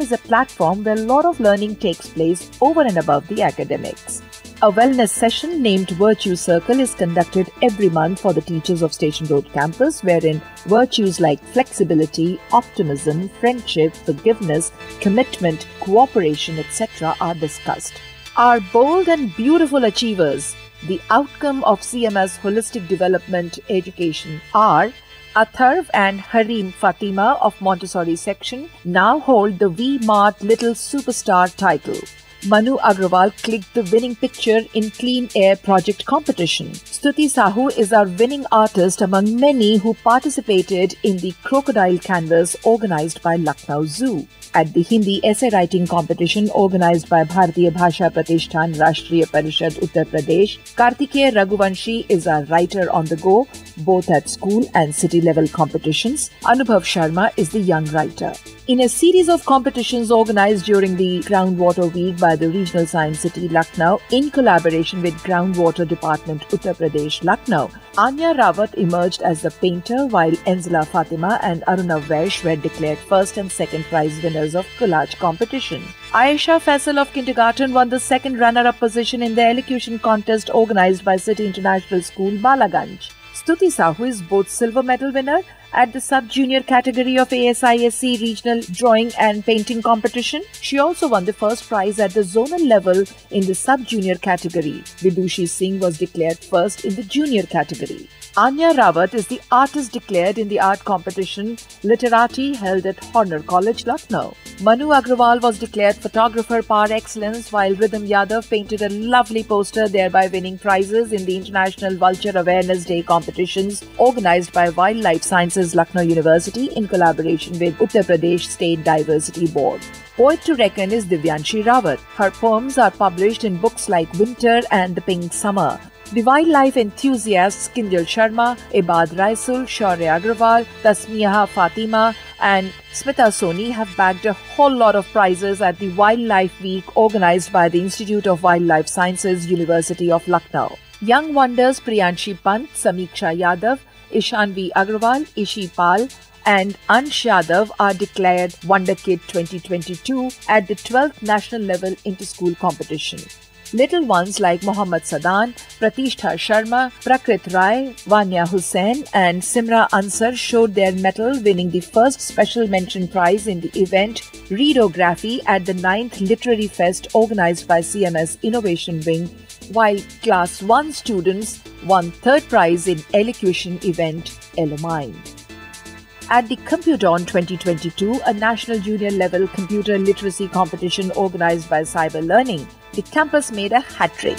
is a platform where a lot of learning takes place over and above the academics. A wellness session named Virtue Circle is conducted every month for the teachers of Station Road campus, wherein virtues like flexibility, optimism, friendship, forgiveness, commitment, cooperation, etc. are discussed. Our bold and beautiful achievers, the outcome of CMS Holistic Development Education, are Atharv and Harim Fatima of Montessori section now hold the V Mart Little Superstar title. Manu Agrawal clicked the winning picture in Clean Air Project competition. Stuti Sahu is our winning artist among many who participated in the crocodile canvas organized by Lucknow Zoo. At the Hindi essay writing competition organized by Bharatiya Bhasha Pratishthan Rashtriya Parishad Uttar Pradesh, Kartikeya Raghuvanshi is our writer on the go, both at school and city level competitions. Anubhav Sharma is the young writer. In a series of competitions organized during the Groundwater Week by the Regional Science City Lucknow in collaboration with Groundwater Department Uttar Pradesh Lucknow, Anya Rawat emerged as the painter while Enzila Fatima and Aruna Vaish were declared first and second prize winners of collage competition. Aisha Faisal of kindergarten won the second runner-up position in the elocution contest organized by City International School Balaganj. Stuti Sahu is both silver medal winner at the sub-junior category of ASISC regional drawing and painting competition. She also won the first prize at the zonal level in the sub-junior category. Vidushi Singh was declared first in the junior category. Anya Rawat is the artist declared in the art competition Literati held at Horner College, Lucknow. Manu Agrawal was declared photographer par excellence while Rhythm Yadav painted a lovely poster thereby winning prizes in the International Vulture Awareness Day competitions organized by Wildlife Sciences Lucknow University in collaboration with Uttar Pradesh State Diversity Board. Poet to reckon is Divyanshi Rawat. Her poems are published in books like Winter and The Pink Summer. The wildlife enthusiasts Kinjal Sharma, Ibad Raisul, Shaurya Agrawal, Tasmiha Fatima, and Smita Soni have bagged a whole lot of prizes at the Wildlife Week organized by the Institute of Wildlife Sciences, University of Lucknow. Young wonders Priyanshi Pant, Samiksha Yadav, Ishanvi Agrawal, Ishi Pal, and Ansh Yadav are declared Wonder Kid 2022 at the 12th national level inter-school competition. Little ones like Mohammad Sadan, Pratishtha Sharma, Prakrit Rai, Vanya Hussain, and Simra Ansar showed their mettle, winning the first special mention prize in the event Readography at the 9th Literary Fest organized by CMS Innovation Wing, while Class 1 students won third prize in Elocution event Elomine. At the Computron 2022, a national junior level computer literacy competition organized by Cyber Learning, the campus made a hat trick.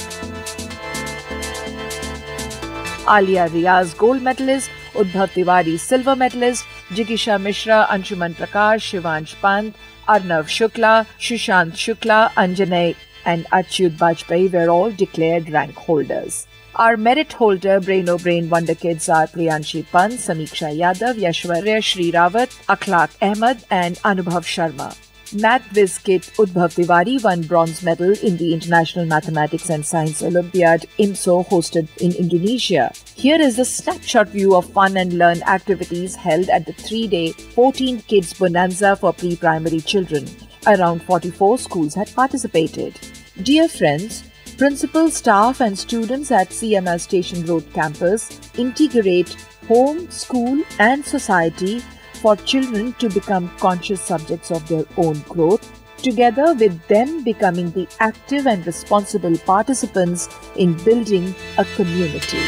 Alia Riaz gold medalist, Udbhav Tiwari silver medalist, Jigisha Mishra, Anshuman Prakash, Shivansh Pant, Arnav Shukla, Shushant Shukla, Anjanay and Achyut Bajpai were all declared rank holders. Our merit holder Brain O Brain Wonder Kids are Priyanshi Pant, Samiksha Yadav, Yashwarya Shri Rawat, Akhlaq Ahmed and Anubhav Sharma. Math Viz Kit Udbhav Tiwari won bronze medal in the International Mathematics and Science Olympiad IMSO hosted in Indonesia. Here is a snapshot view of fun and learn activities held at the three-day 14 Kids Bonanza for pre-primary children. Around 44 schools had participated. Dear friends, Principal, staff, and students at CMS Station Road campus integrate home, school, and society for children to become conscious subjects of their own growth, together with them becoming the active and responsible participants in building a community.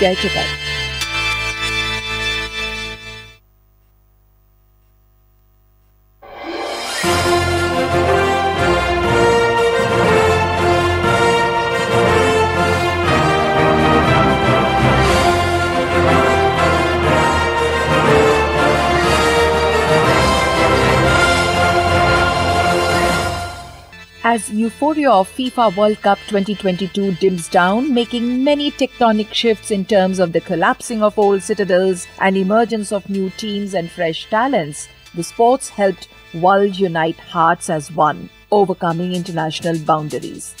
Jai Jagat. As euphoria of FIFA World Cup 2022 dims down, making many tectonic shifts in terms of the collapsing of old citadels and emergence of new teams and fresh talents, the sports helped world unite hearts as one, overcoming international boundaries.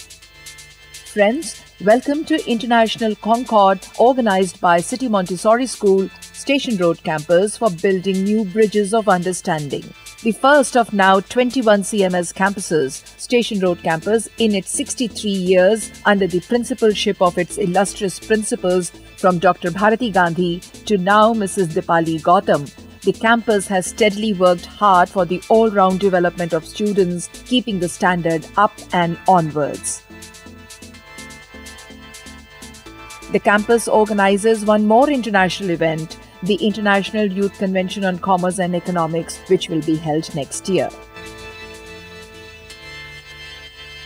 Friends, welcome to International Concord, organized by City Montessori School, Station Road campus for building new bridges of understanding. The first of now 21 CMS campuses, Station Road campus, in its 63 years under the principalship of its illustrious principals from Dr. Bharati Gandhi to now Mrs. Dipali Gautam. The campus has steadily worked hard for the all round development of students, keeping the standard up and onwards. The campus organizes one more international event the International Youth Convention on Commerce and Economics, which will be held next year.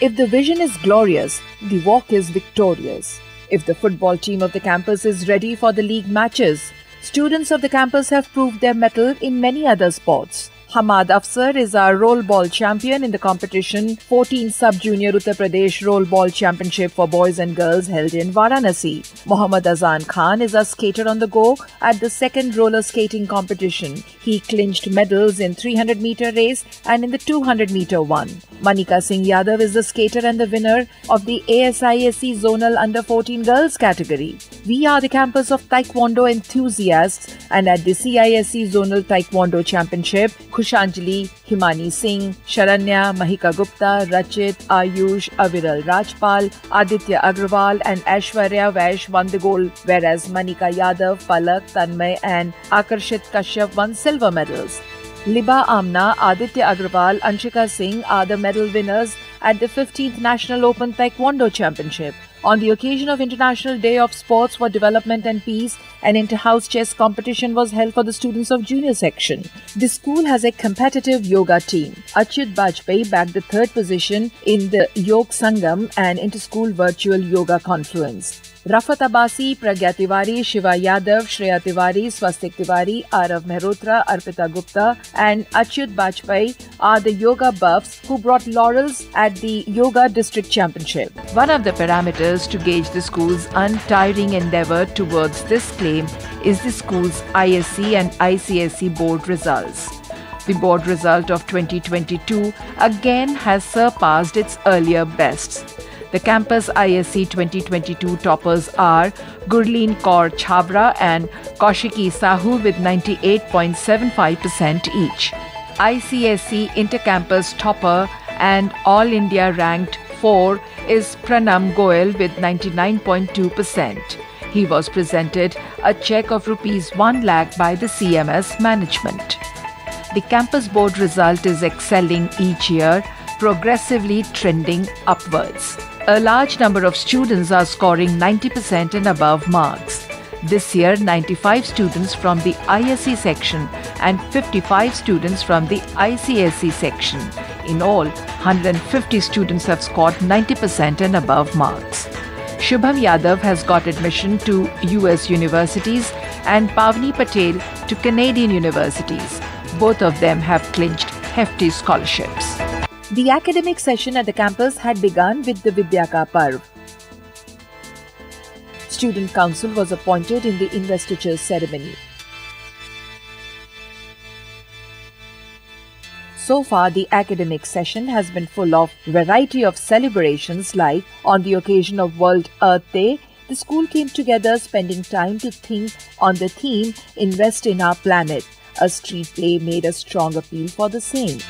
If the vision is glorious, the walk is victorious. If the football team of the campus is ready for the league matches, students of the campus have proved their mettle in many other sports. Hamad Afsar is our roll ball champion in the competition 14 Sub Junior Uttar Pradesh Roll Ball Championship for boys and girls held in Varanasi. Mohammad Azan Khan is a skater on the go at the second roller skating competition. He clinched medals in 300 meter race and in the 200 meter one. Manika Singh Yadav is the skater and the winner of the ASISC Zonal Under 14 Girls category. We are the campus of Taekwondo enthusiasts and at the CISC Zonal Taekwondo Championship, खुशांजलि, Himani Singh, Sharanya, Mahika Gupta, Rachit, Ayush, Aviral Rajpal, Aditya Agarwal and Aishwarya Vaish won gold whereas Manika Yadav, Palak, Tanmay and Akarshit Kashyap won silver medals Liba Aamna, Aditya Agarwal, Anshika Singh are the medal winners at the fifteenth national open pack taekwondo championship On the occasion of International Day of Sports for Development and Peace, an inter-house chess competition was held for the students of junior section. The school has a competitive yoga team. Achyut Bajpai bagged the third position in the Yog Sangam and inter-school virtual yoga confluence. Rafat Abasi, Pragya Tiwari, Shiva Yadav, Shreya Tiwari, Swastik Tiwari, Arav Mehrotra, Arpita Gupta, and Achyut Bajpai are the yoga buffs who brought laurels at the Yoga District Championship. One of the parameters to gauge the school's untiring endeavor towards this claim is the school's ISC and ICSE board results. The board result of 2022 again has surpassed its earlier bests. The campus ISC 2022 toppers are Gurleen Kaur Chhabra and Kaushiki Sahu with 98.75% each. ICSE intercampus topper and All India ranked 4 is Pranam Goel with 99.2%. He was presented a check of rupees 1 lakh by the CMS management. The campus board result is excelling each year, progressively trending upwards. A large number of students are scoring 90% and above marks. This year, 95 students from the ISC section and 55 students from the ICSE section. In all, 150 students have scored 90% and above marks. Shubham Yadav has got admission to US universities and Pavni Patel to Canadian universities. Both of them have clinched hefty scholarships. The academic session at the campus had begun with the Vidyaka Parv. Student council was appointed in the investiture ceremony. So far, the academic session has been full of variety of celebrations like on the occasion of World Earth Day, the school came together spending time to think on the theme Invest in Our Planet. A street play made a strong appeal for the same.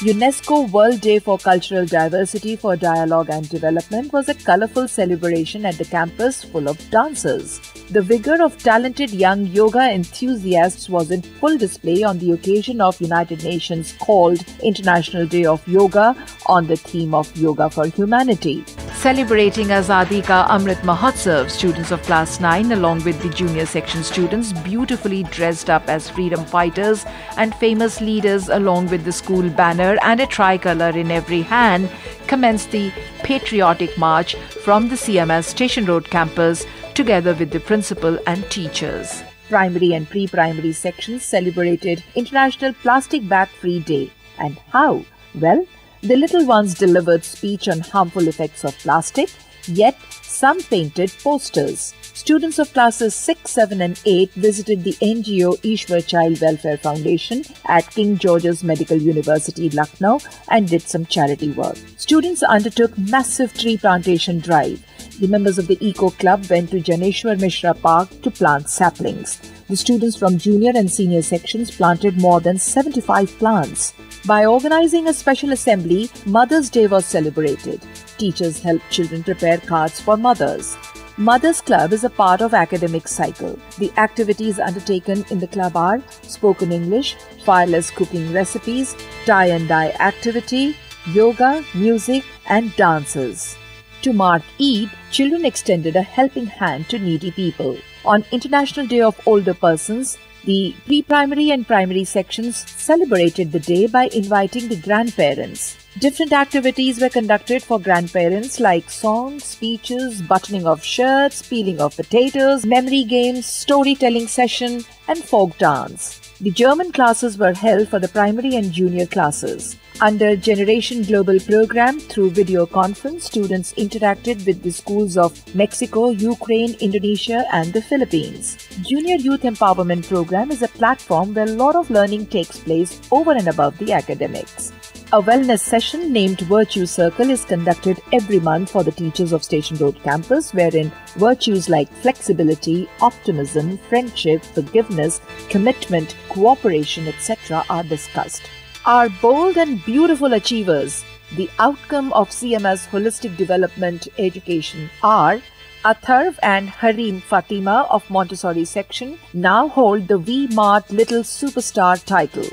UNESCO World Day for Cultural Diversity for Dialogue and Development was a colorful celebration at the campus full of dancers. The vigor of talented young yoga enthusiasts was in full display on the occasion of United Nations called International Day of Yoga on the theme of Yoga for Humanity. Celebrating Azadi Ka Amrit Mahotsav, students of class 9 along with the junior section students beautifully dressed up as freedom fighters and famous leaders along with the school banner and a tricolor in every hand commenced the patriotic march from the CMS Station Road campus together with the principal and teachers. Primary and pre primary sections celebrated International Plastic Bag Free Day. And how? Well, the little ones delivered speech on harmful effects of plastic, yet some painted posters. Students of classes 6, 7 and 8 visited the NGO Ishwar Child Welfare Foundation at King George's Medical University, Lucknow and did some charity work. Students undertook massive tree plantation drive The members of the Eco Club went to Janeshwar Mishra Park to plant saplings. The students from junior and senior sections planted more than 75 plants. By organizing a special assembly, Mother's Day was celebrated. Teachers helped children prepare cards for mothers. Mothers Club is a part of academic cycle. The activities undertaken in the club are spoken English, fireless cooking recipes, tie and dye activity, yoga, music and dances. To mark Eid, children extended a helping hand to needy people. On International Day of Older Persons, the pre-primary and primary sections celebrated the day by inviting the grandparents. Different activities were conducted for grandparents like songs, speeches, buttoning of shirts, peeling of potatoes, memory games, storytelling session, and folk dance. The German classes were held for the primary and junior classes. Under Generation Global program through video conference, students interacted with the schools of Mexico, Ukraine, Indonesia, and the Philippines. Junior Youth Empowerment Program is a platform where a lot of learning takes place over and above the academics. A wellness session named Virtue Circle is conducted every month for the teachers of Station Road campus, wherein virtues like flexibility, optimism, friendship, forgiveness, commitment, cooperation, etc. are discussed Our bold and beautiful achievers. The outcome of CMS Holistic Development Education are Atharv and Harim Fatima of Montessori section now hold the V Mart Little Superstar title.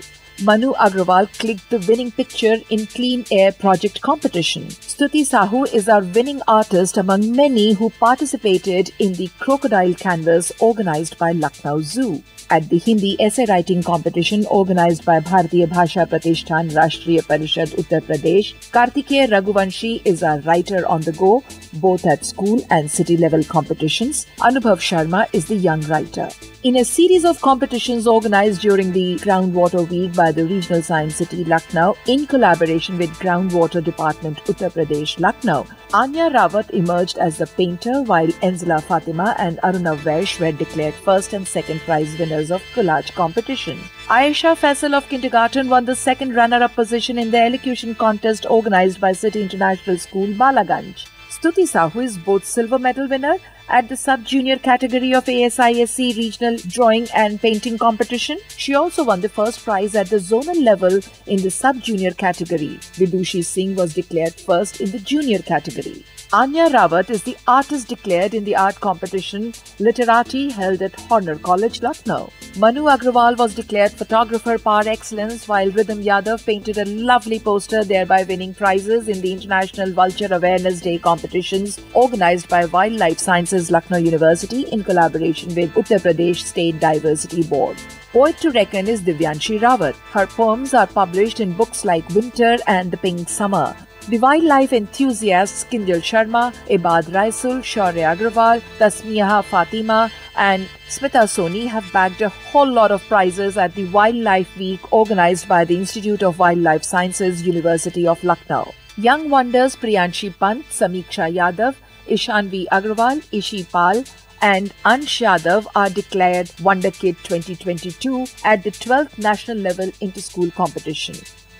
Manu Agrawal clicked the winning picture in Clean Air Project competition. Stuti Sahu is our winning artist among many who participated in the crocodile canvas organized by Lucknow Zoo at the Hindi essay writing competition organized by Bharatiya Bhasha Pratishthan Rashtriya Parishad Uttar Pradesh. Kartikeya Raghuvanshi is a writer on the go, both at school and city level competitions. Anubhav Sharma is the young writer. In a series of competitions organized during the Groundwater Week by the Regional Science City Lucknow in collaboration with Groundwater Department Uttar Pradesh Lucknow, Anya Rawat emerged as the painter while Enzila Fatima and Aruna Vaish were declared first and second prize winners of collage competition. Aisha Faisal of kindergarten won the second runner-up position in the elocution contest organized by City International School Balaganj. Stuti Sahu is both silver medal winner at the sub-junior category of ASISC regional drawing and painting competition. She also won the first prize at the zonal level in the sub-junior category. Vidushi Singh was declared first in the junior category. Anya Rawat is the artist declared in the art competition Literati held at Horner College, Lucknow. Manu Agrawal was declared photographer par excellence while Rhythm Yadav painted a lovely poster thereby winning prizes in the International Vulture Awareness Day competitions organized by Wildlife Sciences Lucknow University in collaboration with Uttar Pradesh State Diversity Board. Poet to reckon is Divyanshi Rawat. Her poems are published in books like Winter and The Pink Summer. The wildlife enthusiasts Kinjal Sharma, Ibad Raisul, Shaurya Agrawal, Tasmiha Fatima, and Smita Soni have bagged a whole lot of prizes at the Wildlife Week organized by the Institute of Wildlife Sciences, University of Lucknow. Young wonders Priyanshi Pant, Samiksha Yadav, Ishanvi Agrawal, Ishi Pal, and Ansh Yadav are declared Wonder Kid 2022 at the 12th national level inter-school competition.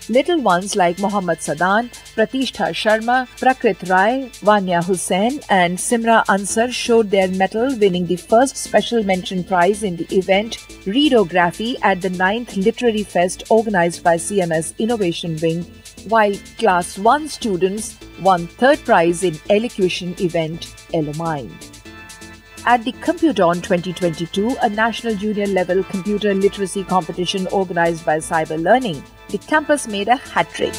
Little ones like Mohammad Sadan, Pratishtha Sharma, Prakrit Rai, Vanya Hussain, and Simra Ansar showed their mettle, winning the first special mention prize in the event Readography at the 9th Literary Fest organized by CMS Innovation Wing, while Class 1 students won third prize in Elocution event Elomine. At the Computron 2022, a national junior level computer literacy competition organized by Cyber Learning, the campus made a hat trick.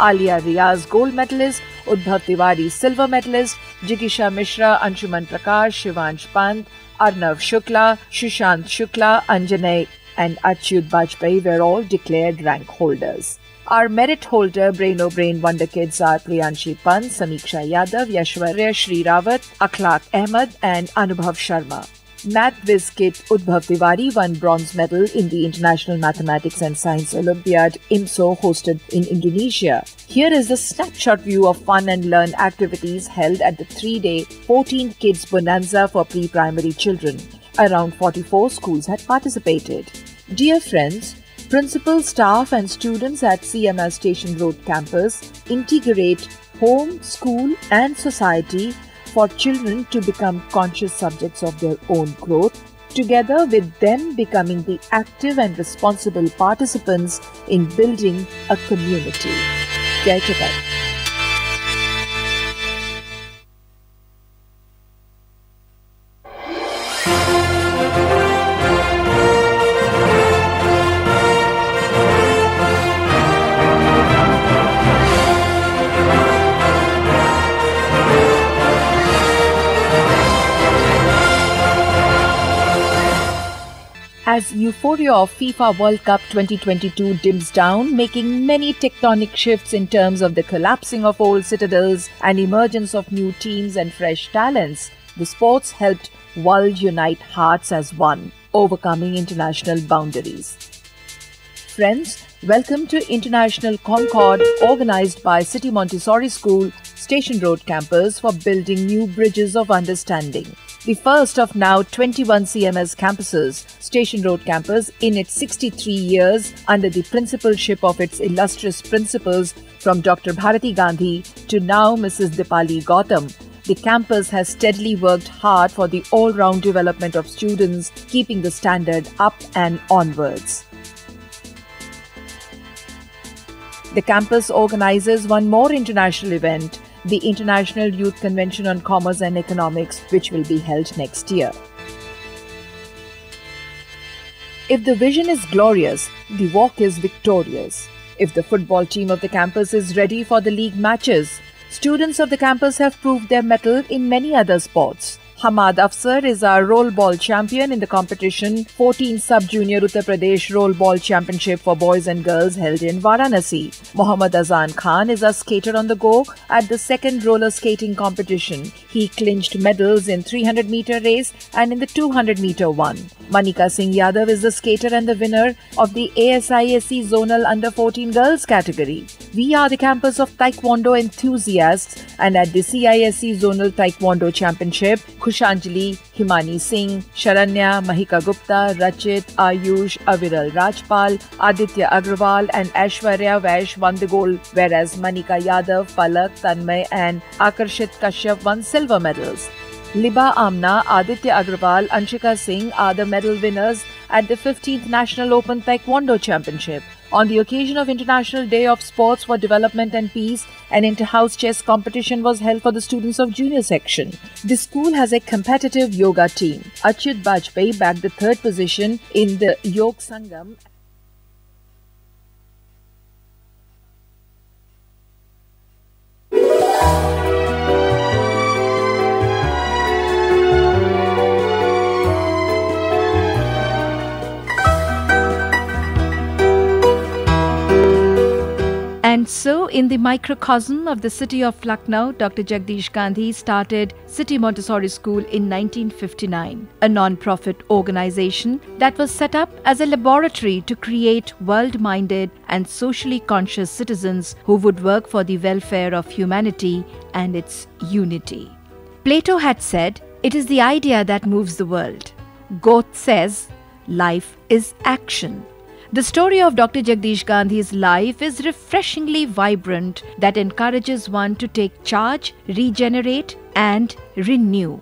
Alia Riaz gold medalist, Udbhav Tiwari silver medalist, Jigisha Mishra, Anshuman Prakash, Shivansh Pant, Arnav Shukla, Shushant Shukla, Anjanay and Achyut Bajpai were all declared rank holders. Our merit holder Brain O Brain Wonder Kids are Priyanshi Pant, Samiksha Yadav, Yashwarya Sri Rawat, Akhlaq Ahmed and Anubhav Sharma. Math Viz Kit Udbhav Tiwari won bronze medal in the International Mathematics and Science Olympiad IMSO hosted in Indonesia. Here is a snapshot view of fun and learn activities held at the three-day 14 Kids Bonanza for pre-primary children. Around 44 schools had participated. Dear friends, Principal, staff and students at CMS Station Road campus integrate home, school, and society for children to become conscious subjects of their own growth, together with them becoming the active and responsible participants in building a community. Jai Jagat. As euphoria of FIFA World Cup 2022 dims down, making many tectonic shifts in terms of the collapsing of old citadels and emergence of new teams and fresh talents, the sports helped world unite hearts as one, overcoming international boundaries. Friends, welcome to International Concord, organized by City Montessori School, Station Road campus for building new bridges of understanding the first of now 21 CMS campuses, Station Road campus, in its 63 years under the principalship of its illustrious principals from Dr. Bharati Gandhi to now Mrs. Dipali Gautam. The campus has steadily worked hard for the all round development of students, keeping the standard up and onwards. The campus organizes one more international event the International Youth Convention on Commerce and Economics, which will be held next year. If the vision is glorious, the walk is victorious. If the football team of the campus is ready for the league matches, students of the campus have proved their mettle in many other sports. Hamad Afsar is our roll ball champion in the competition 14 Sub Junior Uttar Pradesh Roll Ball Championship for boys and girls held in Varanasi. Mohammad Azan Khan is a skater on the go at the second roller skating competition. He clinched medals in 300 meter race and in the 200 meter one. Manika Singh Yadav is the skater and the winner of the ASISC Zonal Under 14 Girls category. We are the campus of Taekwondo enthusiasts and at the CISC Zonal Taekwondo Championship, Purushanjali Himani Singh Sharanya Mahika Gupta Rachit Ayush Aviral Rajpal Aditya Agarwal and Aishwarya Vaish won gold as Manika Yadav Palak Tanmay and Akarshit Kashyap won silver medals Liba आमना आदित्य अग्रवाल अंशिका सिंह आदर medal winners at the fifteenth national open taekwondo championship On the occasion of International Day of Sports for Development and Peace, an inter-house chess competition was held for the students of junior section. The school has a competitive yoga team. Achyut Bajpayee bagged the third position in the Yog Sangam. And so, in the microcosm of the city of Lucknow, Dr. Jagdish Gandhi started City Montessori School in 1959, a non profit organization that was set up as a laboratory to create world minded and socially conscious citizens who would work for the welfare of humanity and its unity. Plato had said, It is the idea that moves the world. Goethe says, Life is action. The story of Dr. Jagdish Gandhi's life is refreshingly vibrant that encourages one to take charge, regenerate, and renew.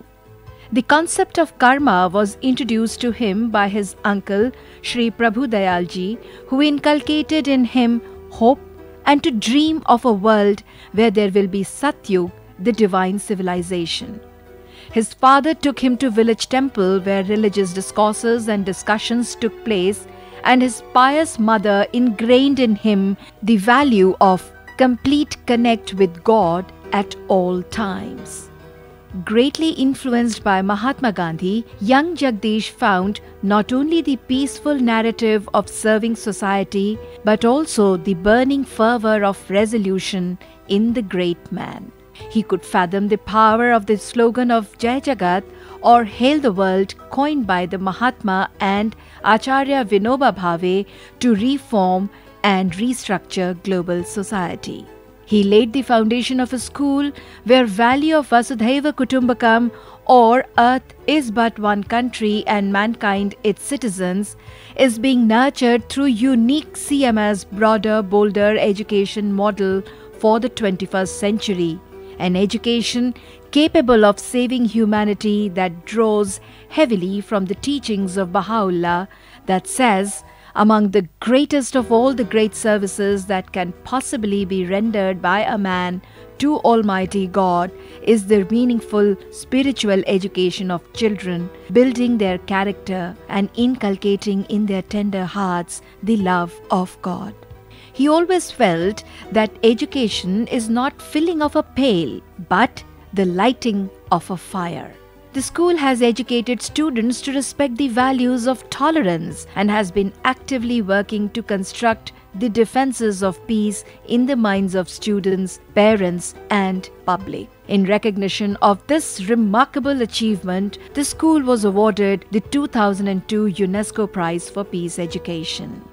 The concept of karma was introduced to him by his uncle Sri Prabhu Dayalji, who inculcated in him hope and to dream of a world where there will be Satyug, the divine civilization. His father took him to village temple where religious discourses and discussions took place and his pious mother ingrained in him the value of complete connect with God at all times. Greatly influenced by Mahatma Gandhi, young Jagdish found not only the peaceful narrative of serving society, but also the burning fervor of resolution in the great man. He could fathom the power of the slogan of Jai Jagat or Hail the World, coined by the Mahatma and Acharya Vinoba Bhave to reform and restructure global society. He laid the foundation of a school where value of Vasudhaiva Kutumbakam or earth is but one country and mankind its citizens is being nurtured through unique CMS broader bolder education model for the 21st century, an education capable of saving humanity that draws heavily from the teachings of Baha'u'llah that says, among the greatest of all the great services that can possibly be rendered by a man to Almighty God is the meaningful spiritual education of children, building their character and inculcating in their tender hearts the love of God. He always felt that education is not filling of a pail, but the lighting of a fire. The school has educated students to respect the values of tolerance and has been actively working to construct the defenses of peace in the minds of students, parents, and public. In recognition of this remarkable achievement, the school was awarded the 2002 UNESCO Prize for Peace Education.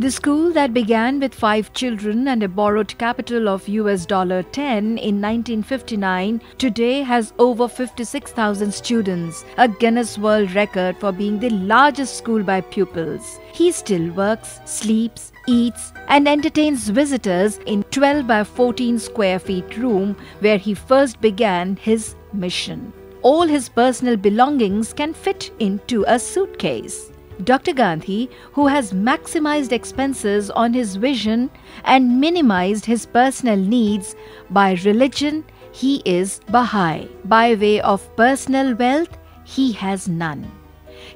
The school that began with five children and a borrowed capital of US dollar 10 in 1959 today has over 56,000 students, a Guinness World Record for being the largest school by pupils. He still works, sleeps, eats, and entertains visitors in 12 by 14 square feet room where he first began his mission. All his personal belongings can fit into a suitcase. Dr. Gandhi, who has maximized expenses on his vision and minimized his personal needs by religion, he is Baha'i. By way of personal wealth, he has none.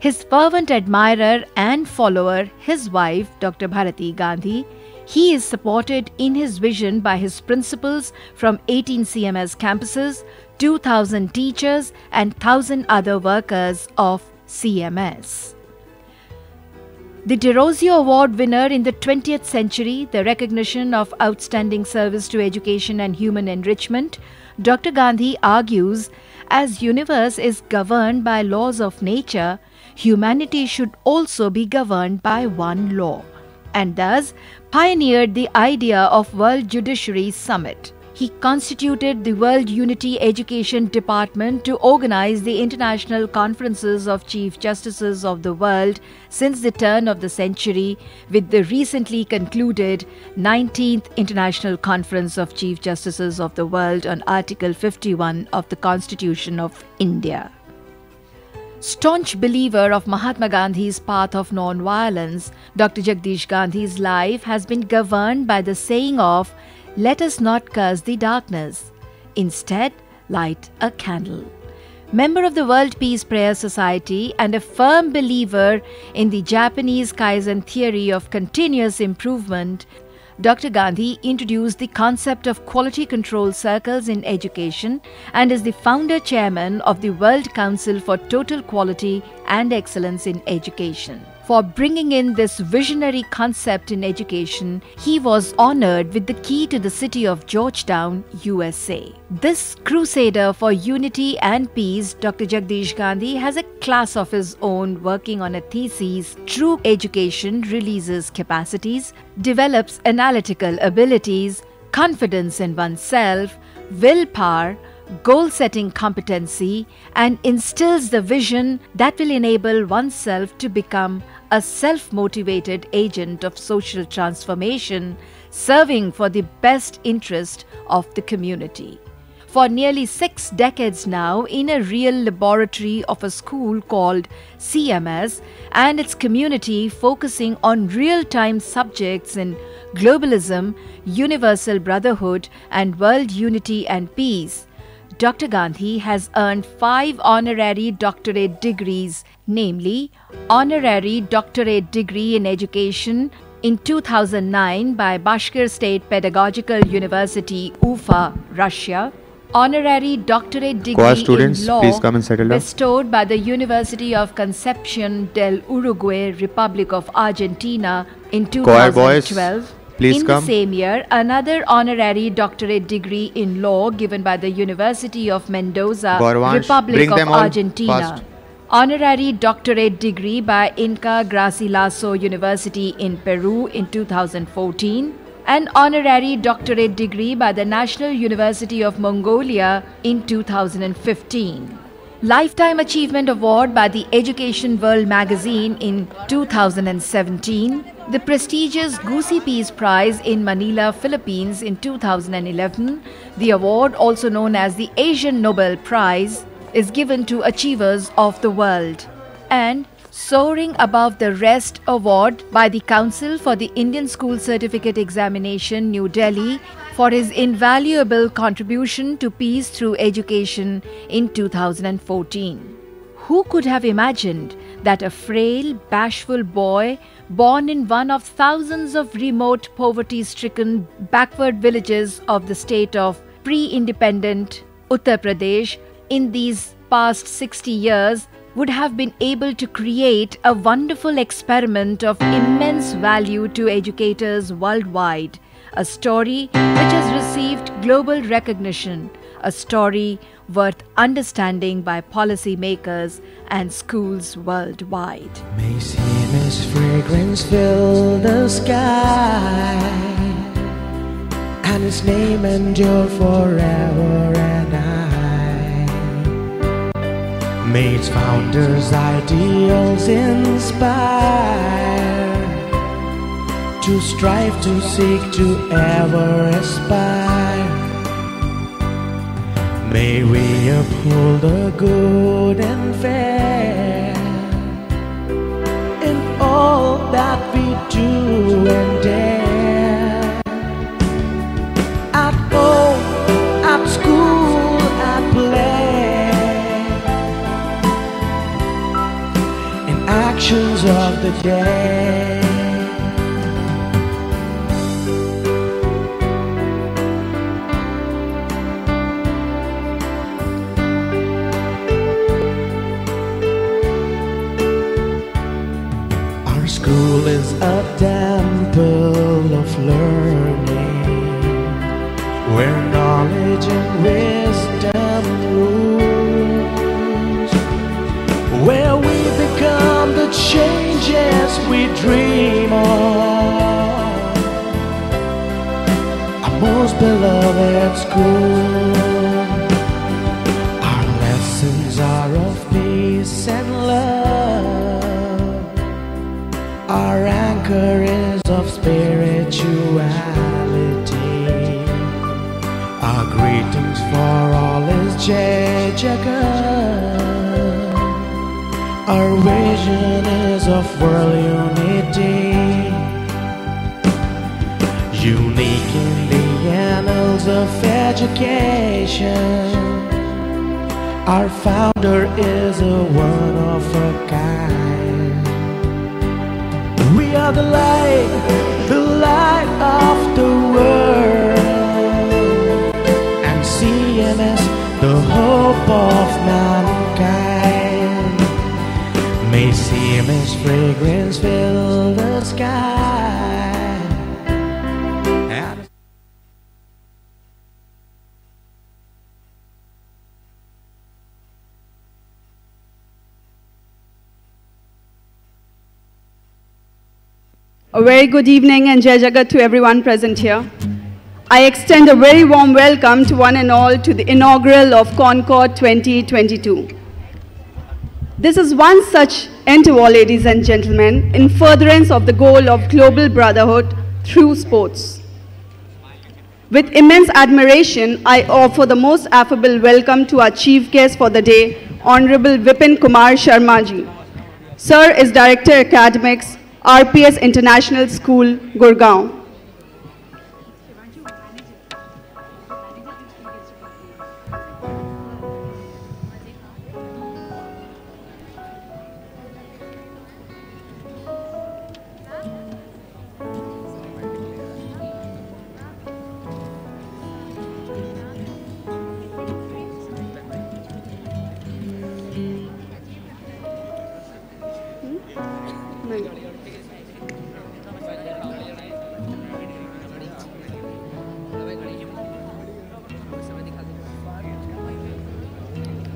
His fervent admirer and follower, his wife, Dr. Bharati Gandhi, he is supported in his vision by his principals from 18 CMS campuses, 2,000 teachers, and 1,000 other workers of CMS. The Derozio Award winner in the 20th century, the recognition of outstanding service to education and human enrichment, Dr. Gandhi argues as universe is governed by laws of nature, humanity should also be governed by one law, and thus pioneered the idea of World Judiciary Summit. He constituted the World Unity Education Department to organize the international conferences of Chief Justices of the world since the turn of the century, with the recently concluded 19th International Conference of Chief Justices of the World on Article 51 of the Constitution of India. Staunch believer of Mahatma Gandhi's path of non-violence, Dr. Jagdish Gandhi's life has been governed by the saying of let us not curse the darkness. Instead, light a candle. Member of the World Peace Prayer Society and a firm believer in the Japanese Kaizen theory of continuous improvement, Dr. Gandhi introduced the concept of quality control circles in education and is the founder chairman of the World Council for Total Quality and Excellence in Education. For bringing in this visionary concept in education, he was honored with the key to the city of Georgetown, USA. This crusader for unity and peace, Dr. Jagdish Gandhi, has a class of his own working on a thesis True Education Releases Capacities, Develops Analytical Abilities, Confidence in Oneself, Willpower, goal setting competency, and instills the vision that will enable oneself to become a self motivated agent of social transformation, serving for the best interest of the community. For nearly six decades now, in a real laboratory of a school called CMS and its community focusing on real time subjects in globalism, universal brotherhood, and world unity and peace. Dr. Gandhi has earned five honorary doctorate degrees, namely Honorary Doctorate Degree in Education in 2009 by Bashkir State Pedagogical University, Ufa, Russia. Honorary Doctorate Degree students, in Law please come and settle bestowed by the University of Concepcion del Uruguay, Republic of Argentina in Choir boys, 2012. Please in come. the same year, another honorary doctorate degree in law given by the University of Mendoza, Republic of Argentina. Honorary doctorate degree by Inca Garcilaso University in Peru in 2014. An honorary doctorate degree by the National University of Mongolia in 2015. Lifetime Achievement Award by the Education World magazine in 2017. The prestigious Gusi Peace Prize in Manila, Philippines in 2011, the award, also known as the Asian Nobel Prize, is given to achievers of the world. And Soaring Above the Rest award by the Council for the Indian School Certificate Examination, New Delhi, for his invaluable contribution to peace through education in 2014. Who could have imagined that a frail, bashful boy born in one of thousands of remote, poverty stricken, backward villages of the state of pre independent Uttar Pradesh in these past 60 years would have been able to create a wonderful experiment of immense value to educators worldwide. A story which has received global recognition, a story worth understanding by policymakers and schools worldwide. May see His fragrance fill the sky, and His name endure forever and I. May its founders' ideals inspire to strive, to seek, to ever aspire. May we uphold the good and fair in all that we do and dare. At home, at school, at play, in actions of the day. School is a temple of learning where knowledge and wisdom rules, where we become the changes we dream of. Our most beloved school. Our vision is of world unity. Unique in the annals of education. Our founder is a one of a kind. We are the light, the light of the world, of. May CMS fragrance fill the sky. And A very good evening and Jai Jagat to everyone present here. I extend a very warm welcome to one and all to the inaugural of Concord 2022. This is one such interval, ladies and gentlemen, in furtherance of the goal of global brotherhood through sports. With immense admiration, I offer the most affable welcome to our chief guest for the day, Honorable Vipin Kumar Sharmaji. Sir is Director Academics, RPS International School, Gurgaon.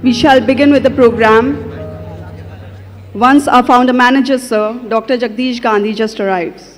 We shall begin with the program. Once our founder manager, sir, Dr. Jagdish Gandhi, just arrives.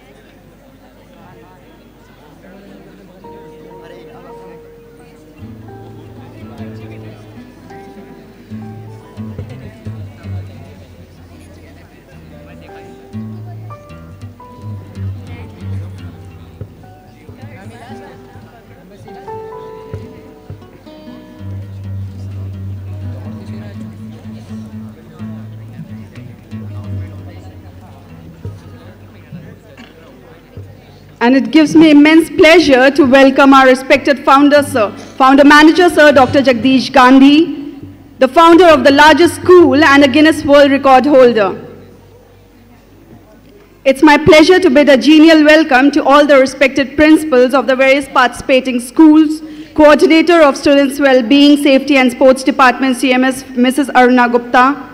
And it gives me immense pleasure to welcome our respected founder, sir, founder manager, sir, Dr. Jagdish Gandhi, the founder of the largest school and a Guinness World Record holder. It's my pleasure to bid a genial welcome to all the respected principals of the various participating schools, coordinator of Students' Well-being, Safety and Sports Department, CMS, Mrs. Aruna Gupta.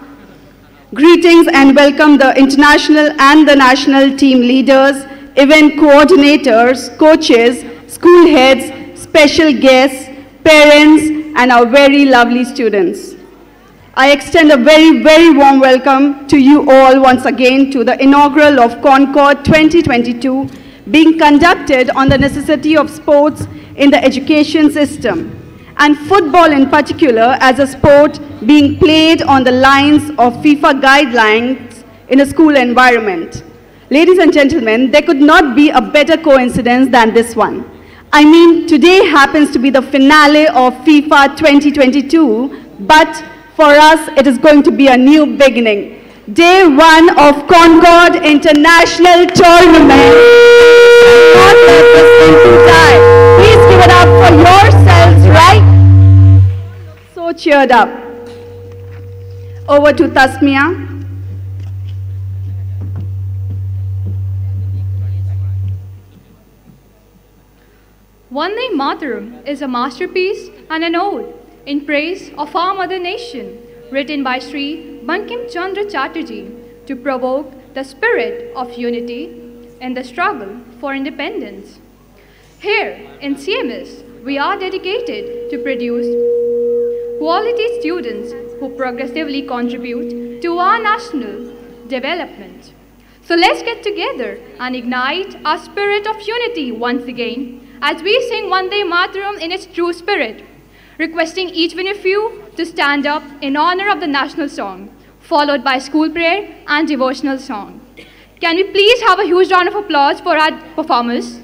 Greetings and welcome the international and the national team leaders, event coordinators, coaches, school heads, special guests, parents, and our very lovely students. I extend a very, very warm welcome to you all once again to the inaugural of Concord 2022 being conducted on the necessity of sports in the education system and football in particular as a sport being played on the lines of FIFA guidelines in a school environment. Ladies and gentlemen, there could not be a better coincidence than this one. I mean, today happens to be the finale of FIFA 2022, but for us, it is going to be a new beginning. Day one of Concord International Tournament. Not let this. Please give it up for yourselves, right? So cheered up. Over to Tasmia. Vande Mataram is a masterpiece and an ode in praise of our mother nation, written by Sri Bankim Chandra Chatterjee to provoke the spirit of unity in the struggle for independence. Here in CMS, we are dedicated to produce quality students who progressively contribute to our national development. So let's get together and ignite our spirit of unity once again as we sing Vande Mataram in its true spirit, requesting each one of you to stand up in honor of the national song, followed by school prayer and devotional song. Can we please have a huge round of applause for our performers?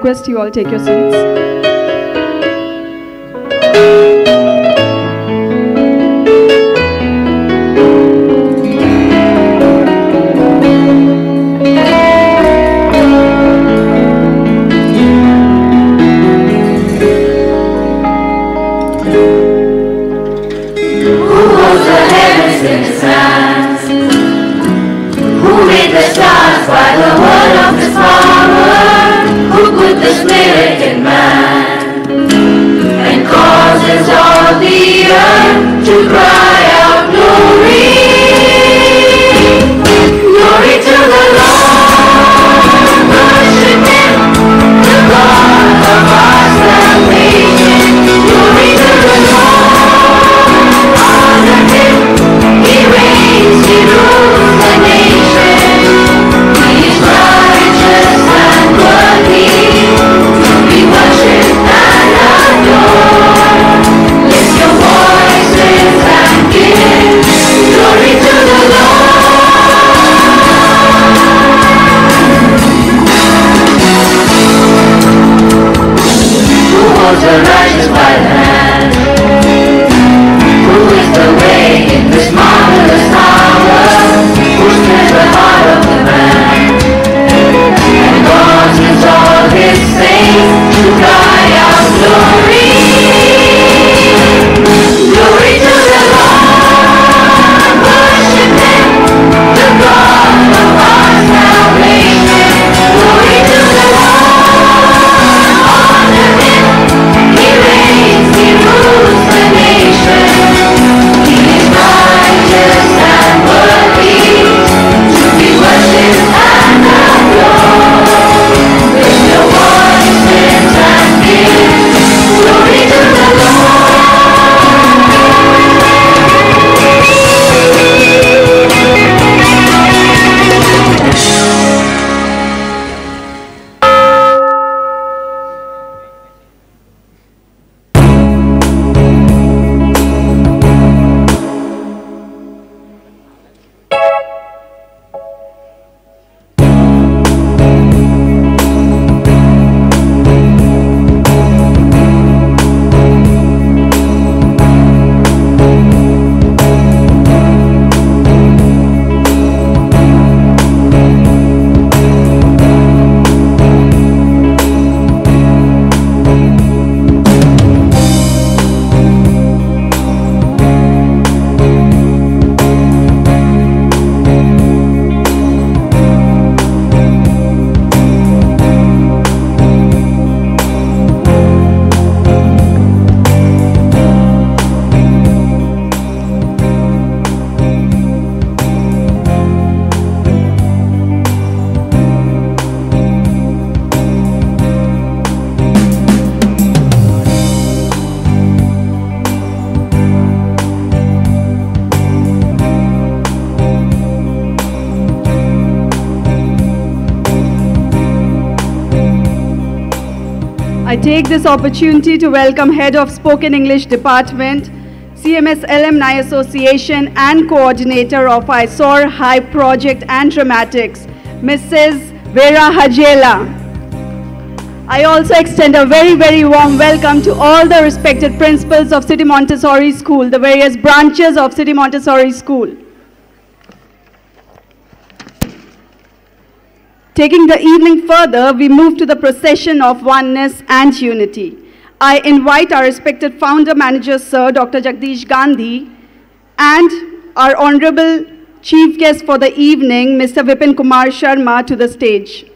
Request you all take your seats. This opportunity to welcome Head of Spoken English Department, CMS Alumni Association and Coordinator of ISOR High Project and Dramatics, Mrs. Vera Hajela. I also extend a very, very warm welcome to all the respected principals of City Montessori School, the various branches of City Montessori School. Taking the evening further, we move to the procession of oneness and unity. I invite our respected founder manager, Sir Dr. Jagdish Gandhi, and our honorable chief guest for the evening, Mr. Vipin Kumar Sharma, to the stage.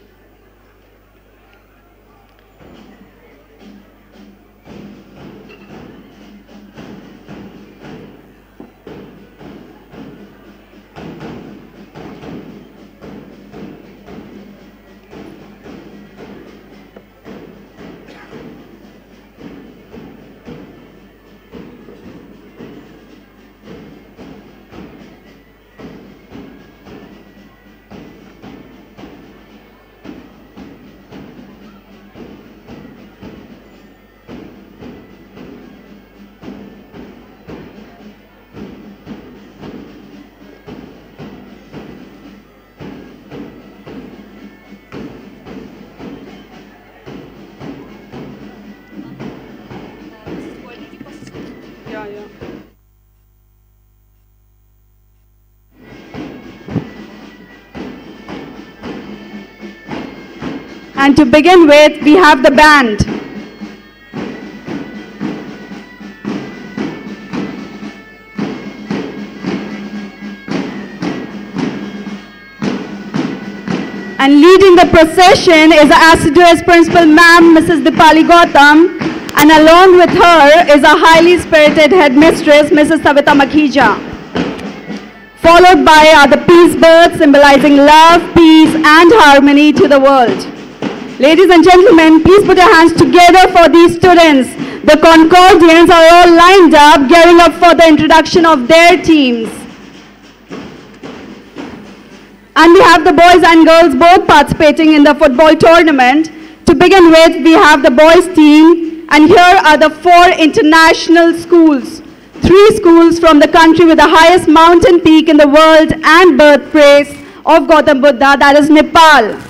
And to begin with, we have the band. And leading the procession is the assiduous principal ma'am, Mrs. Dipali Gautam. And along with her is a highly spirited headmistress, Mrs. Savita Makhija. Followed by are the peace birds symbolizing love, peace and harmony to the world. Ladies and gentlemen, please put your hands together for these students. The Concordians are all lined up, gearing up for the introduction of their teams. And we have the boys and girls both participating in the football tournament. To begin with, we have the boys team, and here are the four international schools. Three schools from the country with the highest mountain peak in the world and birthplace of Gautam Buddha, that is Nepal.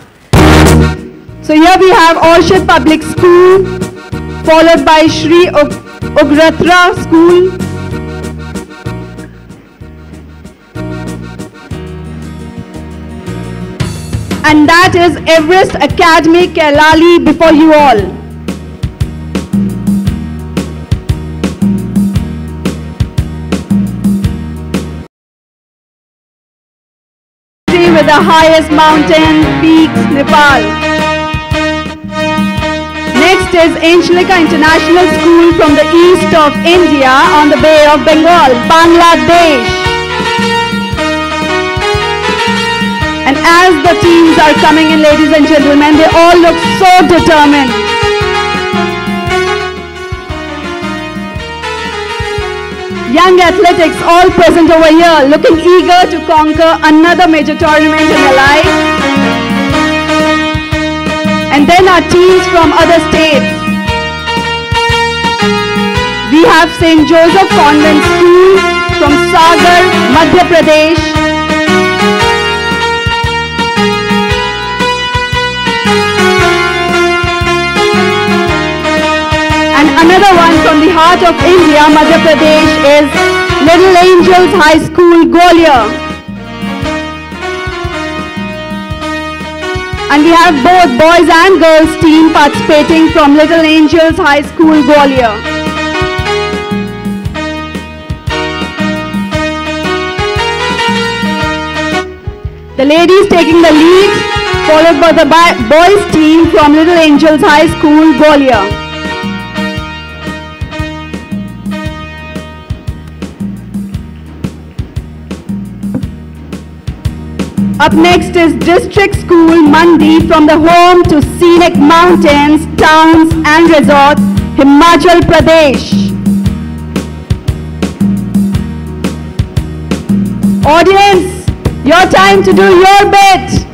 So here we have Orchard Public School, followed by Sri Ug- Ugratra School, and that is Everest Academy Kailali before you all. With the highest mountain peaks, Nepal. Is Angelika International School from the east of India on the Bay of Bengal, Bangladesh. And as the teams are coming in, ladies and gentlemen, they all look so determined. Young athletics all present over here, looking eager to conquer another major tournament in their life. And then our teams from other states. We have St. Joseph Convent School from Sagar, Madhya Pradesh. And another one from the heart of India, Madhya Pradesh, is Little Angels High School, Gwalior. And we have both boys and girls team participating from Little Angels High School, Gwalior. The ladies taking the lead, followed by the boys team from Little Angels High School, Gwalior. Up next is District School Mandi from the home to scenic mountains, towns and resorts, Himachal Pradesh. Audience, your time to do your bit.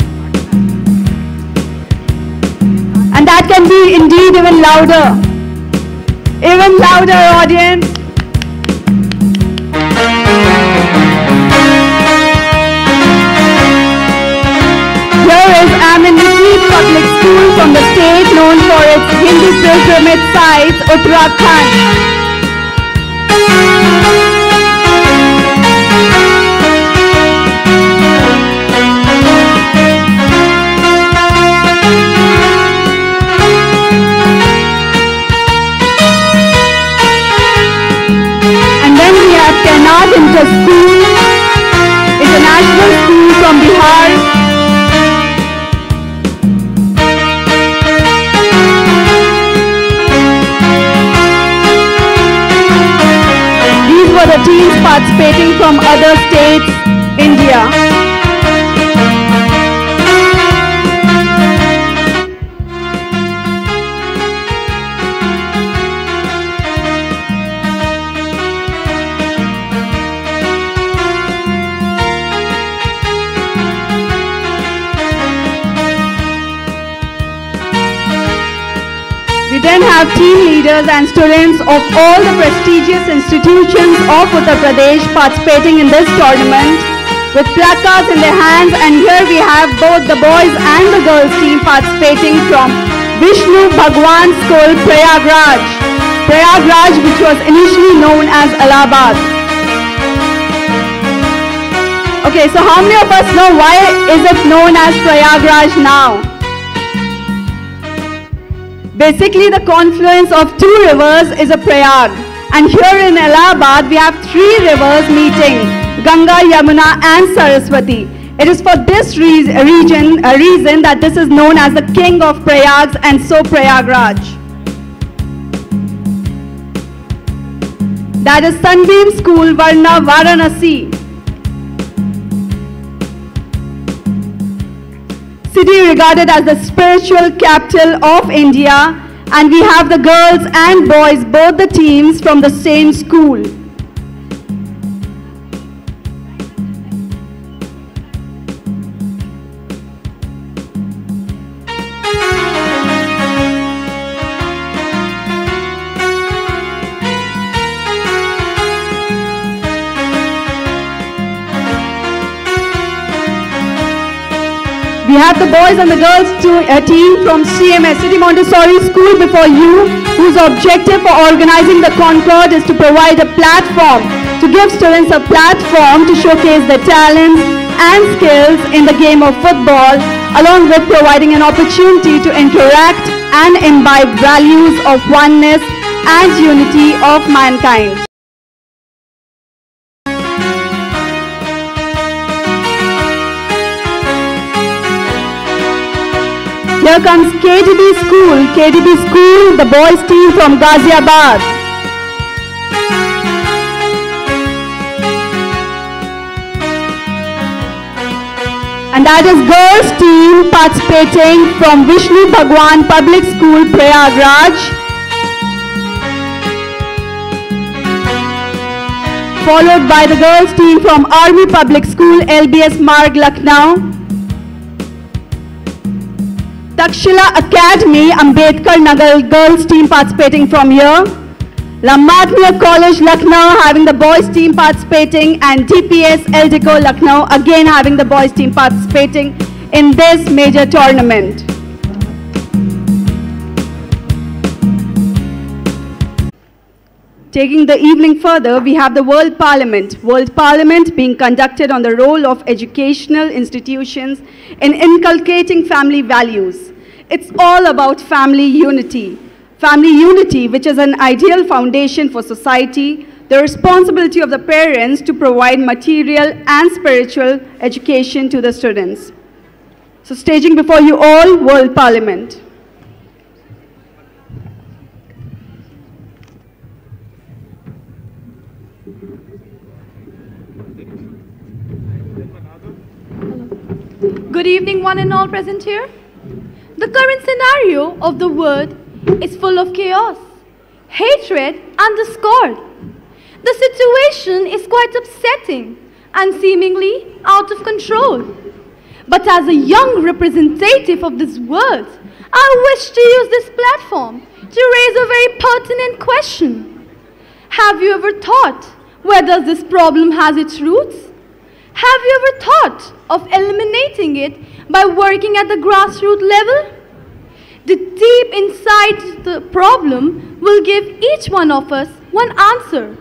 And that can be indeed even louder. Even louder, audience. Here is Aminity Public School from the state known for its Hindu pilgrimage site, Uttarakhand. And then we have Kenad Inter School, International School from Bihar. Were the teams participating from other states, India. Then have team leaders and students of all the prestigious institutions of Uttar Pradesh participating in this tournament with placards in their hands and here we have both the boys and the girls team participating from Vishnu Bhagwan School, Prayagraj. Prayagraj which was initially known as Allahabad. Okay, so how many of us know why is it known as Prayagraj now? Basically, the confluence of two rivers is a Prayag. And here in Allahabad, we have three rivers meeting, Ganga, Yamuna and Saraswati. It is for this re region, a reason that this is known as the king of Prayags and so Prayagraj. That is Sunbeam School, Varna, Varanasi. City regarded as the spiritual capital of India and we have the girls and boys, both the teams from the same school. Have the boys and the girls to, uh, team from CMS, City Montessori School before you, whose objective for organizing the Concord is to provide a platform, to give students a platform to showcase their talents and skills in the game of football, along with providing an opportunity to interact and imbibe values of oneness and unity of mankind. Here comes KDB School, KDB School, the boys team from Ghaziabad. And that is girls team participating from Vishnu Bhagwan Public School, Prayagraj. Followed by the girls team from Army Public School, LBS Marg, Lucknow. Takshila Academy, Ambedkar Nagar girls team participating from here. La Martiniere College, Lucknow having the boys team participating and DPS Eldeco, Lucknow again having the boys team participating in this major tournament. Taking the evening further, we have the World Parliament. World Parliament being conducted on the role of educational institutions in inculcating family values. It's all about family unity. Family unity, which is an ideal foundation for society, the responsibility of the parents to provide material and spiritual education to the students. So staging before you all, World Parliament. Good evening, one and all present here. The current scenario of the world is full of chaos, hatred, and discord. The situation is quite upsetting and seemingly out of control. But as a young representative of this world, I wish to use this platform to raise a very pertinent question. Have you ever thought where does this problem has its roots? Have you ever thought of eliminating it by working at the grassroots level? The deep inside the problem will give each one of us one answer.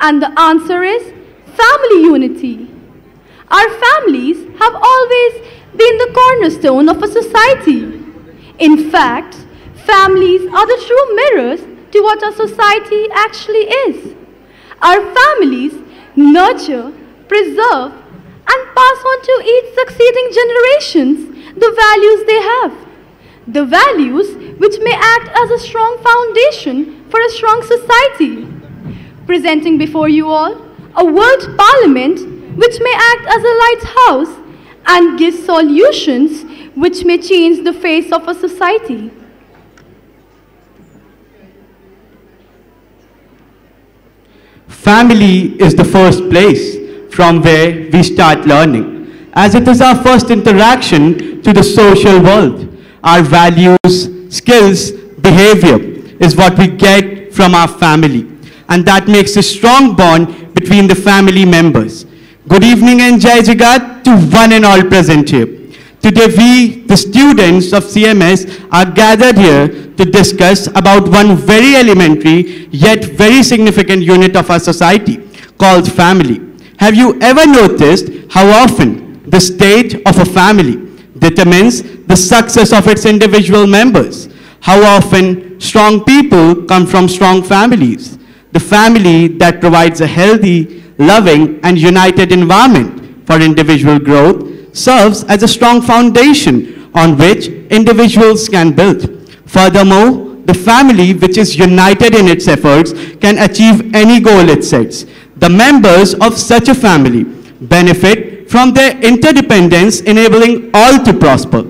And the answer is family unity. Our families have always been the cornerstone of a society. In fact, families are the true mirrors to what our society actually is. Our families nurture, preserve, and pass on to each succeeding generations the values they have. The values which may act as a strong foundation for a strong society. Presenting before you all a world parliament which may act as a lighthouse and give solutions which may change the face of a society. Family is the first place from where we start learning, as it is our first interaction to the social world. Our values, skills, behavior is what we get from our family, and that makes a strong bond between the family members. Good evening and Jai Jagat to one and all present here. Today we, the students of CMS, are gathered here to discuss about one very elementary yet very significant unit of our society called family. Have you ever noticed how often the state of a family determines the success of its individual members? How often strong people come from strong families? The family that provides a healthy, loving, and united environment for individual growth serves as a strong foundation on which individuals can build. Furthermore, the family which is united in its efforts can achieve any goal it sets. The members of such a family benefit from their interdependence, enabling all to prosper.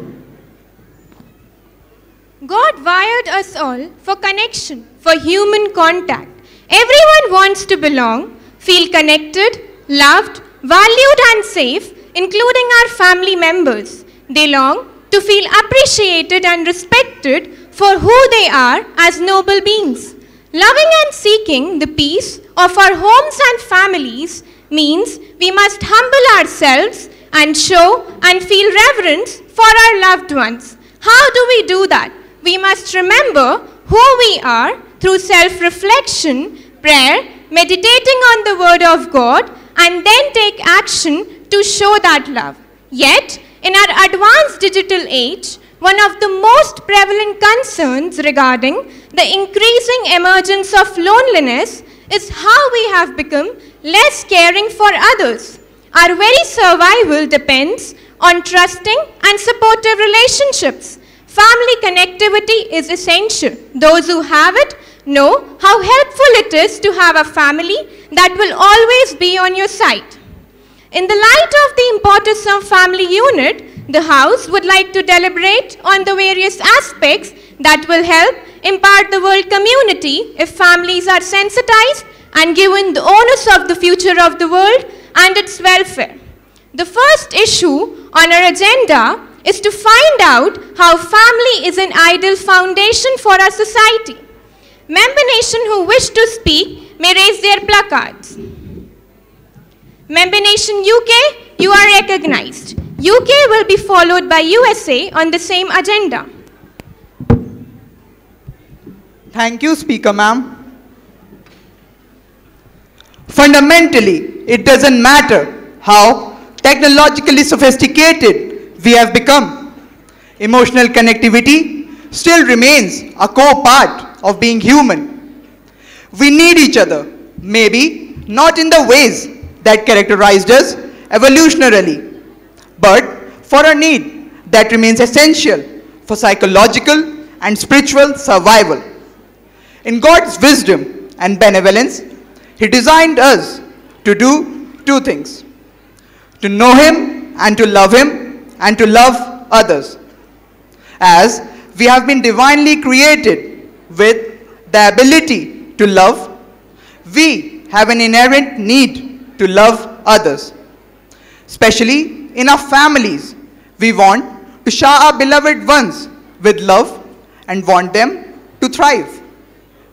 God wired us all for connection, for human contact. Everyone wants to belong, feel connected, loved, valued, and safe, including our family members. They long to feel appreciated and respected for who they are as noble beings. Loving and seeking the peace of our homes and families means we must humble ourselves and show and feel reverence for our loved ones. How do we do that? We must remember who we are through self reflection, prayer, meditating on the Word of God, and then take action to show that love. Yet, in our advanced digital age, one of the most prevalent concerns regarding the increasing emergence of loneliness is how we have become less caring for others. Our very survival depends on trusting and supportive relationships. Family connectivity is essential. Those who have it know how helpful it is to have a family that will always be on your side. In the light of the importance of family unit, the House would like to deliberate on the various aspects that will help impart the world community if families are sensitized and given the onus of the future of the world and its welfare. The first issue on our agenda is to find out how family is an ideal foundation for our society. Member nation who wish to speak may raise their placards. Member nation UK, you are recognized. UK will be followed by USA on the same agenda. Thank you, Speaker Ma'am. Fundamentally, it doesn't matter how technologically sophisticated we have become. Emotional connectivity still remains a core part of being human. We need each other, maybe not in the ways that characterized us evolutionarily, but for a need that remains essential for psychological and spiritual survival. In God's wisdom and benevolence, He designed us to do two things to know Him and to love Him and to love others. As we have been divinely created with the ability to love, we have an inherent need to love others. Especially in our families, we want to shower our beloved ones with love and want them to thrive.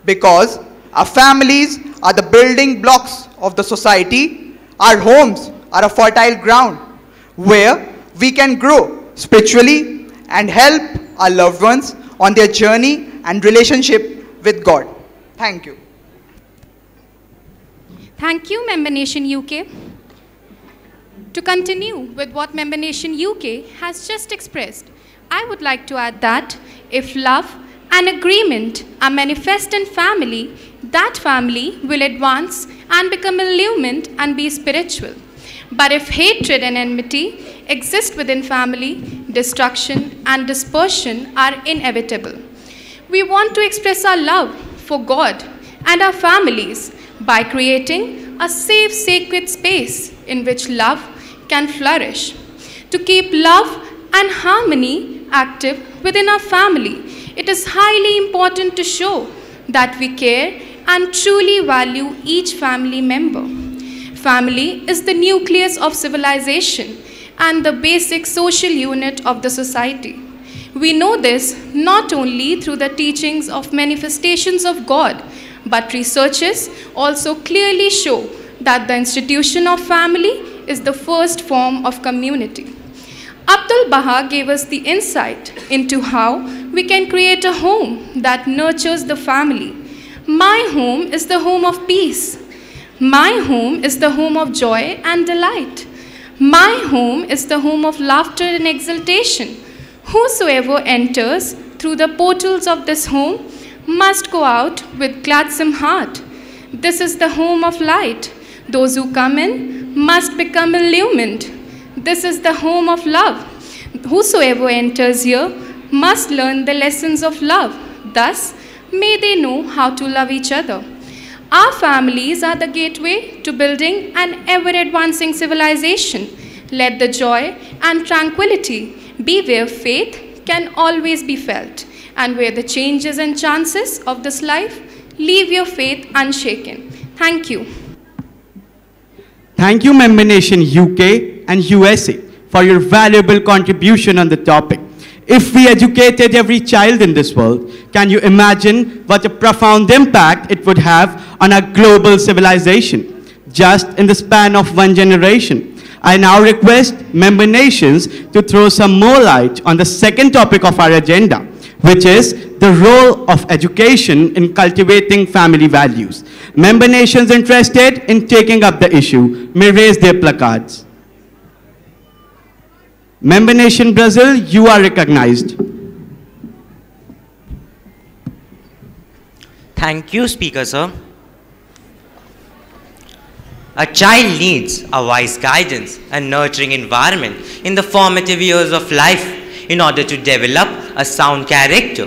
Because our families are the building blocks of the society, our homes are a fertile ground where we can grow spiritually and help our loved ones on their journey and relationship with God. Thank you. Thank you, Member Nation UK. To continue with what Member Nation UK has just expressed, I would like to add that if love and agreement a manifest in family, that family will advance and become illumined and be spiritual. But if hatred and enmity exist within family, destruction and dispersion are inevitable. We want to express our love for God and our families by creating a safe, sacred space in which love can flourish. To keep love and harmony active within our family, it is highly important to show that we care and truly value each family member. Family is the nucleus of civilization and the basic social unit of the society. We know this not only through the teachings of manifestations of God, but researchers also clearly show that the institution of family is the first form of community. Abdul Baha gave us the insight into how we can create a home that nurtures the family. My home is the home of peace. My home is the home of joy and delight. My home is the home of laughter and exultation. Whosoever enters through the portals of this home must go out with gladsome heart. This is the home of light. Those who come in must become illumined. This is the home of love. Whosoever enters here must learn the lessons of love. Thus, may they know how to love each other. Our families are the gateway to building an ever advancing civilization. Let the joy and tranquility be where faith can always be felt, and where the changes and chances of this life leave your faith unshaken. Thank you. Thank you, Member Nation UK and USA, for your valuable contribution on the topic. If we educated every child in this world, can you imagine what a profound impact it would have on our global civilization, just in the span of one generation? I now request member nations to throw some more light on the second topic of our agenda, which is the role of education in cultivating family values. Member nations interested in taking up the issue may raise their placards. Member nation Brazil, you are recognized. Thank you, Speaker, sir. A child needs a wise guidance and nurturing environment in the formative years of life in order to develop a sound character.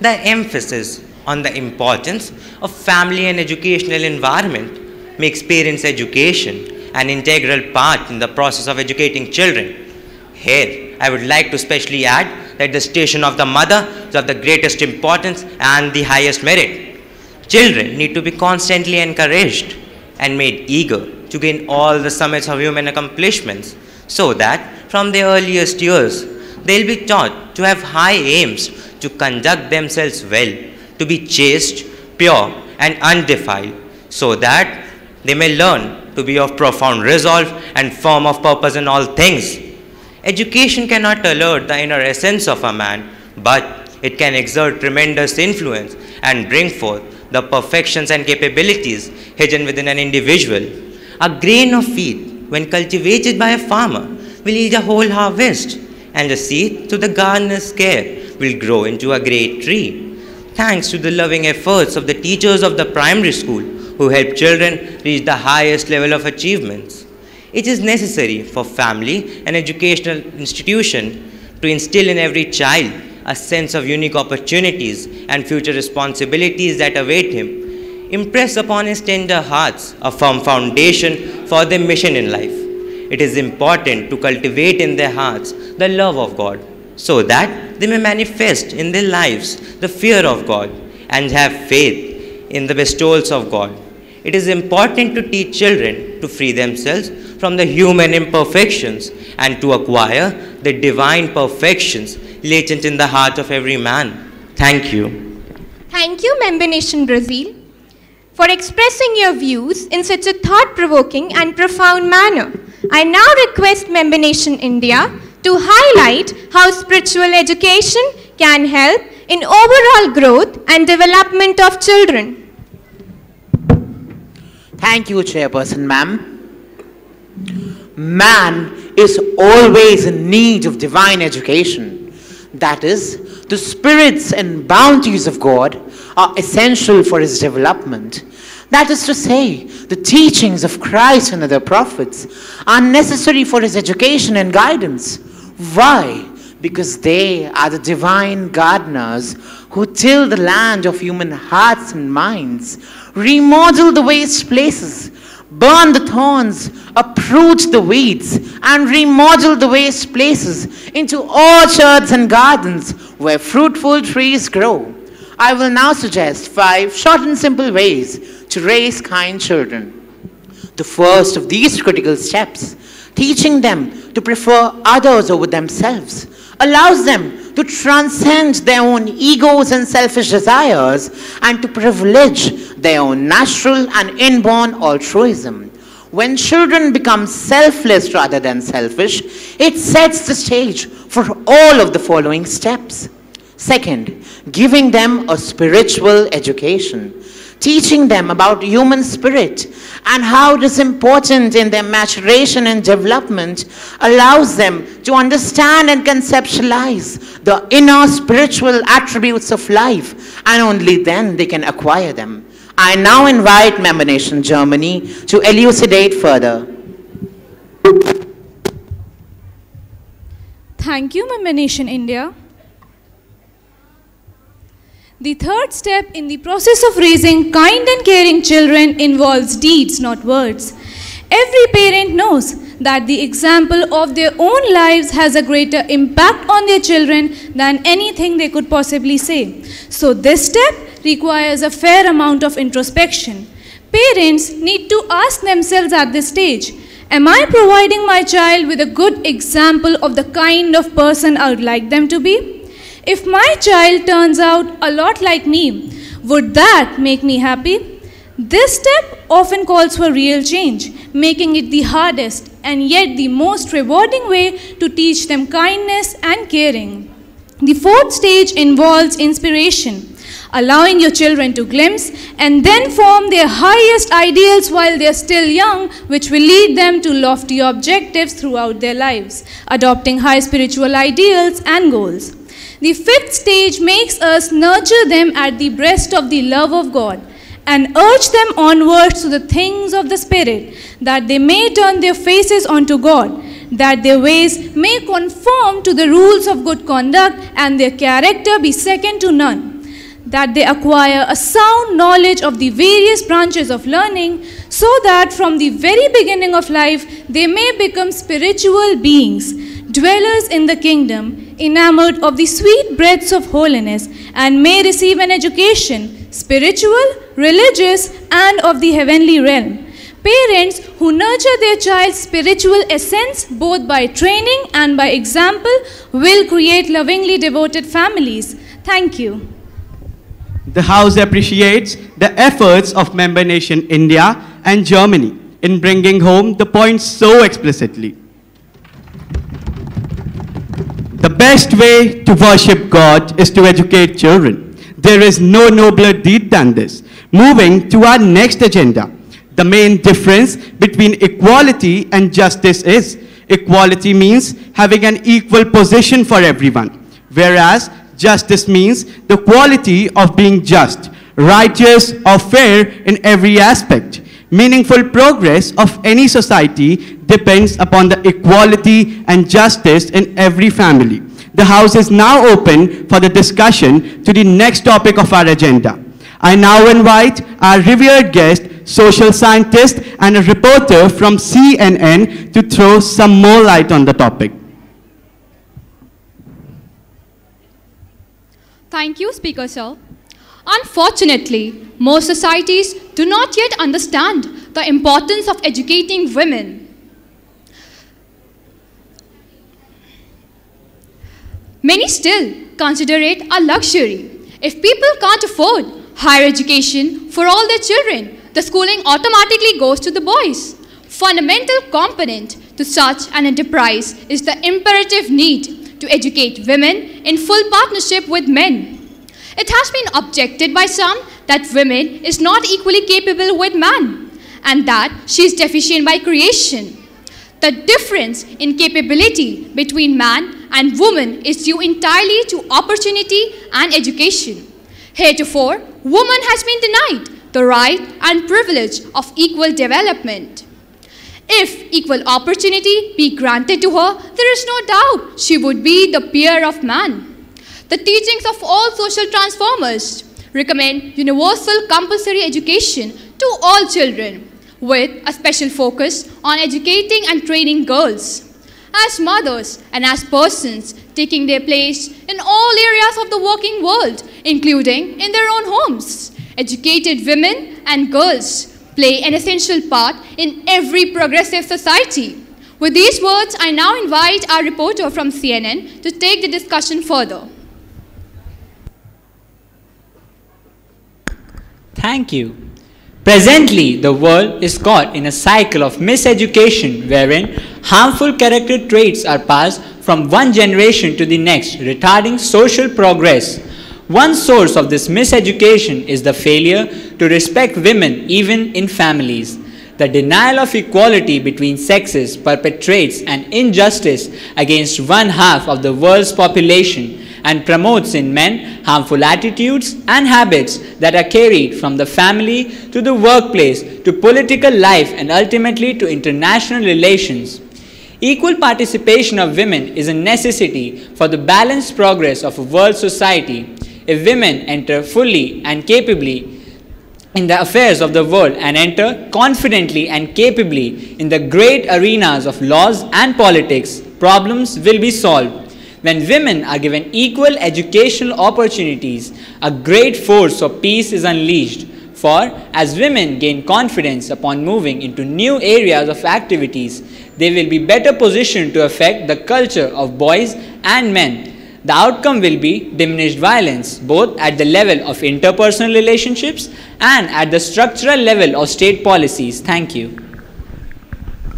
The emphasis on the importance of family and educational environment makes parents' education an integral part in the process of educating children. Here, I would like to specially add that the station of the mother is of the greatest importance and the highest merit. Children need to be constantly encouraged and made eager to gain all the summits of human accomplishments so that from their earliest years they'll be taught to have high aims to conduct themselves well, to be chaste, pure, and undefiled, so that they may learn to be of profound resolve and firm of purpose in all things. Education cannot alert the inner essence of a man, but it can exert tremendous influence and bring forth the perfections and capabilities hidden within an individual. A grain of wheat, when cultivated by a farmer, will yield a whole harvest, and the seed, to the gardener's care, will grow into a great tree. Thanks to the loving efforts of the teachers of the primary school who help children reach the highest level of achievements. It is necessary for family and educational institution to instill in every child a sense of unique opportunities and future responsibilities that await him. Impress upon his tender hearts a firm foundation for their mission in life. It is important to cultivate in their hearts the love of God so that they may manifest in their lives the fear of God and have faith in the bestowals of God. It is important to teach children to free themselves from the human imperfections and to acquire the divine perfections latent in the heart of every man. Thank you. Thank you, Member Nation Brazil, for expressing your views in such a thought provoking and profound manner. I now request Member Nation India to highlight how spiritual education can help in overall growth and development of children. Thank you, Chairperson, ma'am. Man is always in need of divine education. That is, the spirits and bounties of God are essential for his development. That is to say, the teachings of Christ and other prophets are necessary for his education and guidance. Why? Because they are the divine gardeners who till the land of human hearts and minds, remodel the waste places, burn the thorns, uproot the weeds, and remodel the waste places into orchards and gardens where fruitful trees grow. I will now suggest five short and simple ways to raise kind children. The first of these critical steps, teaching them to prefer others over themselves, allows them to transcend their own egos and selfish desires and to privilege their own natural and inborn altruism. When children become selfless rather than selfish, it sets the stage for all of the following steps. Second, giving them a spiritual education. Teaching them about human spirit and how it is important in their maturation and development allows them to understand and conceptualize the inner spiritual attributes of life and only then they can acquire them. I now invite Member Germany to elucidate further. Thank you, Member India. The third step in the process of raising kind and caring children involves deeds, not words. Every parent knows that the example of their own lives has a greater impact on their children than anything they could possibly say. So, this step requires a fair amount of introspection. Parents need to ask themselves at this stage Am I providing my child with a good example of the kind of person I would like them to be? If my child turns out a lot like me, would that make me happy? This step often calls for real change, making it the hardest and yet the most rewarding way to teach them kindness and caring. The fourth stage involves inspiration, allowing your children to glimpse and then form their highest ideals while they're still young, which will lead them to lofty objectives throughout their lives, adopting high spiritual ideals and goals. The fifth stage makes us nurture them at the breast of the love of God and urge them onwards to the things of the Spirit, that they may turn their faces unto God, that their ways may conform to the rules of good conduct, and their character be second to none, that they acquire a sound knowledge of the various branches of learning, so that from the very beginning of life they may become spiritual beings, dwellers in the kingdom enamored of the sweet breaths of holiness, and may receive an education, spiritual, religious, and of the heavenly realm. Parents who nurture their child's spiritual essence both by training and by example will create lovingly devoted families. Thank you. The House appreciates the efforts of member nation India and Germany in bringing home the points so explicitly. The best way to worship God is to educate children. There is no nobler deed than this. Moving to our next agenda. The main difference between equality and justice is equality means having an equal position for everyone, whereas justice means the quality of being just, righteous, or fair in every aspect. Meaningful progress of any society depends upon the equality and justice in every family. The House is now open for the discussion to the next topic of our agenda. I now invite our revered guest, social scientist and a reporter from CNN to throw some more light on the topic. Thank you, Speaker Sir. Unfortunately, most societies do not yet understand the importance of educating women. Many still consider it a luxury. If people can't afford higher education for all their children, the schooling automatically goes to the boys. Fundamental component to such an enterprise is the imperative need to educate women in full partnership with men. It has been objected by some that women is not equally capable with man and that she is deficient by creation. The difference in capability between man and woman is due entirely to opportunity and education. Heretofore, woman has been denied the right and privilege of equal development. If equal opportunity be granted to her, there is no doubt she would be the peer of man. The teachings of all social transformers recommend universal compulsory education to all children with a special focus on educating and training girls. As mothers and as persons taking their place in all areas of the working world, including in their own homes, educated women and girls play an essential part in every progressive society. With these words, I now invite our reporter from CNN to take the discussion further. Thank you. Presently, the world is caught in a cycle of miseducation wherein harmful character traits are passed from one generation to the next, retarding social progress. One source of this miseducation is the failure to respect women even in families. The denial of equality between sexes perpetrates an injustice against one half of the world's population and promotes in men harmful attitudes and habits that are carried from the family to the workplace to political life and ultimately to international relations. Equal participation of women is a necessity for the balanced progress of a world society. If women enter fully and capably in the affairs of the world and enter confidently and capably in the great arenas of laws and politics, problems will be solved. When women are given equal educational opportunities, a great force of peace is unleashed. For as women gain confidence upon moving into new areas of activities, they will be better positioned to affect the culture of boys and men. The outcome will be diminished violence, both at the level of interpersonal relationships and at the structural level of state policies. Thank you.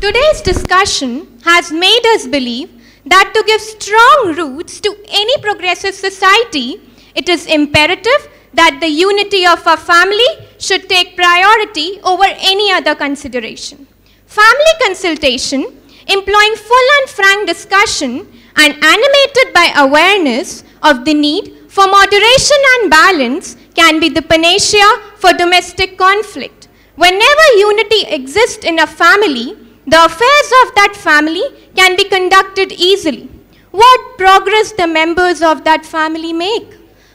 Today's discussion has made us believe that to give strong roots to any progressive society, it is imperative that the unity of a family should take priority over any other consideration. Family consultation, employing full and frank discussion and animated by awareness of the need for moderation and balance, can be the panacea for domestic conflict. Whenever unity exists in a family, the affairs of that family can be conducted easily. What progress the members of that family make?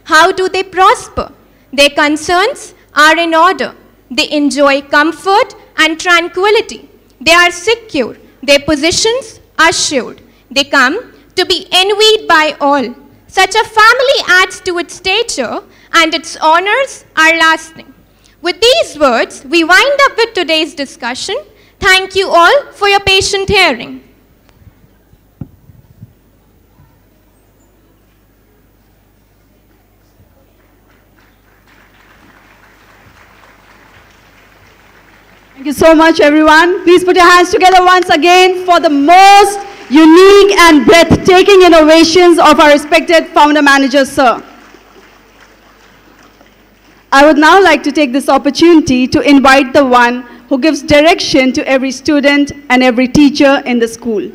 How do they prosper? Their concerns are in order. They enjoy comfort and tranquility. They are secure. Their positions are assured. They come to be envied by all. Such a family adds to its stature and its honors are lasting. With these words, we wind up with today's discussion. Thank you all for your patient hearing. Thank you so much, everyone. Please put your hands together once again for the most unique and breathtaking innovations of our respected founder manager, sir. I would now like to take this opportunity to invite the one who gives direction to every student and every teacher in the school.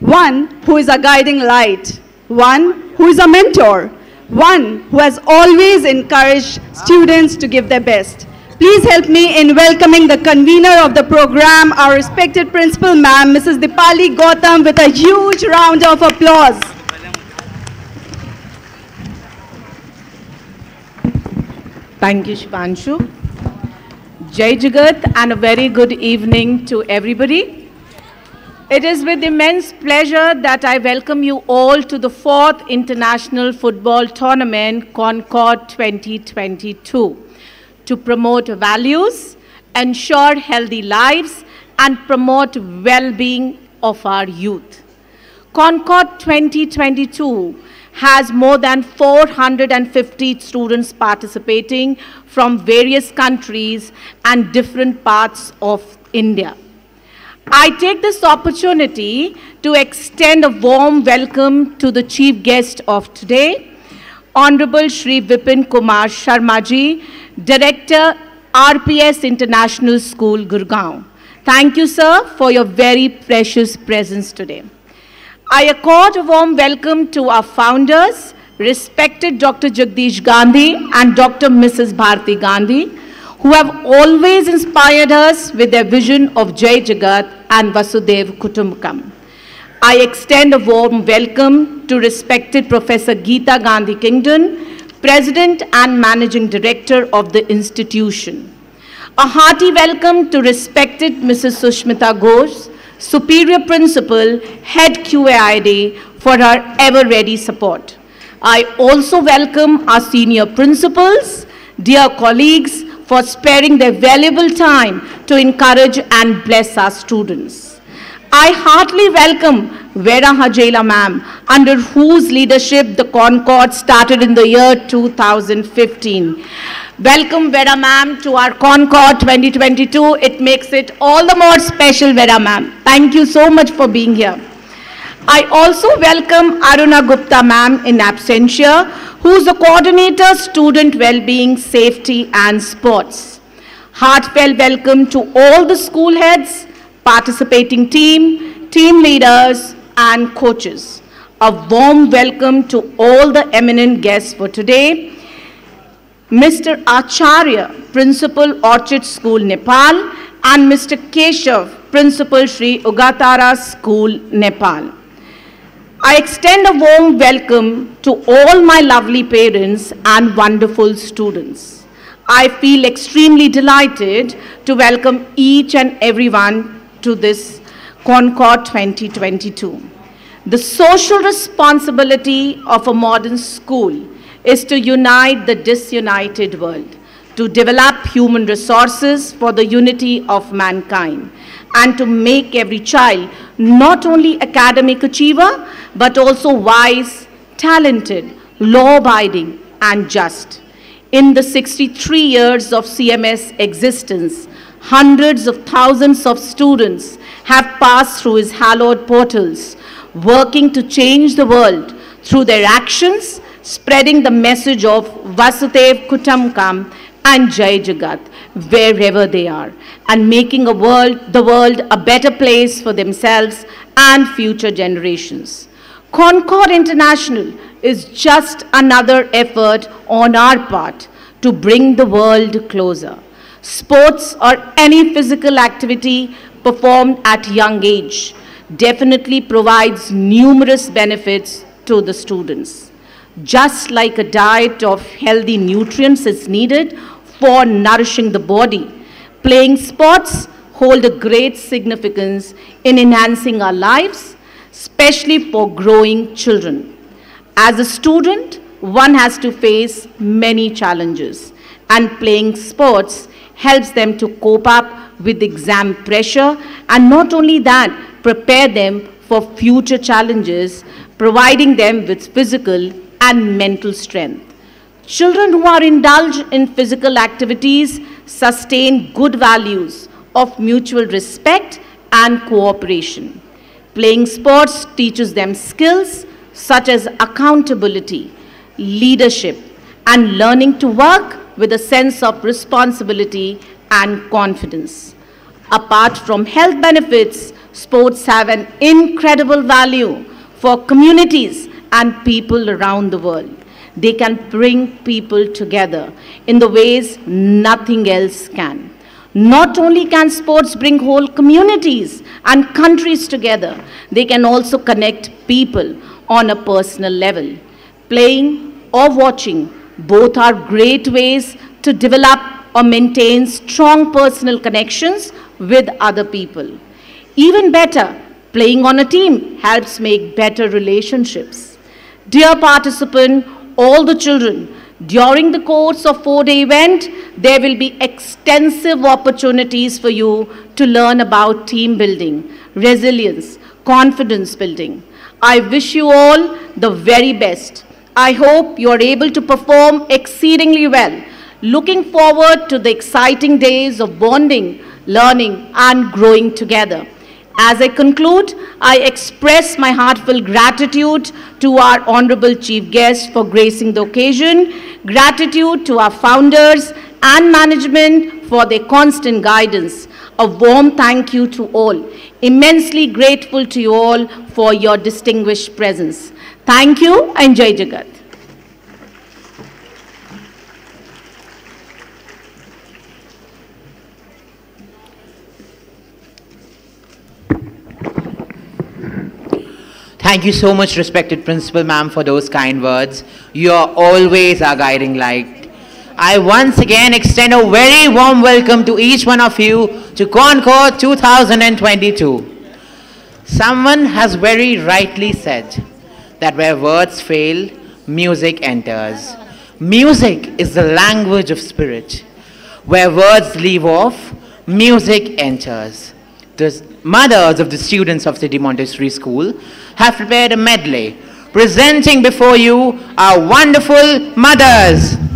One who is a guiding light. One who is a mentor. One who has always encouraged students to give their best. Please help me in welcoming the convener of the program, our respected principal ma'am, Mrs. Dipali Gautam, with a huge round of applause. Thank you, Shivanshu. Jai Jagat and a very good evening to everybody. It is with immense pleasure that I welcome you all to the fourth International Football Tournament, Concord 2022, to promote values, ensure healthy lives, and promote well-being of our youth. Concord 2022 has more than 450 students participating from various countries and different parts of India. I take this opportunity to extend a warm welcome to the chief guest of today, Honorable Shri Vipin Kumar Sharmaji, Director, RPS International School, Gurgaon. Thank you, sir, for your very precious presence today. I accord a warm welcome to our founders, respected Dr. Jagdish Gandhi and Dr. Mrs. Bharti Gandhi, who have always inspired us with their vision of Jai Jagat and Vasudhaiva Kutumbakam. I extend a warm welcome to respected Professor Geeta Gandhi Kingdon, President and Managing Director of the institution. A hearty welcome to respected Mrs. Sushmita Ghosh, Superior Principal, Head QAID, for her ever-ready support. I also welcome our senior principals, dear colleagues, for sparing their valuable time to encourage and bless our students. I heartily welcome Vera Hajela ma'am, under whose leadership the Concord started in the year 2015. Welcome Vera ma'am to our Concord 2022. It makes it all the more special Vera ma'am. Thank you so much for being here. I also welcome Aruna Gupta ma'am in absentia, who is the coordinator student well-being, safety and sports. Heartfelt welcome to all the school heads, participating team, team leaders and coaches. A warm welcome to all the eminent guests for today. Mr. Acharya, Principal Orchard School, Nepal, and Mr. Keshav, Principal Sri Ugatara School, Nepal. I extend a warm welcome to all my lovely parents and wonderful students. I feel extremely delighted to welcome each and everyone to this Concord 2022. The social responsibility of a modern school is to unite the disunited world, to develop human resources for the unity of mankind, and to make every child not only academic achiever, but also wise, talented, law-abiding, and just. In the 63 years of CMS existence, hundreds of thousands of students have passed through his hallowed portals, working to change the world through their actions, spreading the message of Vasudhaiva Kutumbakam and Jai Jagat wherever they are, and making a world, the world a better place for themselves and future generations. Concord International is just another effort on our part to bring the world closer. Sports or any physical activity performed at young age definitely provides numerous benefits to the students. Just like a diet of healthy nutrients is needed for nourishing the body, playing sports hold a great significance in enhancing our lives, especially for growing children. As a student, one has to face many challenges, and playing sports helps them to cope up with exam pressure, and not only that, prepare them for future challenges, providing them with physical and mental strength. Children who are indulged in physical activities sustain good values of mutual respect and cooperation. Playing sports teaches them skills such as accountability, leadership, and learning to work with a sense of responsibility and confidence. Apart from health benefits, sports have an incredible value for communities and people around the world. They can bring people together in the ways nothing else can. Not only can sports bring whole communities and countries together, they can also connect people on a personal level. Playing or watching, both are great ways to develop or maintain strong personal connections with other people. Even better, playing on a team helps make better relationships. Dear participant, all the children, during the course of four-day event, there will be extensive opportunities for you to learn about team building, resilience, confidence building. I wish you all the very best. I hope you are able to perform exceedingly well. Looking forward to the exciting days of bonding, learning and growing together. As I conclude, I express my heartfelt gratitude to our Honorable Chief Guest for gracing the occasion, gratitude to our founders and management for their constant guidance. A warm thank you to all. Immensely grateful to you all for your distinguished presence. Thank you and Jai Jagat. Thank you so much, respected Principal Ma'am, for those kind words. You are always our guiding light. I once again extend a very warm welcome to each one of you to Concord 2022. Someone has very rightly said that where words fail, music enters. Music is the language of spirit. Where words leave off, music enters. The mothers of the students of City Montessori School have prepared a medley presenting before you our wonderful mothers. mothers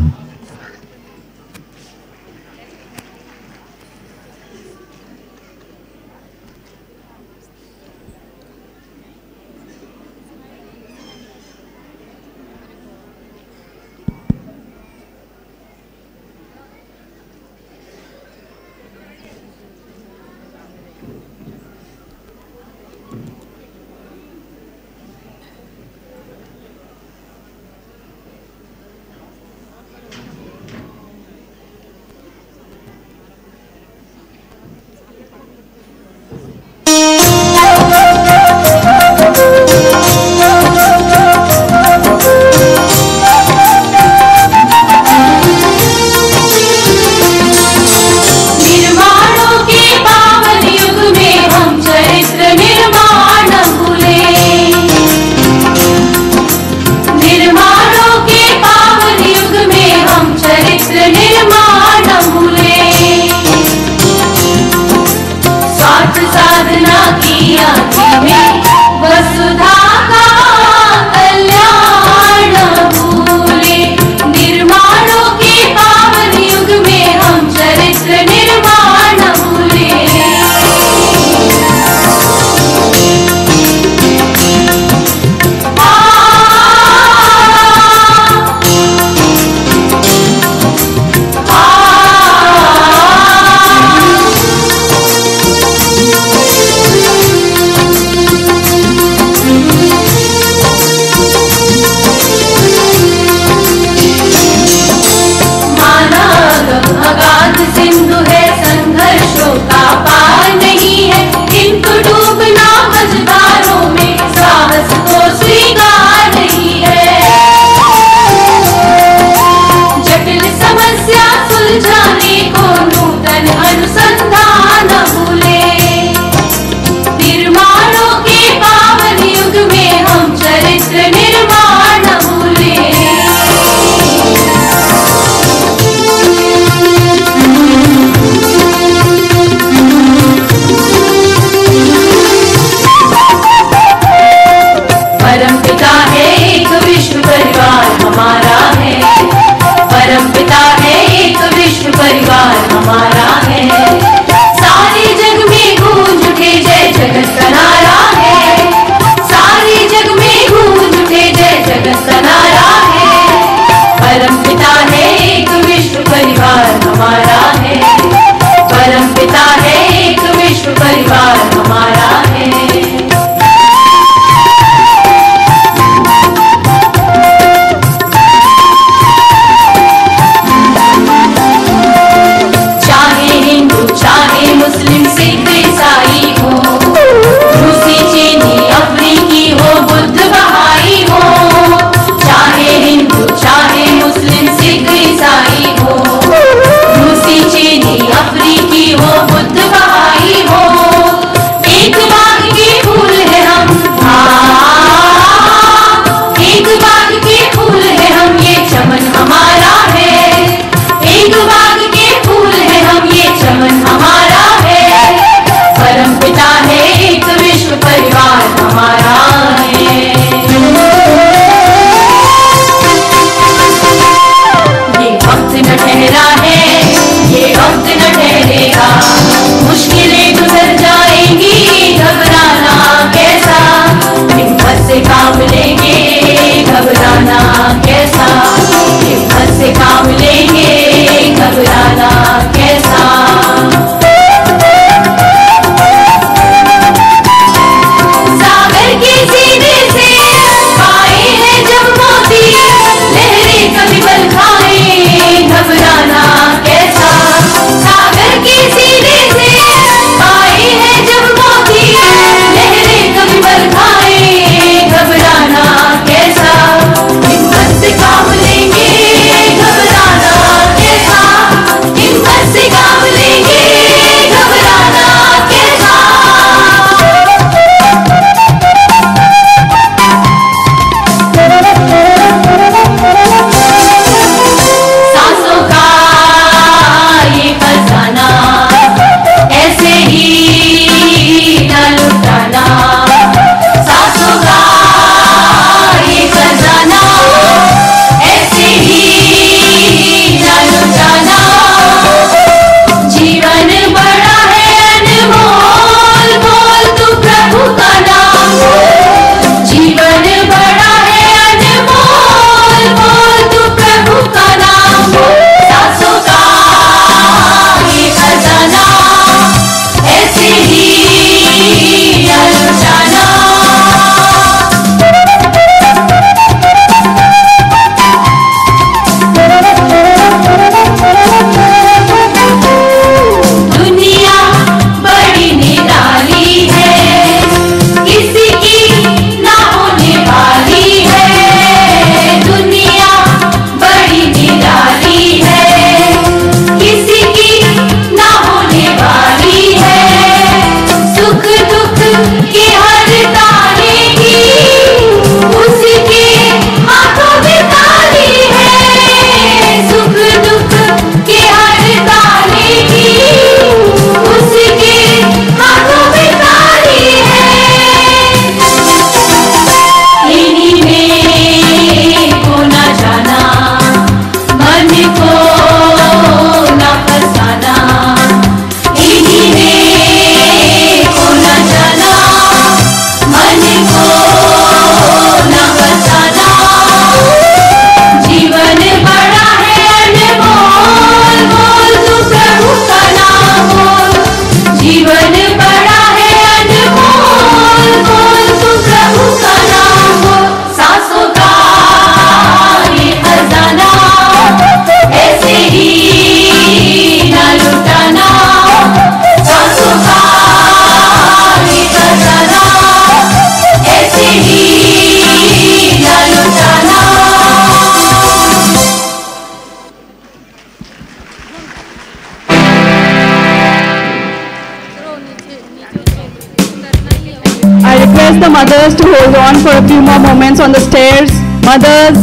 on for a few more moments on the stairs. Mothers.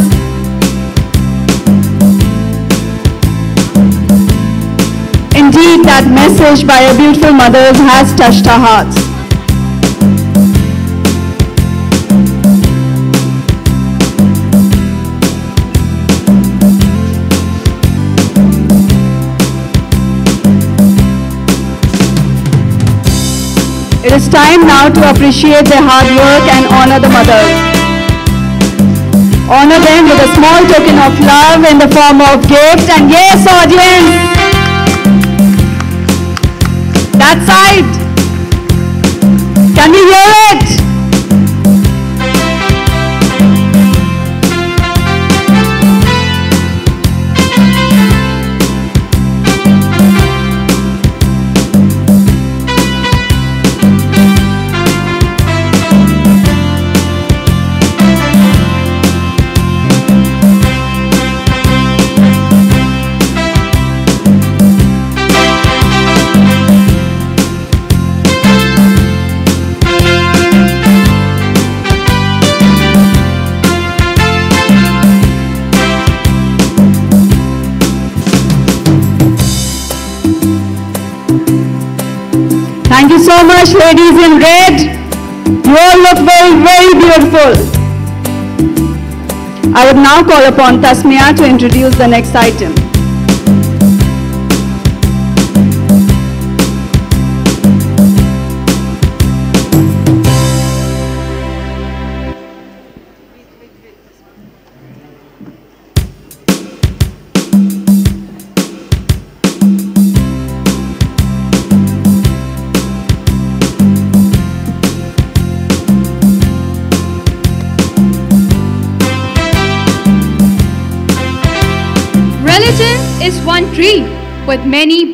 Indeed, that message by our beautiful mothers has touched our hearts. It is time now to appreciate their hard work and honor the mothers. Honor them with a small token of love in the form of gifts and yes audience, that side, can we hear it? So much, ladies in red. You all look very, very beautiful. I would now call upon Tasmia to introduce the next item.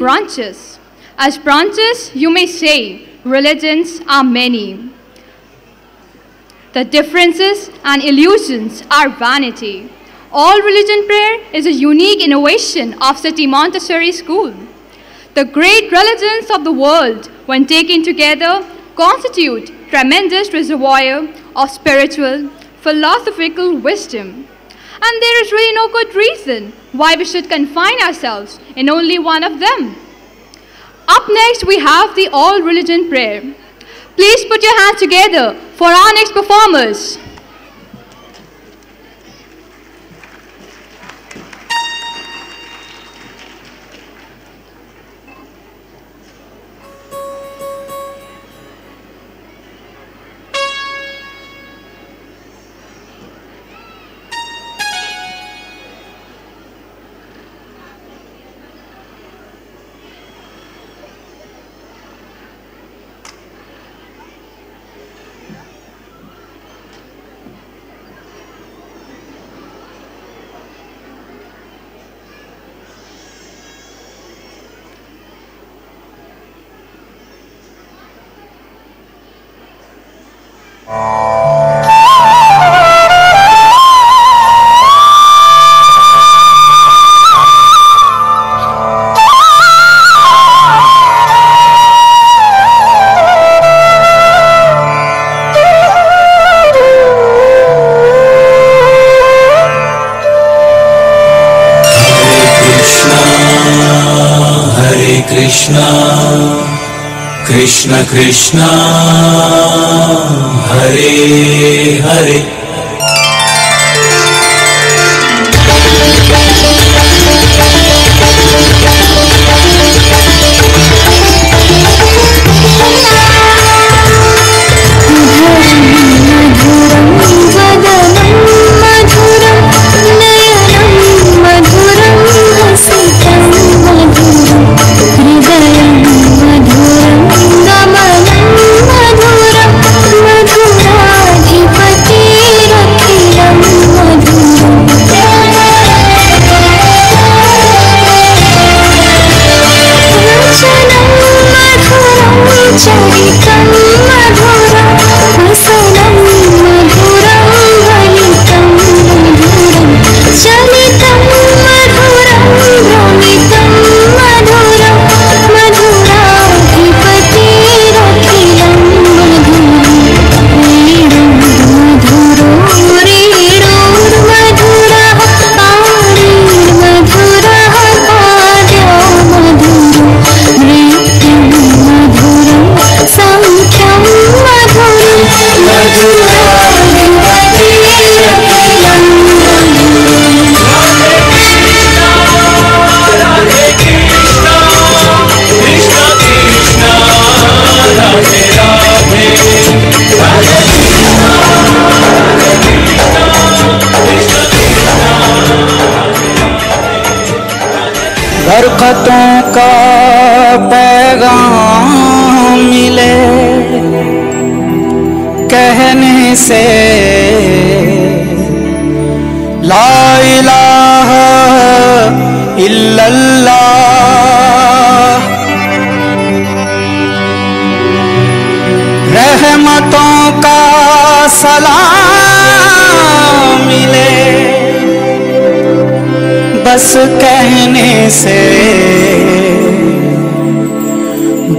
Branches. As branches, you may say, religions are many. The differences and illusions are vanity. All religion prayer is a unique innovation of City Montessori School. The great religions of the world, when taken together, constitute tremendous reservoir of spiritual, philosophical wisdom. And there is really no good reason why we should confine ourselves in only one of them. Up next, we have the All Religion Prayer. Please put your hands together for our next performers. Krishna हरकतों का पैगाम मिले। कहने से ला इलाहा इल्लल्लाह। रहमतों का सलाम बस कहने से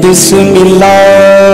बिस्मिल्लाह।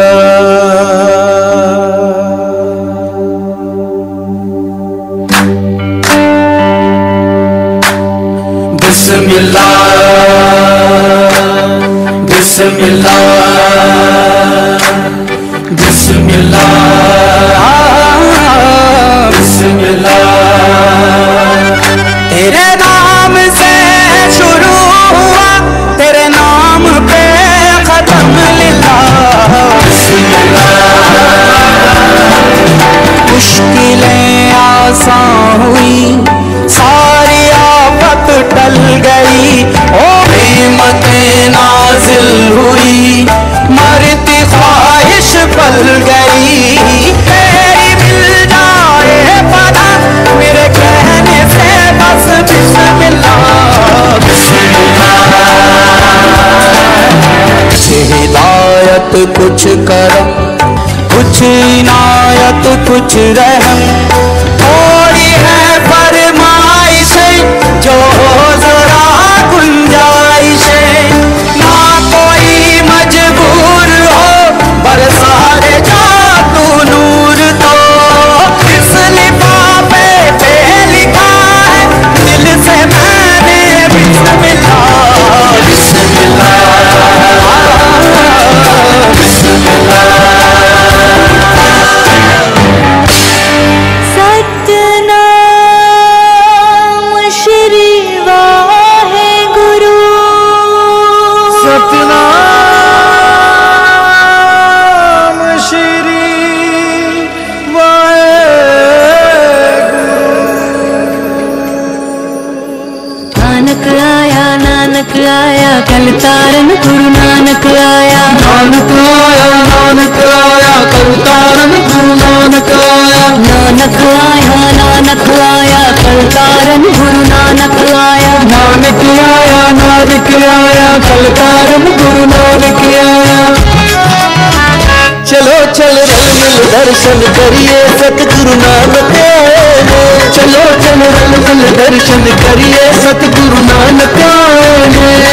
आसान हुई, सारी आफत टल गई। ओ हिम्मतें नाजिल हुई, मरती ख्वाहिश पल गई। तेरी मिल जाए पता मेरे कहने से बस हिदायत कुछ करम, कुछ इनायत कुछ रहम। नानक आया नानक आया कल तारन गुरु नानक आया। नानक आया नानक आया कल तारन गुरु नानक आया। चलो चल रल मिल दर्शन करिए सतगुरु नानक आए। चलो चल रल मिल दर्शन करिए सतगुरु नानक आए।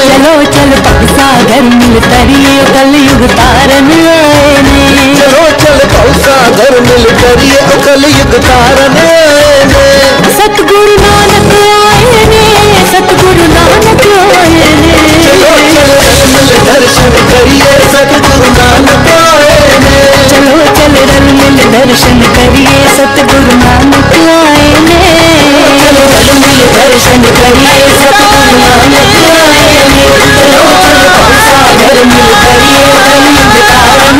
चलो चल पग सागर मिल तरिए कलयुग तारन आए। चलो सागर मिल करिए कलयुग तारन आए ने सतगुरु नानक आए ने सतगुरु नानक आए ने। चलो चल रल मिल दर्शन करिए सतगुरु नानक आए ने। चलो चल रल मिल दर्शन करिए सतगुरु नानक आए ने। चलो रल मिल दर्शन करिए सतगुरु नानक आए ने। चलो चल सागर मिल करिए कलयुग तारन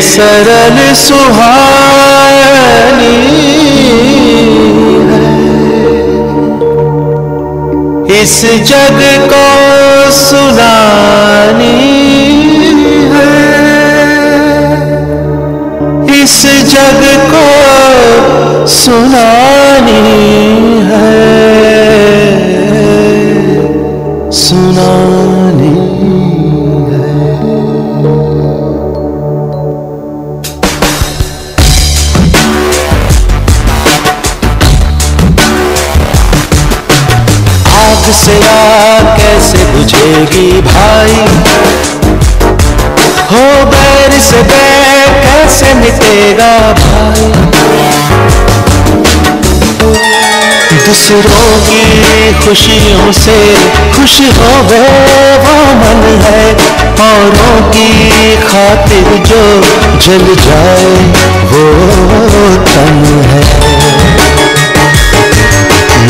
सरल सुहानी इस जग को सुनानी है। इस जग को सुनानी है। सुनानी बुझेगी भाई। हो बैर से बैर कैसे मिटेगा भाई? दूसरों की खुशियों से खुश हो गए वो मन है। औरों की खातिर जो जल जाए, वो तन है।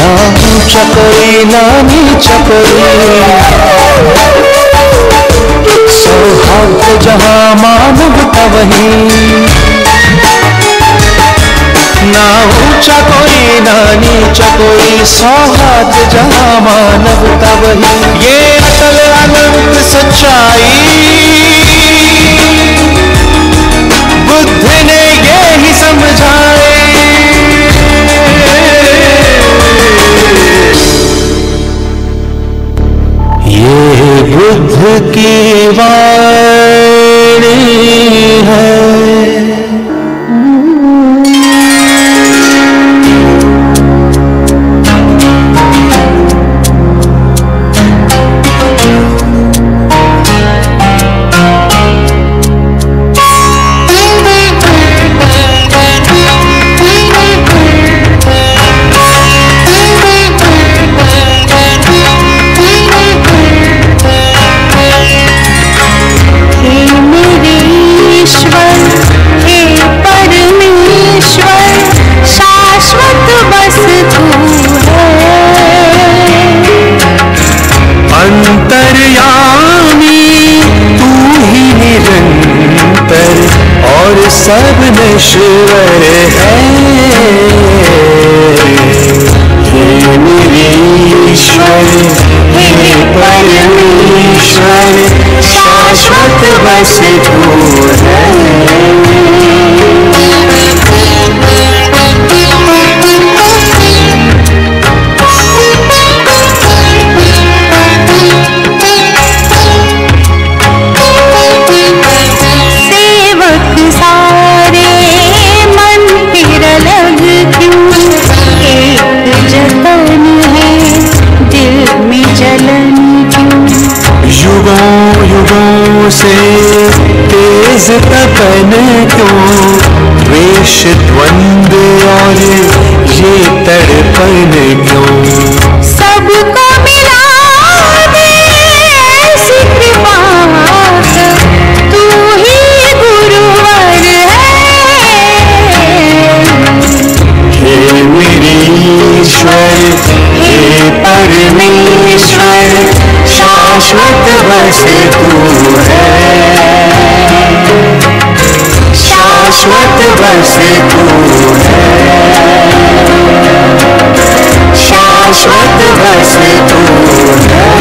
ना ऊँचा कोई ना नीचा कोई सौभाग्य जहाँ मानवता वही ना ऊँचा कोई ना नीचा कोई सौभाग्य जहाँ मानवता ये अटल अनंत सच्चाई। बुद्ध ने ये ही समझाए। ये बुद्ध की वाणी है। सब नश्वर है हे मेरे ईश्वर हे परमेश्वर शाश्वत बस तू है। से तेज तपन क्यों? द्वेष द्वंद और ये तड़पन क्यों? सबको मिला दे ऐसी कृपा तू ही गुरुवर है। हे मेरे ईश्वर हे परमेश्वर। शाश्वत बस तू है शाश्वत बस तू है शाश्वत बस तू ईश्वर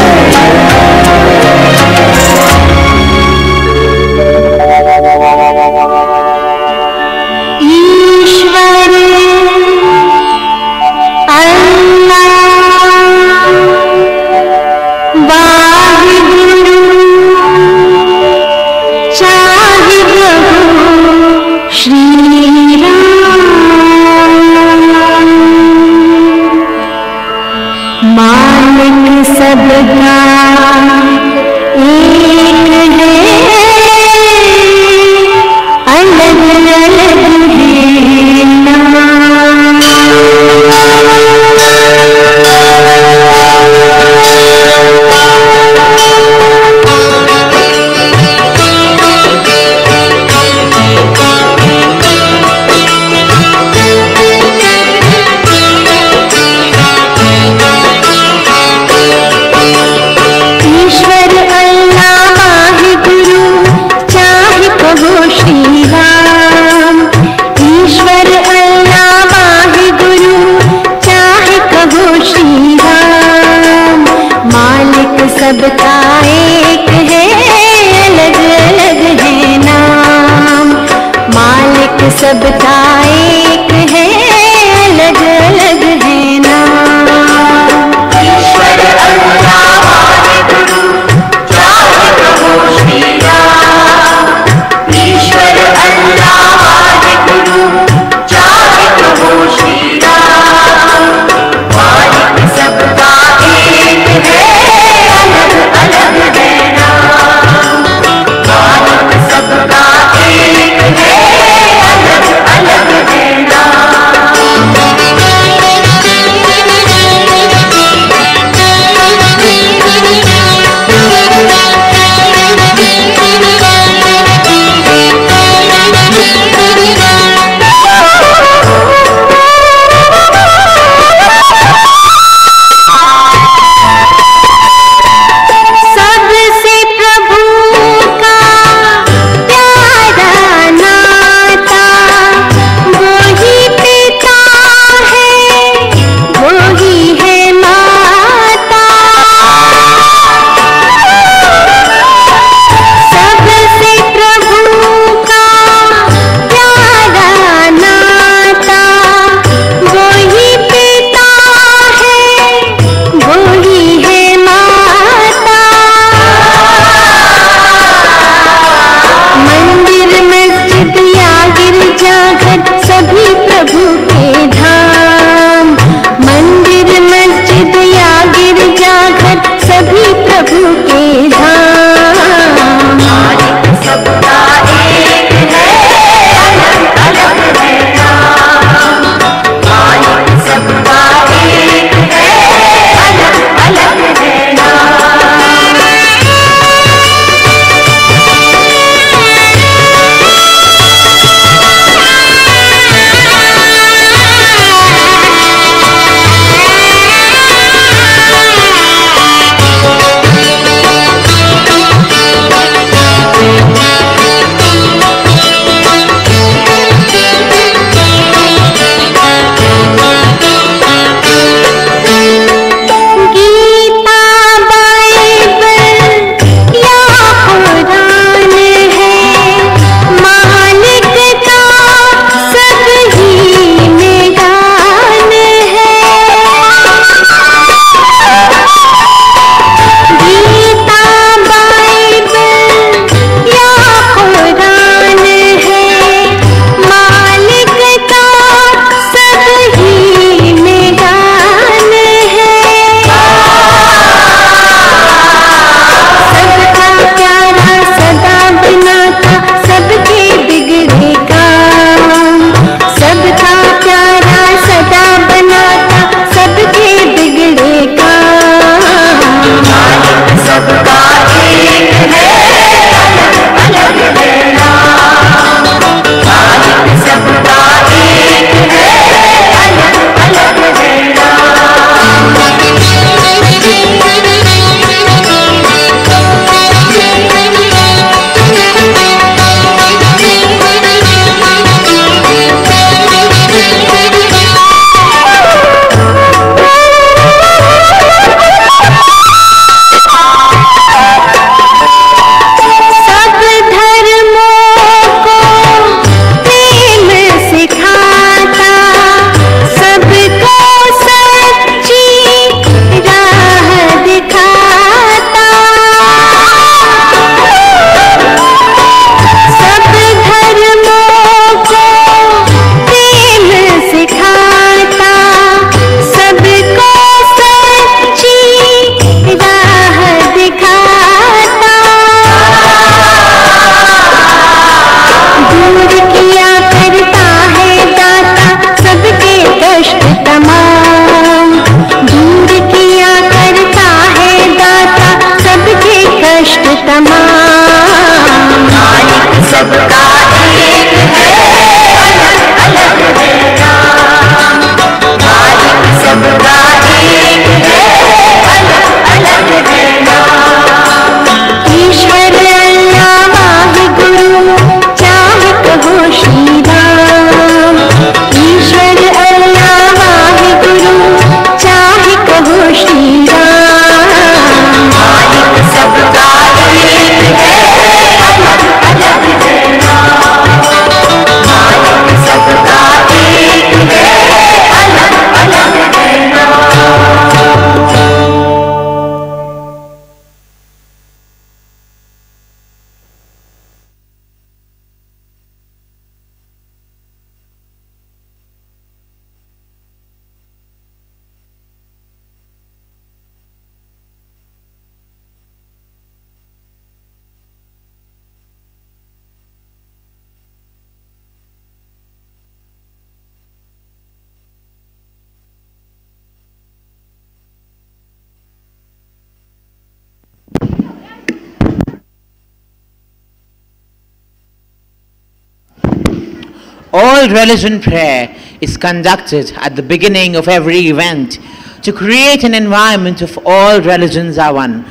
religion prayer is conducted at the beginning of every event to create an environment of all religions are one.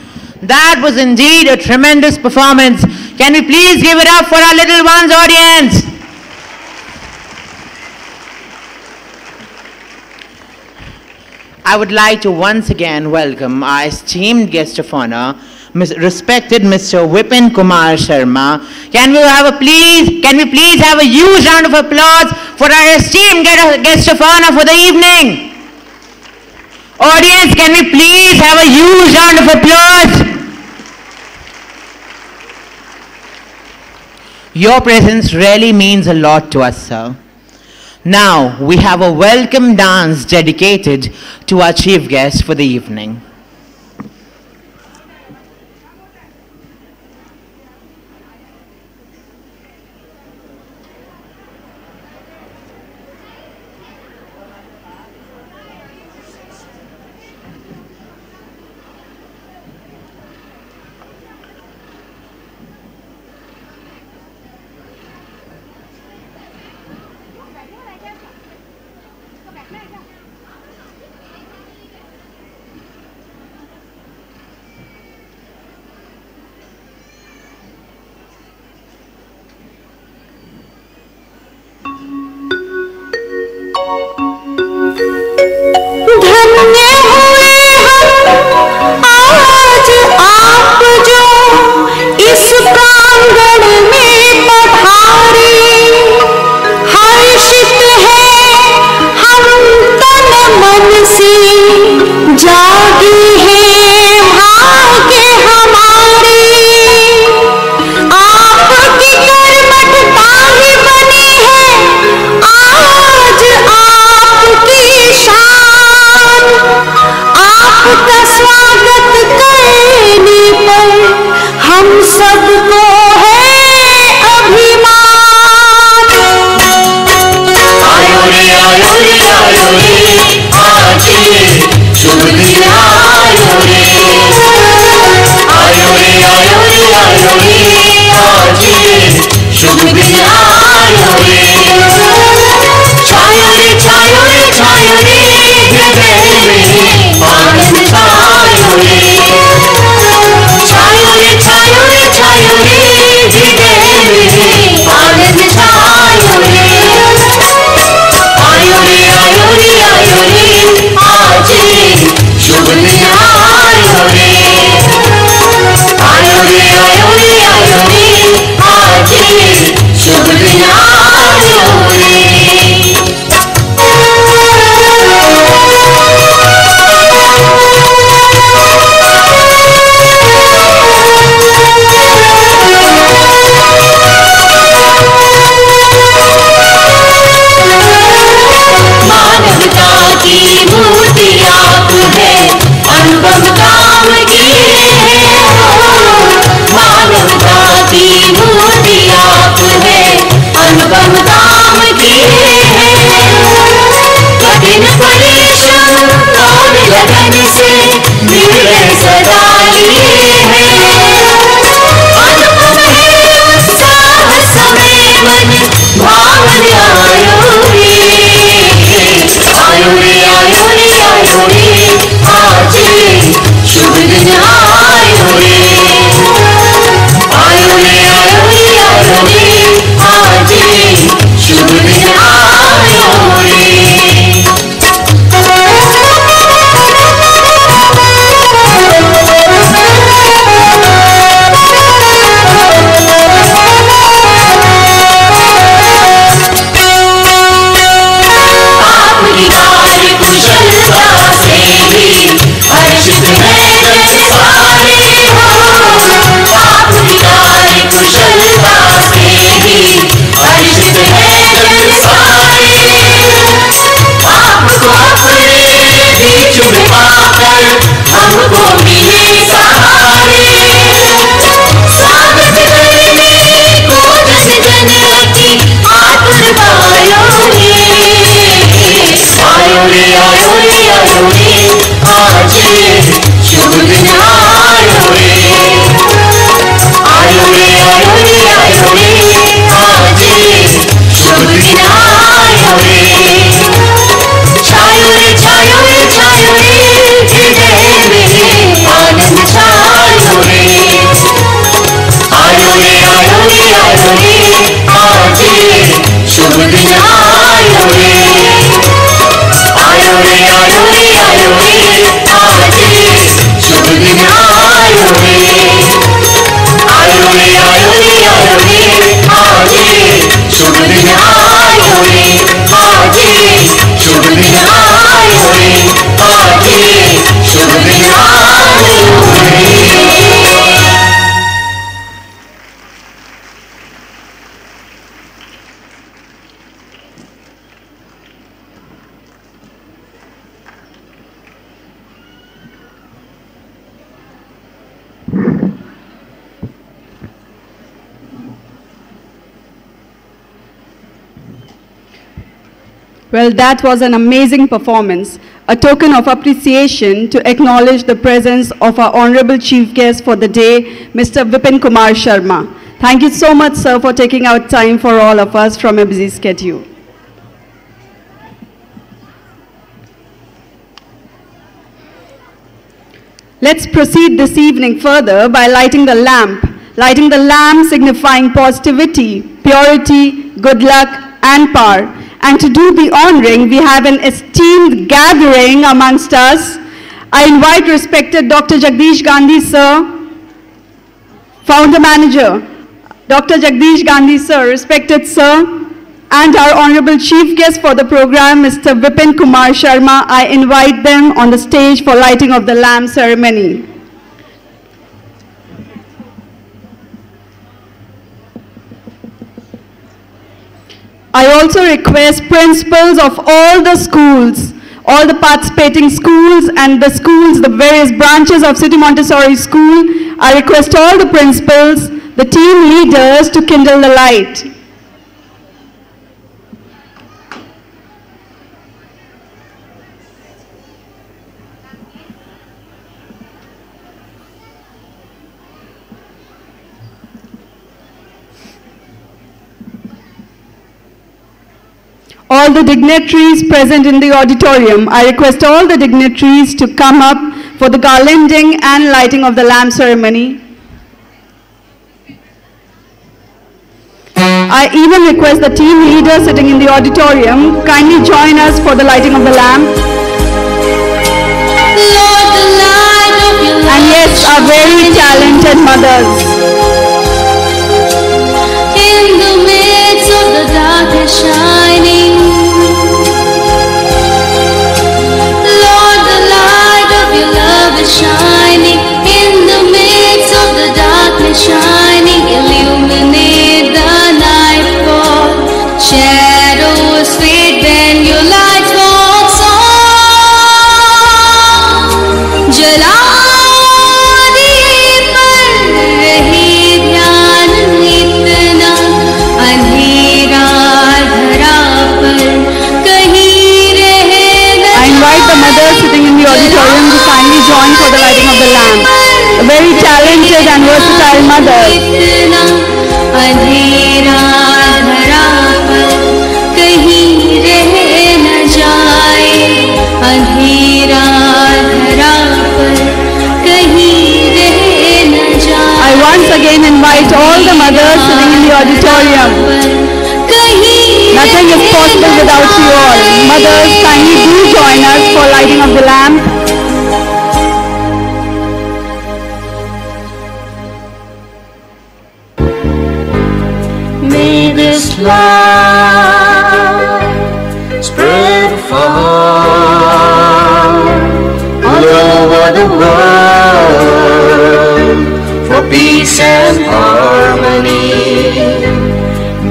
That was indeed a tremendous performance. Can we please give it up for our little ones audience? I would like to once again welcome our esteemed guest of honor, respected Mr. Vipin Kumar Sharma. Can we have a please, can we please have a huge round of applause for our esteemed guest of honor for the evening? Audience, can we please have a huge round of applause? Your presence really means a lot to us, sir. Now, we have a welcome dance dedicated to our chief guest for the evening. शुभ दिन आयो रे आज शुभ दिन आयो रे आज शुभ दिन आयो रे Well, that was an amazing performance, a token of appreciation to acknowledge the presence of our honorable chief guest for the day, Mr. Vipin Kumar Sharma. Thank you so much, sir, for taking out time for all of us from a busy schedule. Let's proceed this evening further by lighting the lamp. Lighting the lamp signifying positivity, purity, good luck, and power. And to do the honoring, we have an esteemed gathering amongst us. I invite respected Dr. Jagdish Gandhi, sir, founder manager, Dr. Jagdish Gandhi, sir, respected sir, and our honorable chief guest for the program, Mr. Vipin Kumar Sharma. I invite them on the stage for lighting of the lamp ceremony. I also request principals of all the schools, all the participating schools and the schools, the various branches of City Montessori School, I request all the principals, the team leaders to kindle the light. All the dignitaries present in the auditorium. I request all the dignitaries to come up for the garlanding and lighting of the lamp ceremony. I even request the team leader sitting in the auditorium kindly join us for the lighting of the lamp. And yes, our very talented mothers. In the midst of the darkest shining I invite the mother sitting in the auditorium to finally join for the lighting of the lamp. Very talented and versatile जाए I once again invite all the mothers sitting in the auditorium. Nothing is possible without you all. Mothers, kindly do join us for lighting of the lamp. Light spread far all over the world for peace and harmony.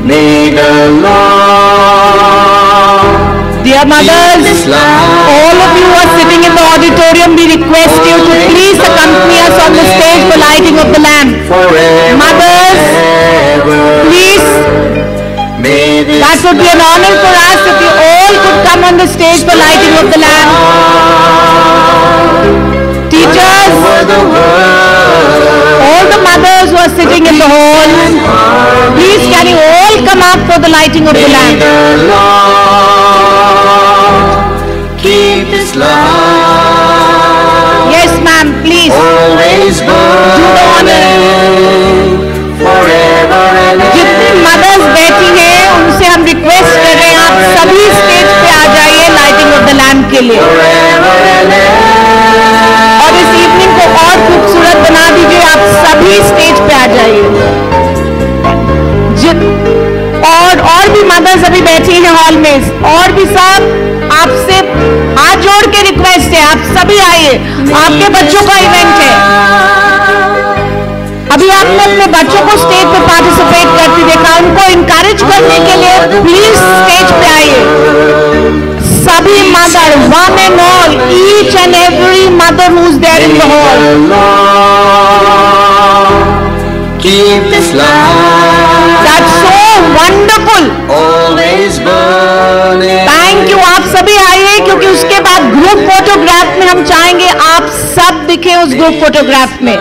May the Lord Dear mothers, all of you who are sitting in the auditorium, we request you to please accompany us on the stage for lighting of the lamp. Mothers, that would be an honor for us if you all could come on the stage for lighting of the lamp. Teachers, all the mothers who are sitting in the hall, please can you all come up for the lighting of the lamp. Yes, ma'am, please. Always burning. Do. Forever and ever. हम request कर रहे हैं आप सभी stage पे आ जाइए lighting of the lamp के लिए। और इस इवनिंग को और खूबसूरत बना दीजिए आप सभी स्टेज पे आ जाइए। और और भी मदर्स अभी बैठी हैं हॉल में और भी सब आपसे हाथ जोड़ के रिक्वेस्ट है आप सभी आइए। आपके बच्चों का इवेंट है। अभी आपने अपने बच्चों को स्टेज पे पार्टिसिपेट करते देखा उनको इंकरेज करने के लिए प्लीज़ स्टेज पे आइए सभी mother one and all each and every mother is there in the hall Keep this. That's so wonderful. Always burning. Thank you आप सभी आइए क्योंकि उसके बाद ग्रुप फोटोग्राफ में हम चाहेंगे आप सब दिखे उस ग्रुप फोटोग्राफ में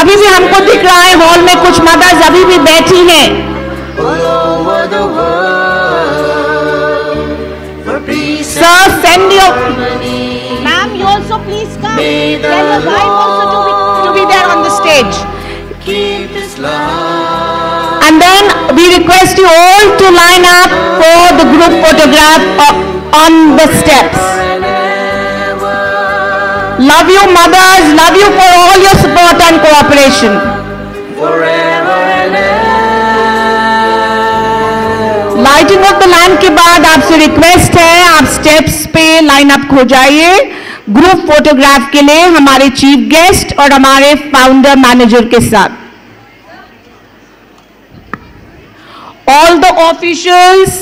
अभी भी हमको दिख रहा है हॉल में कुछ मदर्स अभी भी बैठी हैं Sir, send your ma'am. You also please come. Tell your wife also to be, to be there on the stage. And then we request you all to line up for the group photograph on the steps. Love you mothers, love you for all your support and cooperation. Lighting of the lamp के बाद आपसे request है आप steps पे line up हो जाइए group photograph के लिए हमारे चीफ गेस्ट और हमारे फाउंडर मैनेजर के साथ all the officials,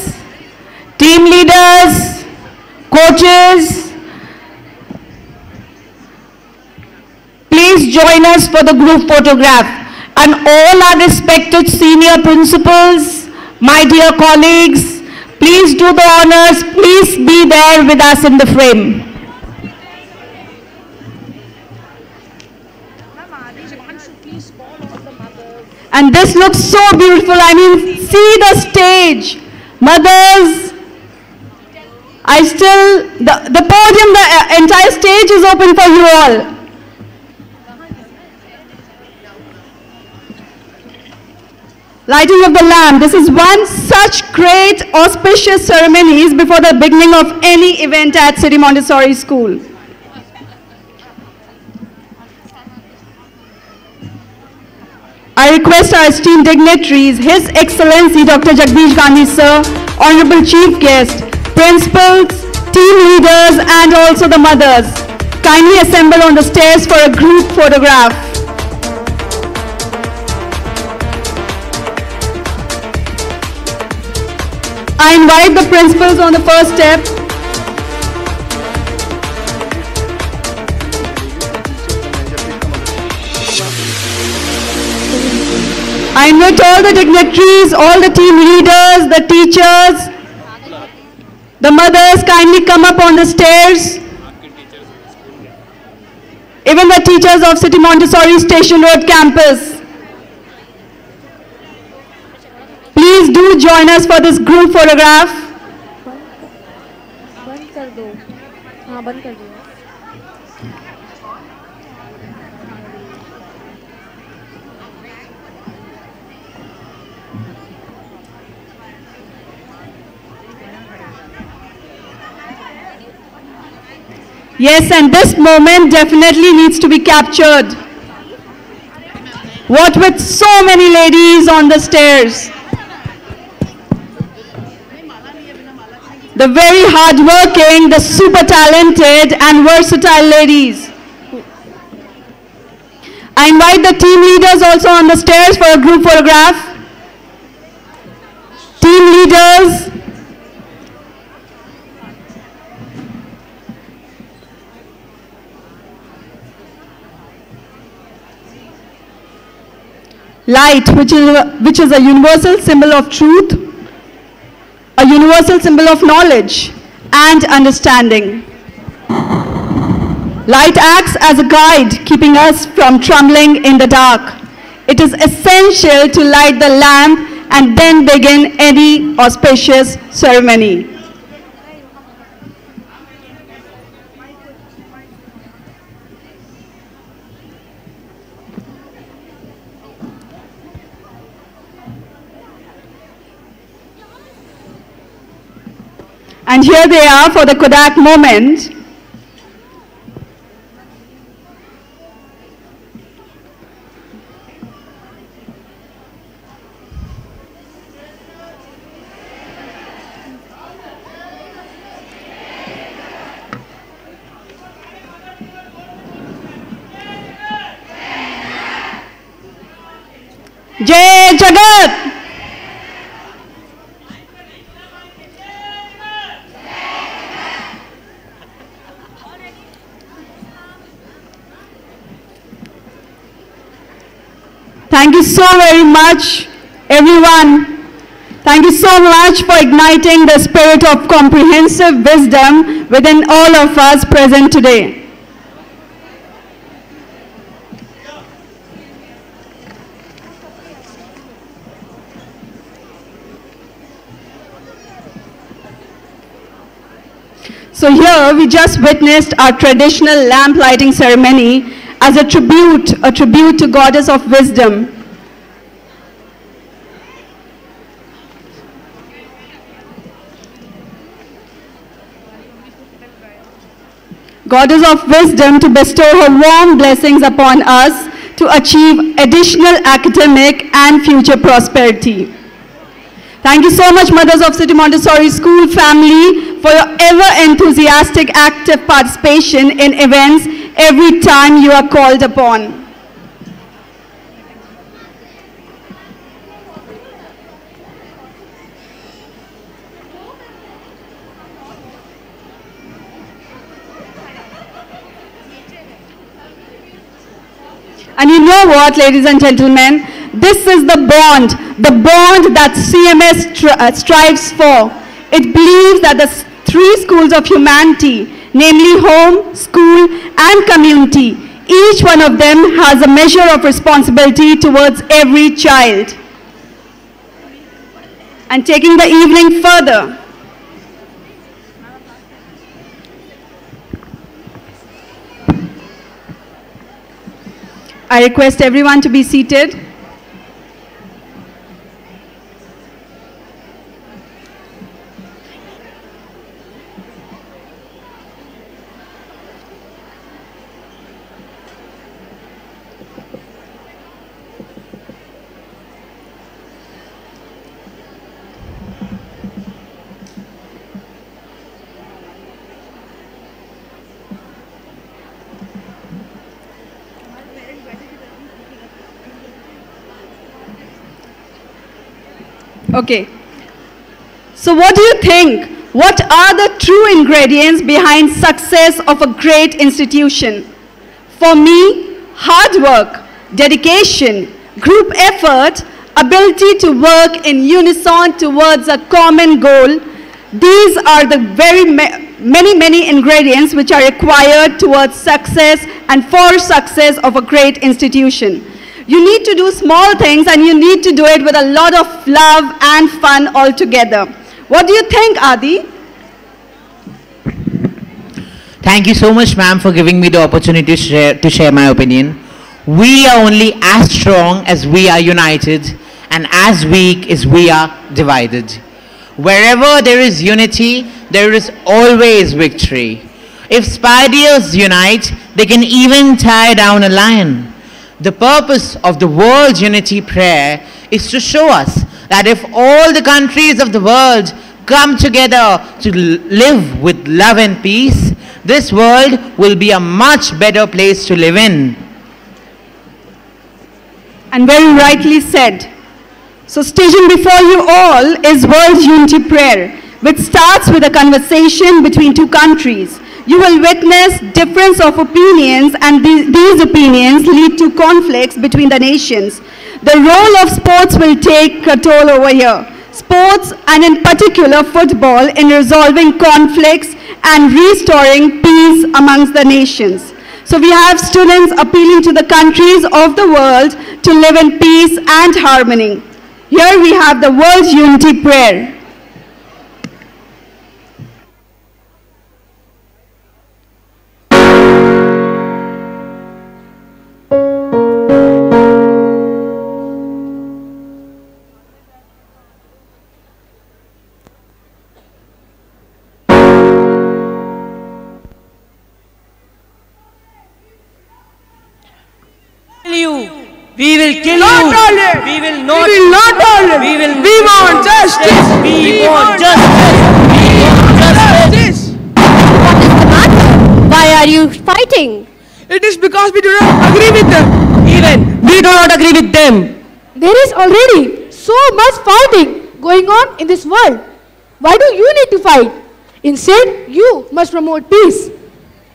team leaders, coaches, join us for the group photograph. And all our respected senior principals, my dear colleagues, please do the honors, please be there with us in the frame. And this looks so beautiful. I mean, see the stage. Mothers, I still, the, the podium, the uh, entire stage is open for you all. Lighting of the lamp. This is one such great auspicious ceremonies before the beginning of any event at City Montessori School. I request our esteemed dignitaries, His Excellency Dr. Jagdish Gandhi Sir, Honorable Chief Guest, Principals, team leaders and also the mothers, kindly assemble on the stairs for a group photograph. I invite the principals on the first step. I invite all the dignitaries, all the team leaders, the teachers, the mothers kindly come up on the stairs. Even the teachers of City Montessori Station Road campus. Please do join us for this group photograph? Yes, and this moment definitely needs to be captured. What with so many ladies on the stairs. The very hardworking, the super talented and versatile ladies. I invite the team leaders also on the stairs for a group photograph. Team leaders, Light, which is, a, which is a universal symbol of truth, a universal symbol of knowledge and understanding. Light acts as a guide, keeping us from trembling in the dark. it is essential to light the lamp and then begin any auspicious ceremony. And here they are for the Kodak moment. Jai Jagat! Thank you so very much, everyone. Thank you so much for igniting the spirit of comprehensive wisdom within all of us present today. So here we just witnessed our traditional lamp lighting ceremony as a tribute, a tribute to goddess of wisdom. Goddess of wisdom to bestow her warm blessings upon us to achieve additional academic and future prosperity. Thank you so much, Mothers of City Montessori School family, for your ever enthusiastic, active participation in events every time you are called upon. And you know what, ladies and gentlemen? This is the bond, the bond that CMS stri- uh, strives for. It believes that the three schools of humanity, namely home, school, and community, each one of them has a measure of responsibility towards every child. And taking the evening further, I request everyone to be seated. Okay. So what do you think? What are the true ingredients behind success of a great institution? For me, hard work, dedication, group effort, ability to work in unison towards a common goal, these are the very ma- many, many ingredients which are required towards success and for success of a great institution. You need to do small things and you need to do it with a lot of love and fun all together. What do you think, Adi? Thank you so much, ma'am, for giving me the opportunity to share, to share my opinion. We are only as strong as we are united, and as weak as we are divided. Wherever there is unity, there is always victory. If spiders unite, they can even tie down a lion. The purpose of the World Unity Prayer is to show us that if all the countries of the world come together to live with love and peace, this world will be a much better place to live in. And very rightly said. So, staging before you all is World Unity Prayer, which starts with a conversation between two countries. You will witness difference of opinions, and the- these opinions lead to conflicts between the nations. The role of sports will take a toll over here. Sports, and in particular football, in resolving conflicts and restoring peace amongst the nations. So we have students appealing to the countries of the world to live in peace and harmony. Here we have the World Unity Prayer. We will kill Not you. tolerate. We will not. We will not tolerate. We will. We want justice. We, We want want justice. We want justice. What is the matter? Why are you fighting? It is because we do not agree with them. Even we do not agree with them. There is already so much fighting going on in this world. Why do you need to fight? Instead, you must promote peace.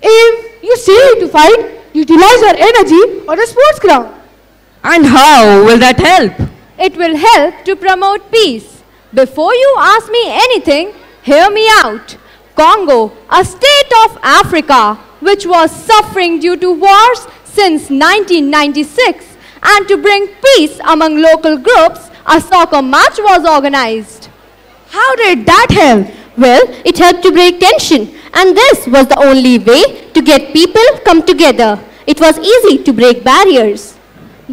If you say to fight, utilize your energy on a sports ground. And how will that help? It will help to promote peace. Before you ask me anything, hear me out. Congo, a state of Africa which was suffering due to wars since 1996, and to bring peace among local groups, a soccer match was organized. How did that help? Well, it helped to break tension, and this was the only way to get people come together. It was easy to break barriers.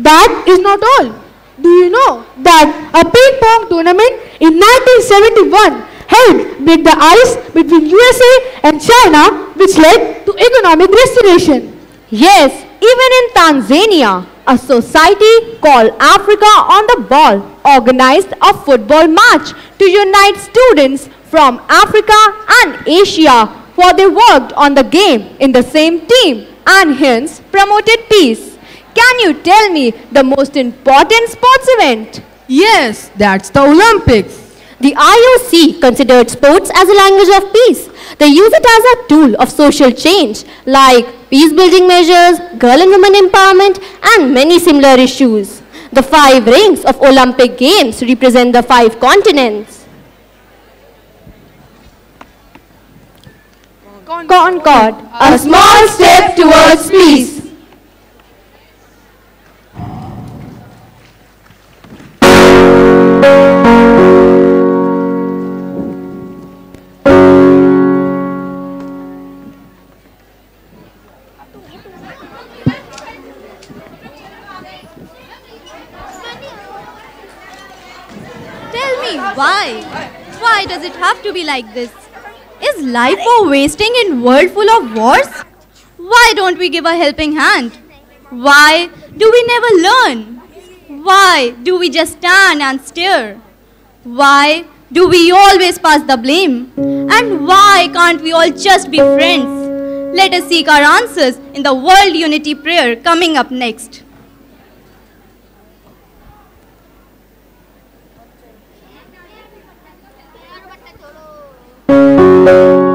That is not all. Do you know that a ping pong tournament in 1971 helped break the ice between USA and China, which led to economic restoration? Yes, even in Tanzania, a society called Africa on the Ball organized a football match to unite students from Africa and Asia for they worked on the game in the same team and hence promoted peace. Can you tell me the most important sports event? Yes, that's the Olympics. The IOC considered sports as a language of peace. They use it as a tool of social change, like peace building measures, girl and women empowerment, and many similar issues. The five rings of Olympic Games represent the five continents. Concord, a small step towards peace. It have to be like this? Is life for wasting in world full of wars? Why don't we give a helping hand? Why do we never learn? Why do we just stand and stare? Why do we always pass the blame? And why can't we all just be friends? Let us seek our answers in the World Unity Prayer coming up next. Thank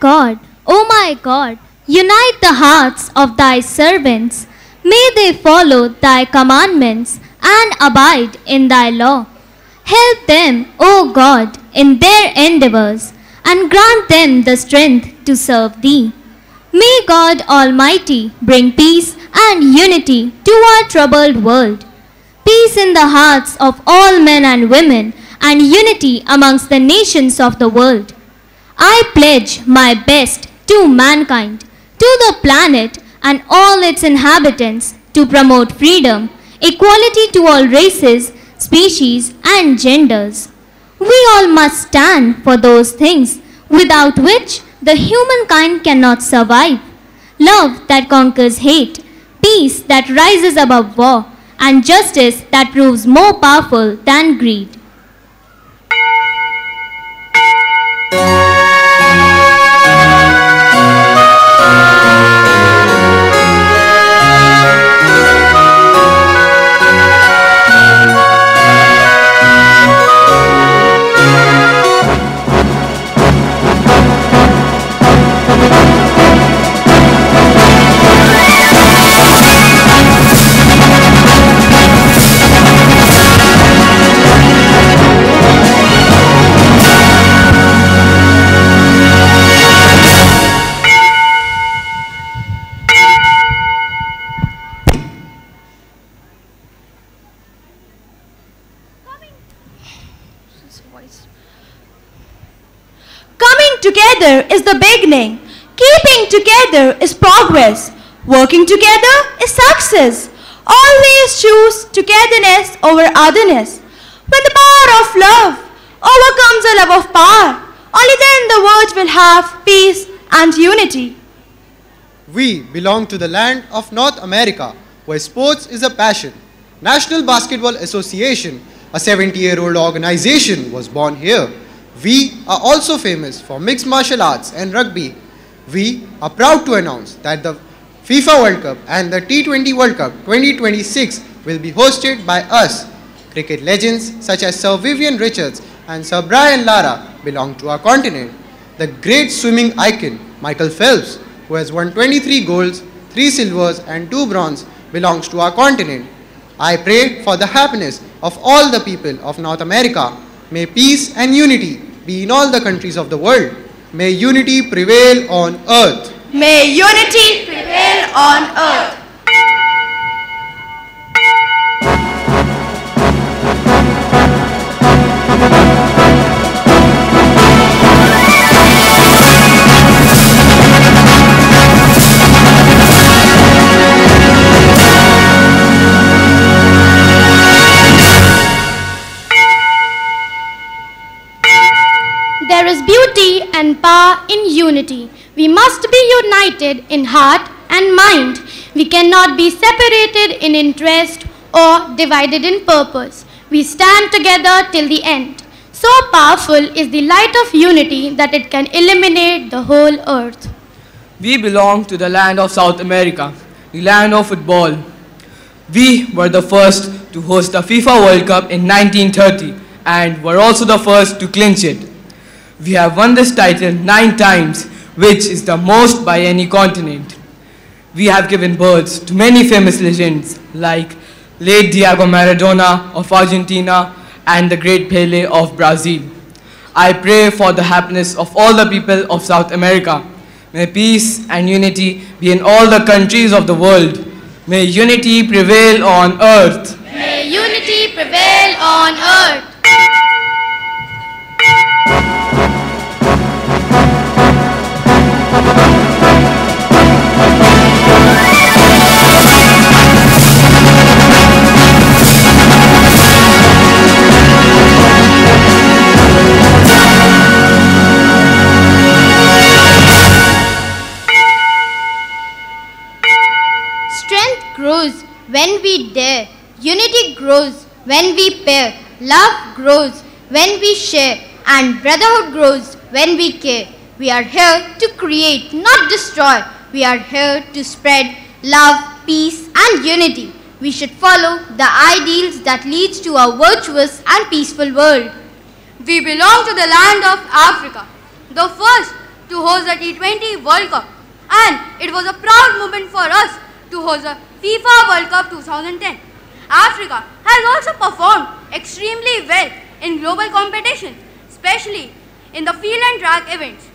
God, O my God, unite the hearts of thy servants. May they follow thy commandments and abide in thy law. Help them, O God, in their endeavors, and grant them the strength to serve thee. May God Almighty bring peace and unity to our troubled world. Peace in the hearts of all men and women, and unity amongst the nations of the world. I pledge my best to mankind, to the planet and all its inhabitants to promote freedom, equality to all races, species and genders. We all must stand for those things without which the humankind cannot survive. Love that conquers hate, peace that rises above war, and justice that proves more powerful than greed. Together is the beginning. Keeping together is progress. Working together is success. Always choose togetherness over otherness. When the power of love overcomes the love of power, only then the world will have peace and unity. We belong to the land of North America, where sports is a passion. National Basketball Association, a 70-year-old organization, was born here. We are also famous for mixed martial arts and rugby. We are proud to announce that the FIFA World Cup and the T20 World Cup 2026 will be hosted by us. Cricket legends such as Sir Vivian Richards and Sir Brian Lara belong to our continent. The great swimming icon Michael Phelps, who has won 23 golds, 3 silvers and 2 bronze, belongs to our continent. I pray for the happiness of all the people of North America. May peace and unity be in all the countries of the world. May unity prevail on earth. May unity prevail on earth. And power in unity. We must be united in heart and mind. We cannot be separated in interest or divided in purpose. We stand together till the end. So powerful is the light of unity that it can illuminate the whole earth. We belong to the land of South America, the land of football. We were the first to host the FIFA World Cup in 1930 and were also the first to clinch it. We have won this title nine times, which is the most by any continent. We have given birth to many famous legends like late Diego Maradona of Argentina and the great Pele of Brazil. I pray for the happiness of all the people of South America. May peace and unity be in all the countries of the world. May unity prevail on earth. May unity prevail on earth. When we dare. Unity grows when we pair. Love grows when we share. And brotherhood grows when we care. We are here to create, not destroy. We are here to spread love, peace, and unity. We should follow the ideals that leads to a virtuous and peaceful world. We belong to the land of Africa, the first to host the T20 World Cup and it was a proud moment for us to host the FIFA World Cup 2010. Africa has also performed extremely well in global competition, especially in the field and track events.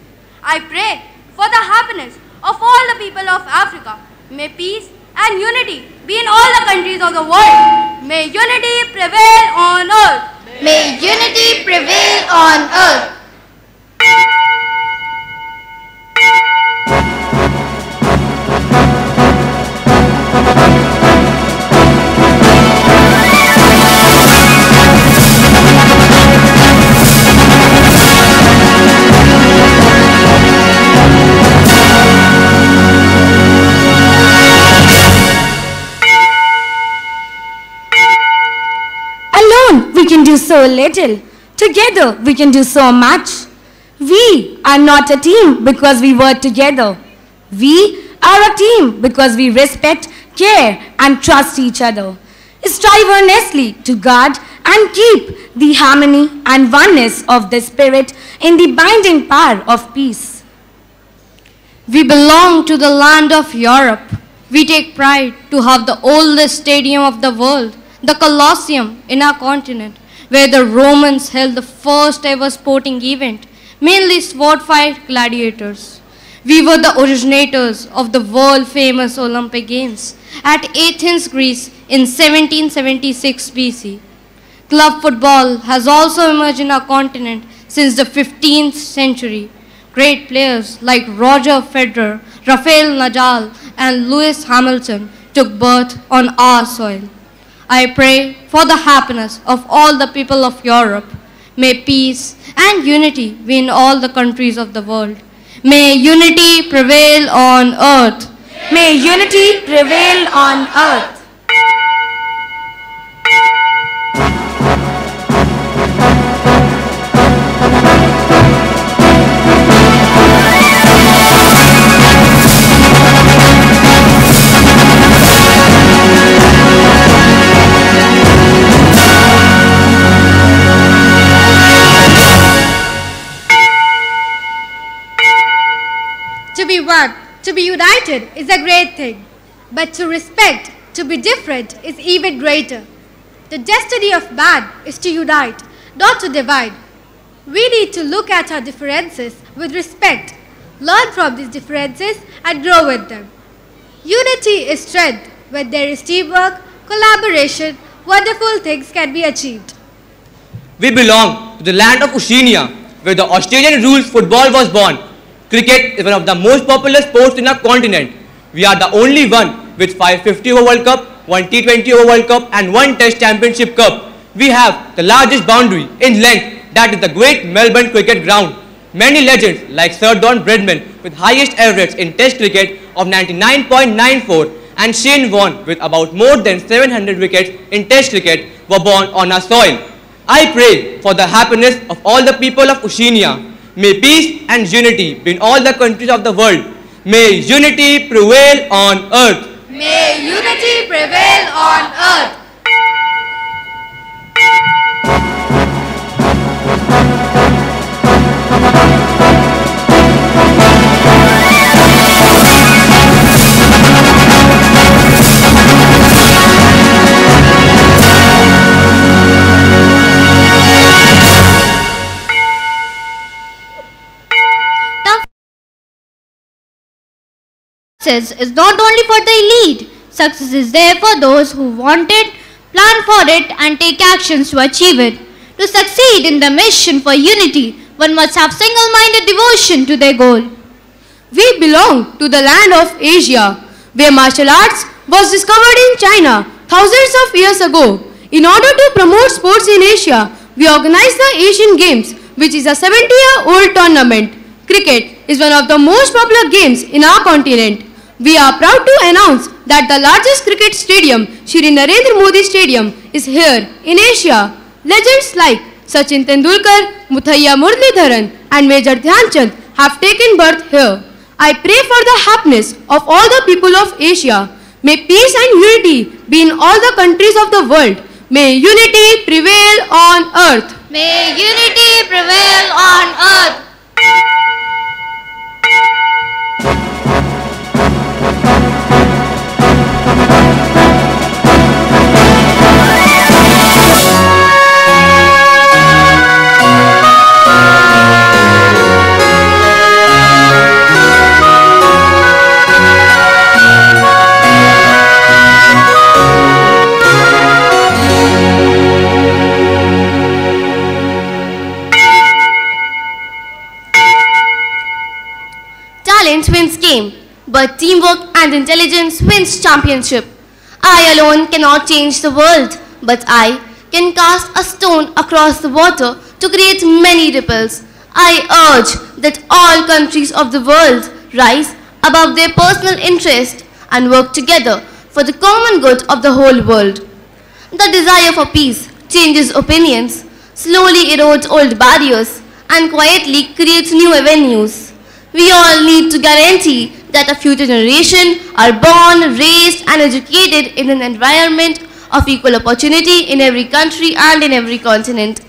I pray for the happiness of all the people of Africa. May peace and unity be in all the countries of the world. May unity prevail on earth. May unity prevail on earth. Do so little. Together we can do so much. We are not a team because we work together. We are a team because we respect, care and trust each other. Strive earnestly to guard and keep the harmony and oneness of the spirit in the binding power of peace. We belong to the land of Europe. We take pride to have the oldest stadium of the world, the Colosseum in our continent, where the Romans held the first ever sporting event, mainly sword fight gladiators. We were the originators of the world famous Olympic Games at Athens, Greece in 1776 BC. Club football has also emerged in our continent since the 15th century. Great players like Roger Federer, Rafael Nadal, and Lewis Hamilton took birth on our soil. I pray for the happiness of all the people of Europe. May peace and unity be in all the countries of the world. May unity prevail on earth. May unity prevail on earth. To be united is a great thing. But to respect, to be different is even greater. The destiny of man is to unite, not to divide. We need to look at our differences with respect, learn from these differences, and grow with them. Unity is strength. When there is teamwork, collaboration, wonderful things can be achieved. We belong to the land of Oceania, where the Australian rules football was born. Cricket is one of the most popular sports in our continent. We are the only one with 550 over World Cup, one T20 over World Cup and one Test Championship Cup. We have the largest boundary in length that is the Great Melbourne Cricket Ground. Many legends like Sir Don Bradman with highest average in Test cricket of 99.94 and Shane Warne with about more than 700 wickets in Test cricket were born on our soil. I pray for the happiness of all the people of Oceania. May peace and unity be in all the countries of the world. May unity prevail on earth. May unity prevail on earth. Success is not only for the elite. Success is there for those who want it, plan for it, and take actions to achieve it. To succeed in the mission for unity, one must have single-minded devotion to their goal. We belong to the land of Asia, where martial arts was discovered in China thousands of years ago. In order to promote sports in Asia, we organize the Asian Games, which is a 70-year-old tournament. Cricket is one of the most popular games in our continent. We are proud to announce that the largest cricket stadium, Shri Narendra Modi Stadium, is here in Asia. Legends like Sachin Tendulkar, Muttiah Muralidharan and Major Dhyan Chand have taken birth here. I pray for the happiness of all the people of Asia. May peace and unity be in all the countries of the world. May unity prevail on earth. May unity prevail on earth. But teamwork and intelligence wins championship. I alone cannot change the world, but I can cast a stone across the water to create many ripples. I urge that all countries of the world rise above their personal interest and work together for the common good of the whole world. The desire for peace changes opinions, slowly erodes old barriers, and quietly creates new avenues. We all need to guarantee that a future generation are born, raised, and educated in an environment of equal opportunity in every country and in every continent.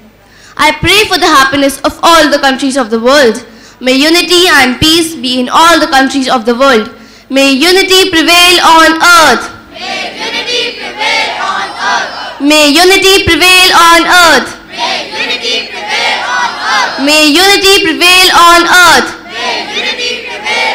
I pray for the happiness of all the countries of the world. May unity and peace be in all the countries of the world. May unity prevail on earth. May unity prevail on earth. May unity prevail on earth. May unity prevail on earth. May unity prevail on earth. May unity prevail on earth.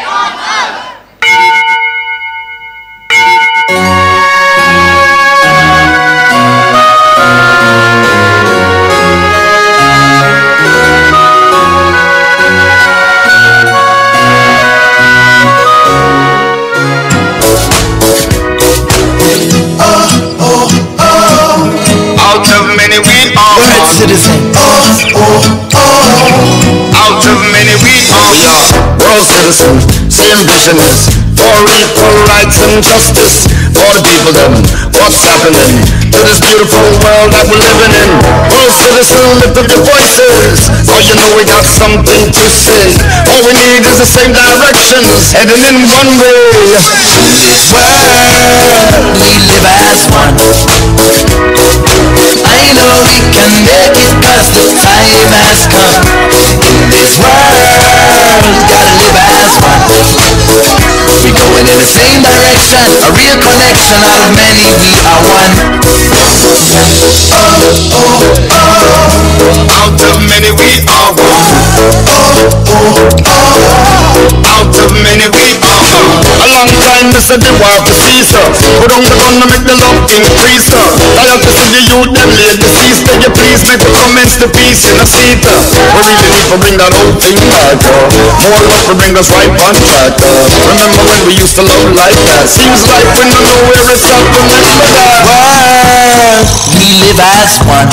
World citizen, same is for equal rights and justice for the people them. What's happening to this beautiful world that we're living in? World citizen, lift up your voices. Oh, you know we got something to say. All we need is the same directions, heading in one way. World we live as one. I know we can make it cause the time has come In this world, gotta live as one We going in the same direction A real connection out of many, we are one Out of many we are one. Out of many we are one. Time this is the war for Caesar Put on the gun and make the love increase her Tired to see the youth them lay deceased Beg you please make the comments to peace in a seat uh. We really need to bring that old thing back uh. More love will bring us right on track uh. Remember when we used to love like that Seems like we don't know where it's at Remember that World, we live as one.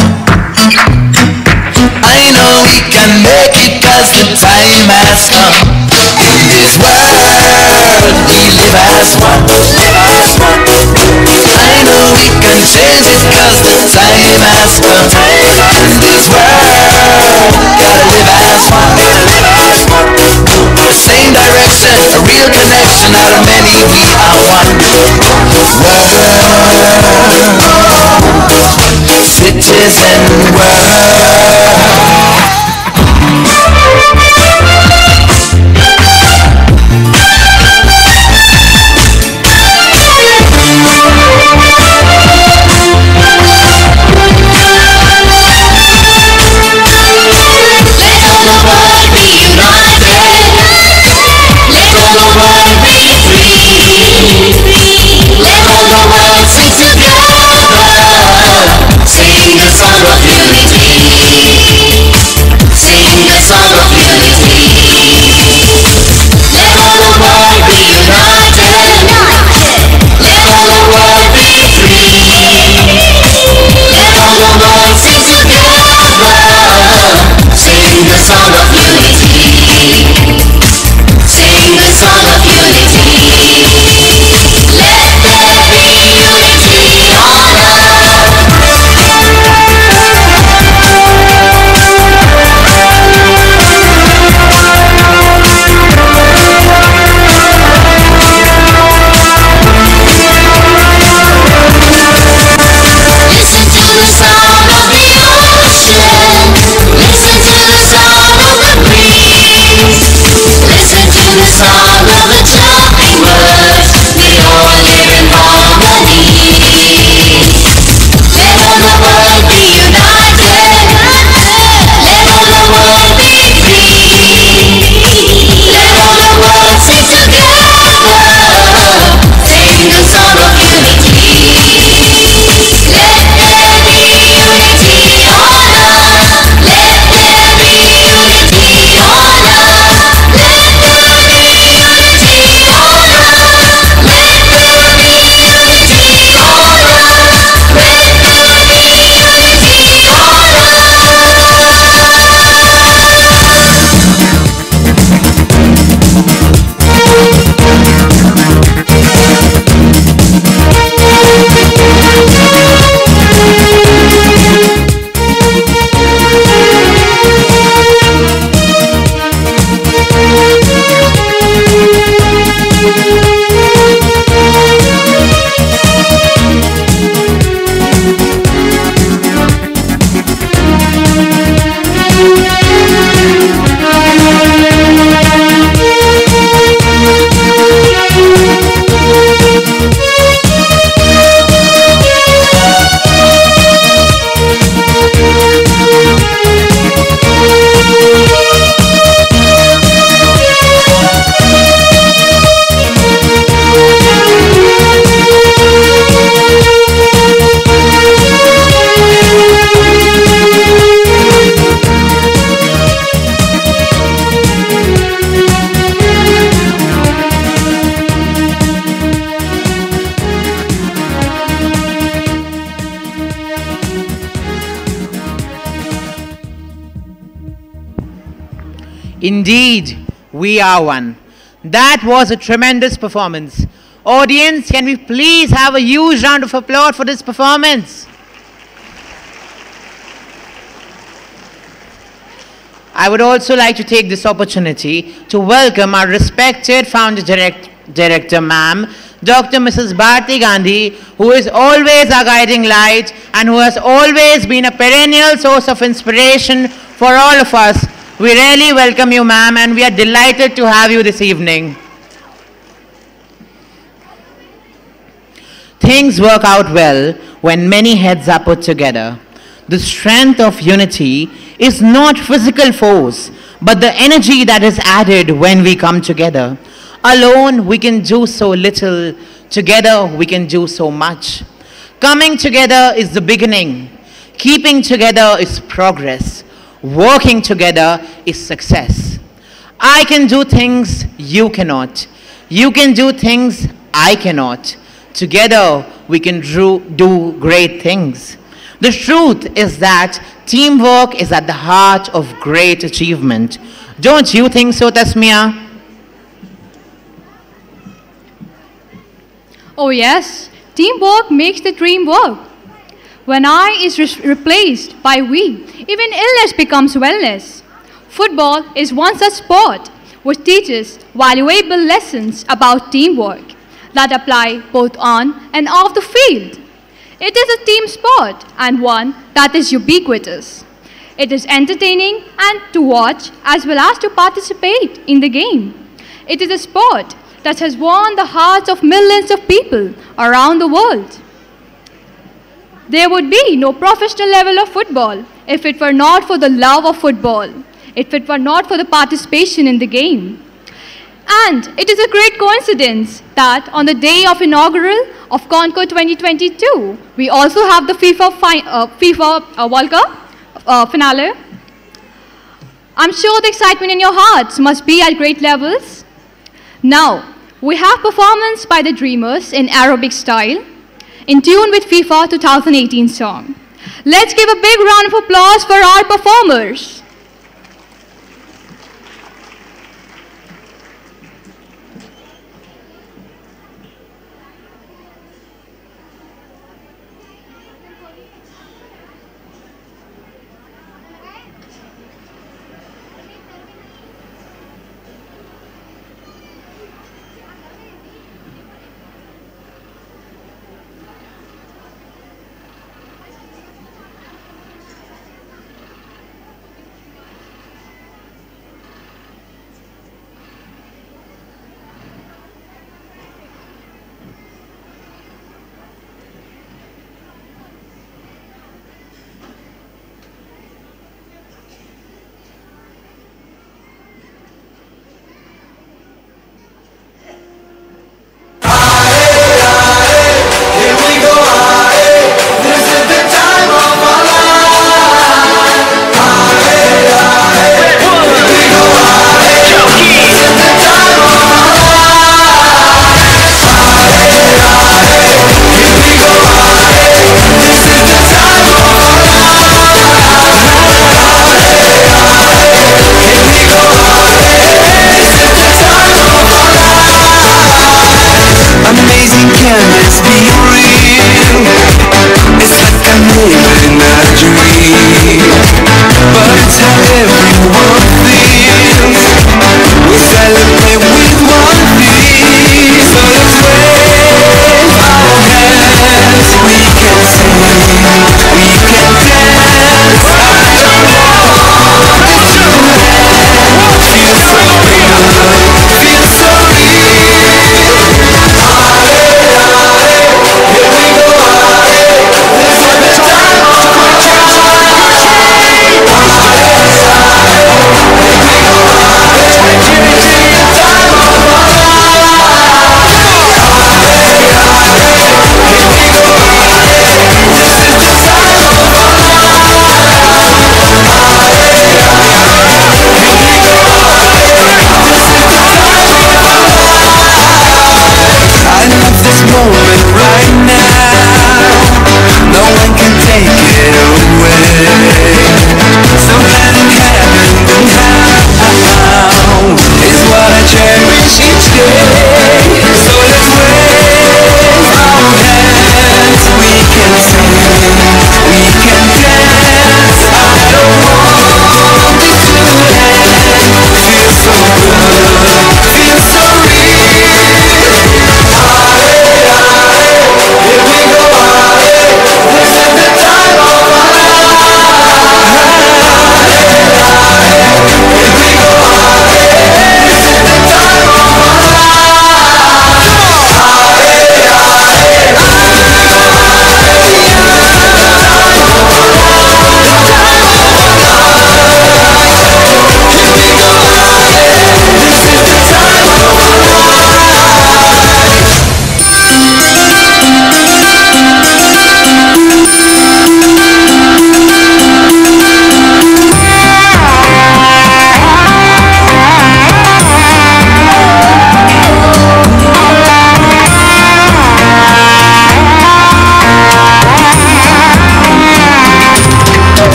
I know we can make it cause the time has come In this world we live as one I know we can change it cause the time has come In this world gotta live as one The same direction, a real connection out of many we are one World Citizen world follow Indeed, we are one. That was a tremendous performance. Audience, can we please have a huge round of applause for this performance? I would also like to take this opportunity to welcome our respected founder direct, director, ma'am, Dr. Mrs. Bharti Gandhi, who is always our guiding light and who has always been a perennial source of inspiration for all of us. We really welcome you, ma'am, and we are delighted to have you this evening. Things work out well when many heads are put together. The strength of unity is not physical force, but the energy that is added when we come together. Alone, we can do so little. Together, we can do so much. Coming together is the beginning. Keeping together is progress. Working together is success. I can do things you cannot. You can do things I cannot. Together, we can do, great things. The truth is that teamwork is at the heart of great achievement. Don't you think so, Tasmia? Oh yes, teamwork makes the dream work. When I is re- replaced by we, even illness becomes wellness. Football is one such sport which teaches valuable lessons about teamwork that apply both on and off the field. It is a team sport and one that is ubiquitous. It is entertaining and to watch as well as to participate in the game. It is a sport that has won the hearts of millions of people around the world. There would be no professional level of football if it were not for the love of football, if it were not for the participation in the game. And it is a great coincidence that on the day of inaugural of Concord 2022, we also have the FIFA, fi- uh, FIFA uh, World Cup uh, finale. I'm sure the excitement in your hearts must be at great levels. Now, we have performance by the Dreamers in Arabic style, in tune with FIFA 2018 song. Let's give a big round of applause for our performers.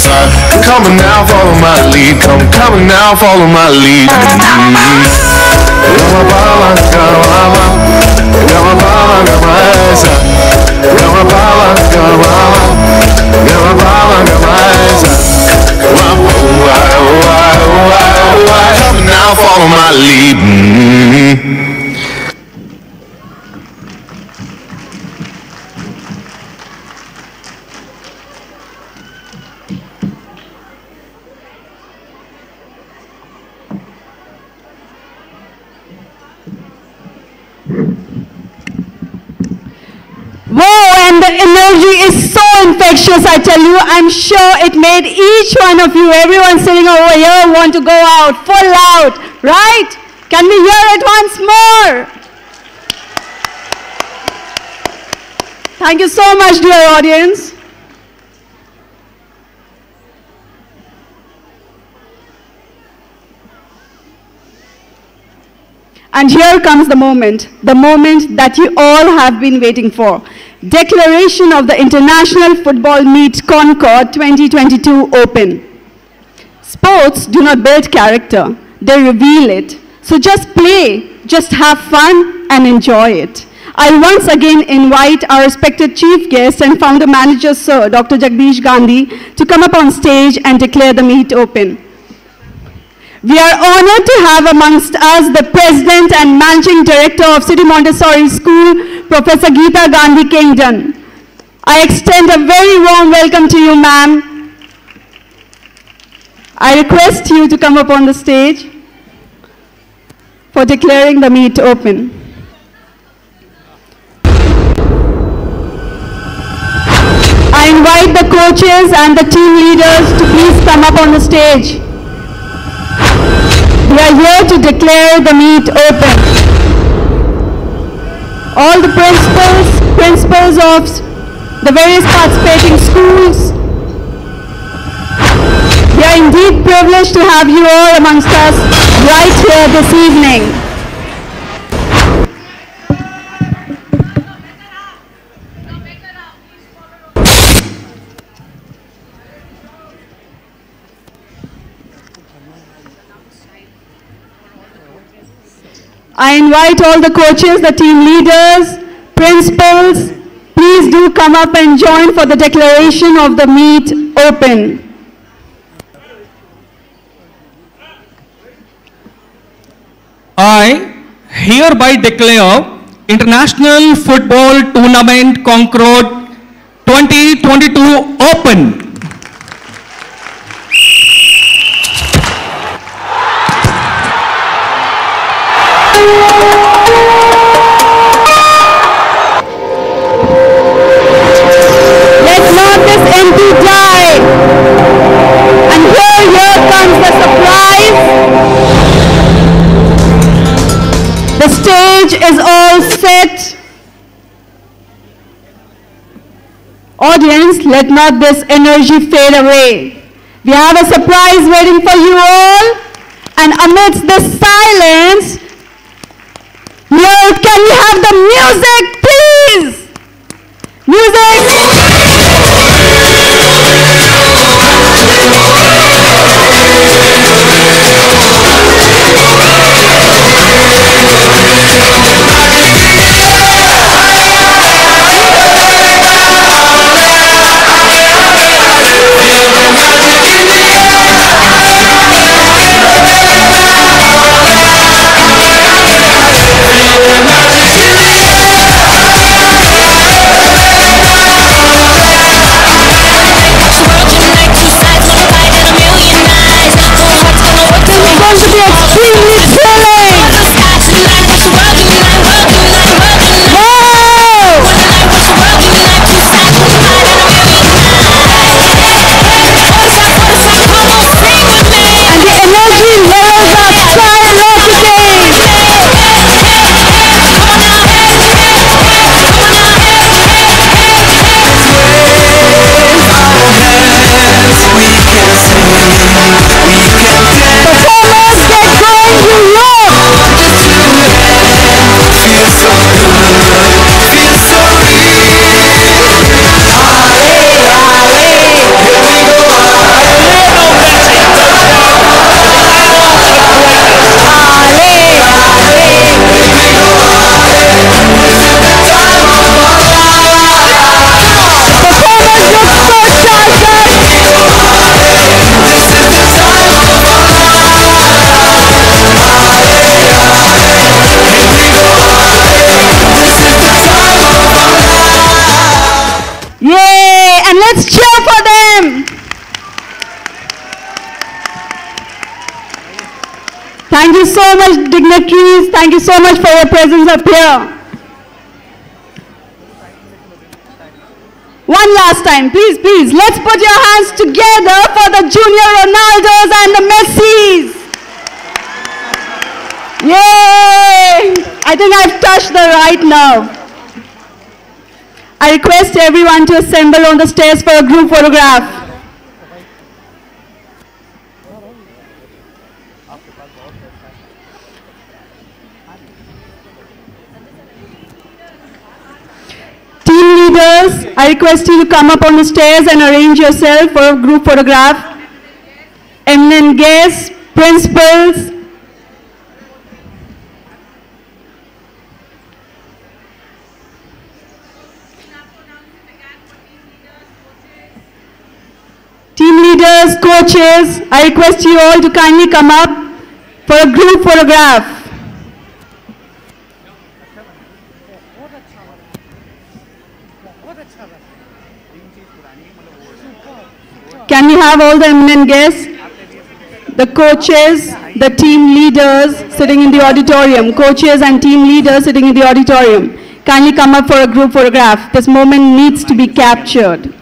as I Come now, follow my lead Come coming now, follow my lead follow my lead mm -hmm. I tell you. I'm sure it made each one of you, everyone sitting over here, want to go out, full out, right? Can we hear it once more? Thank you so much, dear audience. And here comes the moment, the moment that you all have been waiting for. Declaration of the International Football Meet Concord 2022 Open. Sports do not build character, they reveal it. So just play, just have fun and enjoy it. I once again invite our respected chief guest and founder manager, Sir Dr. Jagdish Gandhi, to come up on stage and declare the meet open. We are honored to have amongst us the President and Managing Director of City Montessori School, Professor Geeta Gandhi Kingdon. I extend a very warm welcome to you, ma'am. I request you to come up on the stage for declaring the meet open. I invite the coaches and the team leaders to please come up on the stage. Are here to declare the meet open. All the principals, principals of the various participating schools, we are indeed privileged to have you all amongst us right here this evening. I invite all the coaches, the team leaders, principals, please do come up and join for the declaration of the meet open. I hereby declare International Football Tournament Concord 2022 open. Let not this empty die. And here, here comes the surprise. The stage is all set. Audience, let not this energy fade away. We have a surprise waiting for you all. And amidst the silence, here, can we have the music, please? Music! Dignitaries. Thank you so much for your presence up here. One last time, please, please, let's put your hands together for the Junior Ronaldos and the Messis. Yay! I think I've touched the right nerve. I request everyone to assemble on the stairs for a group photograph. Team leaders, I request you to come up on the stairs and arrange yourself for a group photograph. Eminent guests, principals, team leaders, coaches, I request you all to kindly come up for a group photograph. Can we have all the eminent guests? The coaches, the team leaders sitting in the auditorium, coaches and team leaders sitting in the auditorium. Kindly come up for a group photograph. This moment needs to be captured.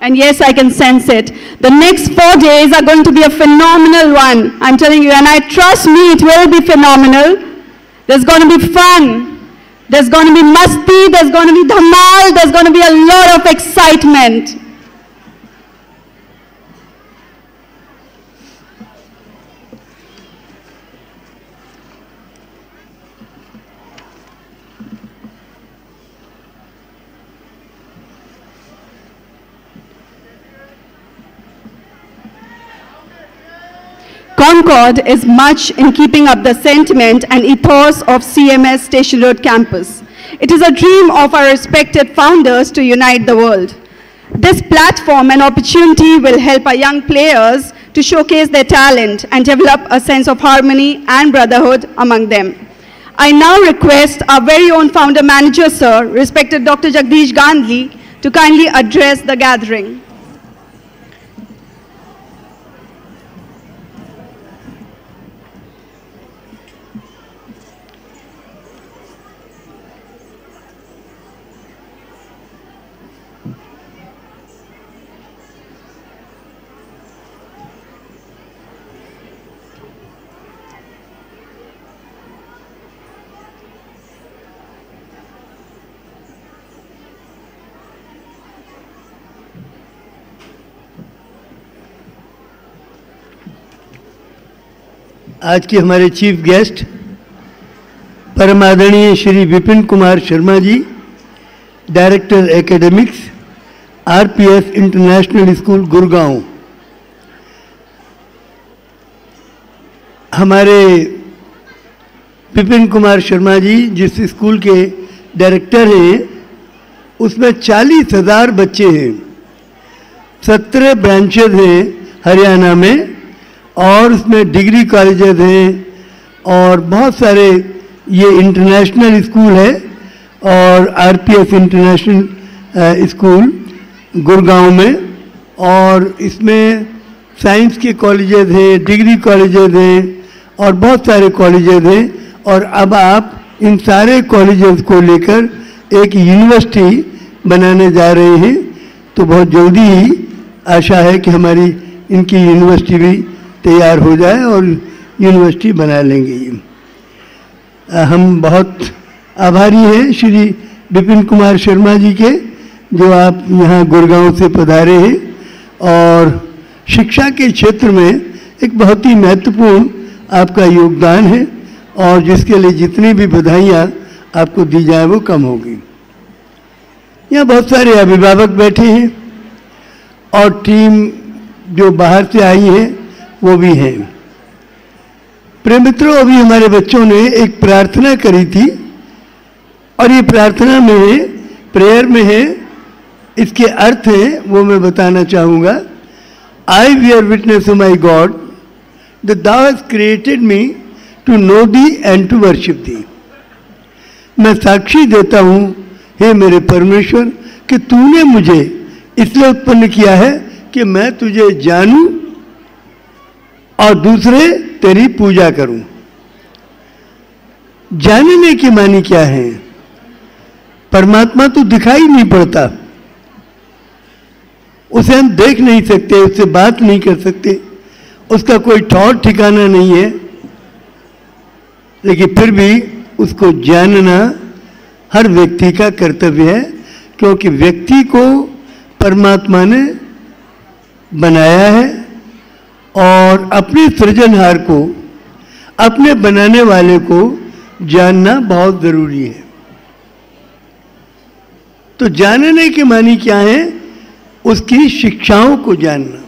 And yes, I can sense it. The next four days are going to be a phenomenal one. I'm telling you, and I trust me, it will be phenomenal. There's going to be fun. There's going to be musti. There's going to be dhamal. There's going to be a lot of excitement. Is much in keeping up the sentiment and ethos of CMS Station Road campus. It is a dream of our respected founders to unite the world. This platform and opportunity will help our young players to showcase their talent and develop a sense of harmony and brotherhood among them. I now request our very own founder manager, sir, respected Dr. Jagdish Gandhi, to kindly address the gathering. आज के हमारे chief guest परम आदरणीय Shri Vipin Kumar Sharma ji, director academics R P S international school Gurgaon. हमारे विपिन कुमार शर्मा जी, जिस school के director हैं, उसमें चालीस हज़ार बच्चे हैं। सत्रह ब्रांचेज हैं हरियाणा में। और उसमें डिग्री कॉलेजेस हैं और बहुत सारे ये इंटरनेशनल स्कूल है और आरपीएस इंटरनेशनल स्कूल गुड़गांव में। और इसमें साइंस के कॉलेजेस हैं, डिग्री कॉलेजेस हैं और बहुत सारे कॉलेजेस हैं। और अब आप इन सारे कॉलेजेस को लेकर एक यूनिवर्सिटी बनाने जा रहे हैं। तो बहुत जल्दी ही आशा है कि हमारी इनकी यूनिवर्सिटी भी तैयार हो जाए और यूनिवर्सिटी बना लेंगे। ये हम बहुत आभारी हैं श्री विपिन कुमार शर्मा जी के, जो आप यहाँ गुड़गांव से पधारे हैं और शिक्षा के क्षेत्र में एक बहुत ही महत्वपूर्ण आपका योगदान है और जिसके लिए जितनी भी बधाइयाँ आपको दी जाए वो कम होगी। यहाँ बहुत सारे अभिभावक बैठे हैं और टीम जो बाहर से आई है वो भी हैं। प्रेम मित्रों, अभी हमारे बच्चों ने एक प्रार्थना करी थी और ये प्रार्थना में है प्रेयर में है, इसके अर्थ है, वो मैं बताना चाहूँगा। I bear witness my God the thou created me to know thee and to worship thee मैं साक्षी देता हूँ, हे मेरे परमेश्वर, कि तूने मुझे इसलिए उत्पन्न किया है कि मैं तुझे जानूं और दूसरे तेरी पूजा करूँ। जानने की मानी क्या है? परमात्मा तो दिखाई नहीं पड़ता। उसे हम देख नहीं सकते, उससे बात नहीं कर सकते। उसका कोई ठौर ठिकाना नहीं है। लेकिन फिर भी उसको जानना हर व्यक्ति का कर्तव्य है, क्योंकि व्यक्ति को परमात्मा ने बनाया है। और अपने सृजनहार को, अपने बनाने वाले को जानना बहुत ज़रूरी है। तो जानने के मानी क्या है? उसकी शिक्षाओं को जानना।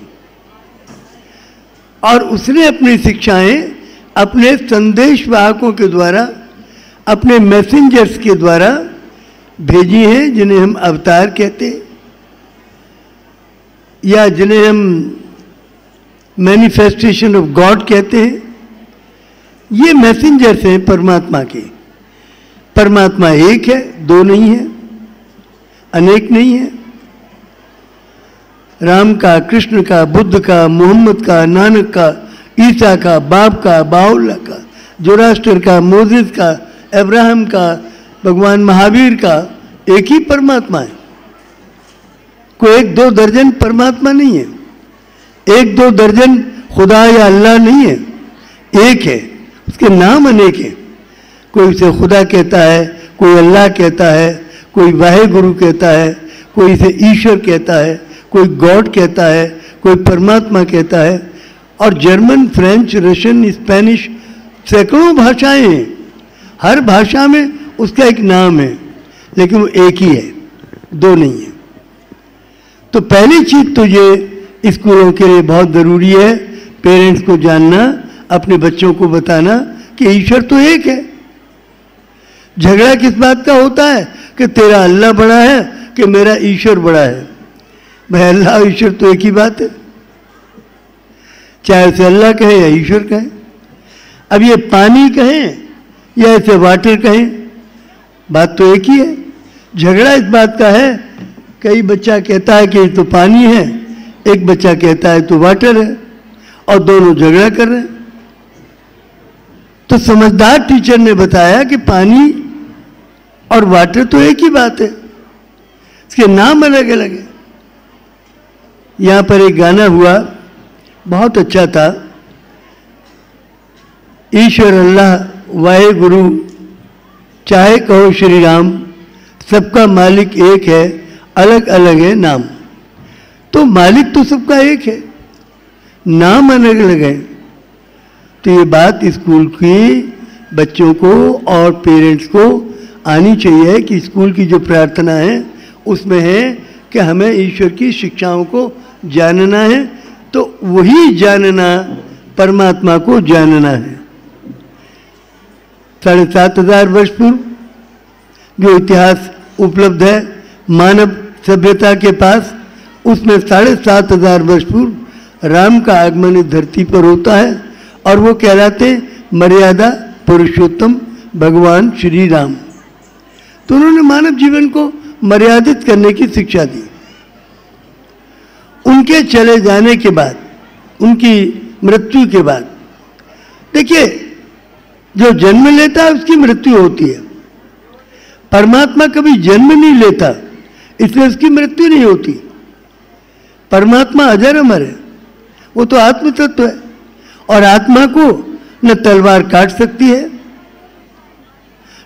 और उसने अपनी शिक्षाएँ अपने संदेश वाहकों के द्वारा, अपने मैसेंजर्स के द्वारा भेजी हैं, जिन्हें हम अवतार कहते हैं, या जिन्हें हम मैनिफेस्टेशन ऑफ़ गॉड कहते हैं। ये मैसेंजर्स हैं परमात्मा के। परमात्मा एक है, दो नहीं है, अनेक नहीं है। राम का, कृष्ण का, बुद्ध का, मोहम्मद का, नानक का, ईसा का, बाप का बाउल्ला का जोराष्ट्र का मोजिस का, अब्राहम का, भगवान महावीर का एक ही परमात्मा है। कोई एक दो दर्जन परमात्मा नहीं है। एक दो दर्जन खुदा या अल्लाह नहीं है, एक है, उसके नाम अनेक हैं। कोई उसे खुदा कहता है, कोई अल्लाह कहता है, कोई वाहे गुरु कहता है, कोई इसे ईश्वर कहता है, कोई गॉड कहता है, कोई परमात्मा कहता है। और जर्मन, फ्रेंच, रशियन, स्पेनिश सैकड़ों भाषाएँ हैं। हर भाषा में उसका एक नाम है, लेकिन वो एक ही है, दो नहीं है। तो पहली चीज़ तो ये स्कूलों के लिए बहुत ज़रूरी है पेरेंट्स को जानना, अपने बच्चों को बताना कि ईश्वर तो एक है। झगड़ा किस बात का होता है? कि तेरा अल्लाह बड़ा है, कि मेरा ईश्वर बड़ा है। भाई अल्लाह और ईश्वर तो एक ही बात है। चाहे उसे अल्लाह कहे या ईश्वर कहे। अब ये पानी कहें या इसे वाटर कहें, बात तो एक ही है। झगड़ा इस बात का है, कई बच्चा कहता है कि ये तो पानी है। एक बच्चा कहता है तो वाटर है? और दोनों झगड़ा कर रहे हैं। तो समझदार टीचर ने बताया कि पानी और वाटर तो एक ही बात है। इसके नाम अलग अलग है। यहाँ पर एक गाना हुआ, बहुत अच्छा था। ईश्वर अल्लाह वाहे गुरु चाहे कहो श्री राम, सबका मालिक एक है अलग अलग है नाम। तो मालिक तो सबका एक है। नाम अलग अलग है। तो ये बात स्कूल की बच्चों को और पेरेंट्स को आनी चाहिए कि स्कूल की जो प्रार्थना है, उसमें है कि हमें ईश्वर की शिक्षाओं को जानना है। तो वही जानना परमात्मा को जानना है। साढ़े सात हज़ार वर्ष पूर्व जो इतिहास उपलब्ध है, मानव सभ्यता के पास उसमें साढ़े सात हज़ार वर्ष पूर्व राम का आगमन धरती पर होता है और वो कहलाते मर्यादा पुरुषोत्तम भगवान श्री राम तो उन्होंने मानव जीवन को मर्यादित करने की शिक्षा दी। उनके चले जाने के बाद, उनकी मृत्यु के बाद, देखिए, जो जन्म लेता है उसकी मृत्यु होती है। परमात्मा कभी जन्म नहीं लेता, इसलिए उसकी मृत्यु नहीं होती। परमात्मा अजर अमर है। वो तो आत्म तत्व है। और आत्मा को न तलवार काट सकती है,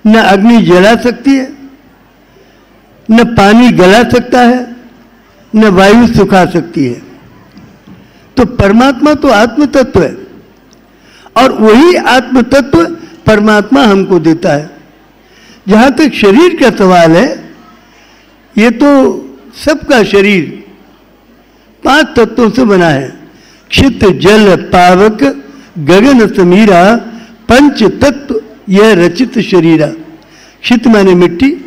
न अग्नि जला सकती है, न पानी गला सकता है, न वायु सुखा सकती है। तो परमात्मा तो आत्म तत्व है। और वही आत्म तत्व परमात्मा हमको देता है। जहाँ तक शरीर का सवाल है, ये तो सबका शरीर पाँच तत्वों से बना है। क्षित, जल, पावक, गगन, समीरा, पंच तत्व, यह रचित शरीरा। क्षित माने मिट्टी,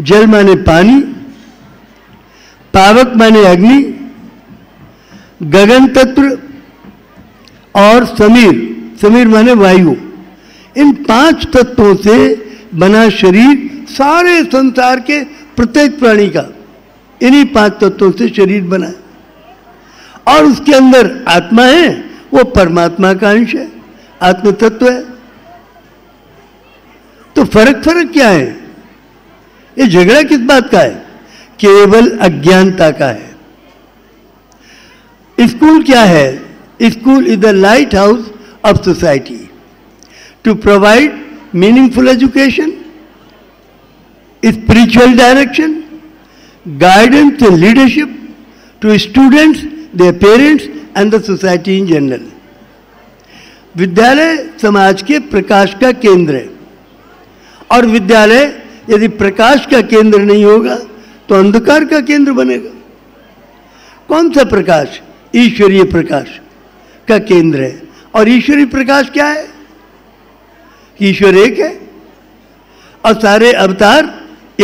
जल माने पानी, पावक माने अग्नि, गगन तत्व और समीर। समीर माने वायु। इन पाँच तत्वों से बना शरीर सारे संसार के प्रत्येक प्राणी का। इन्हीं पाँच तत्वों से शरीर बना और उसके अंदर आत्मा है, वो परमात्मा का अंश है आत्म तत्व है। तो फ़र्क फ़र्क क्या है? ये झगड़ा किस बात का है? केवल अज्ञानता का है। स्कूल क्या है? School is the lighthouse of society. To provide meaningful education, spiritual direction guidance and leadership to students, their parents and the society in general. विद्यालय समाज के प्रकाश का केंद्र है और विद्यालय यदि प्रकाश का केंद्र नहीं होगा तो अंधकार का केंद्र बनेगा कौन सा प्रकाश ईश्वरीय प्रकाश का केंद्र है और ईश्वरीय प्रकाश क्या है ईश्वर एक है और सारे अवतार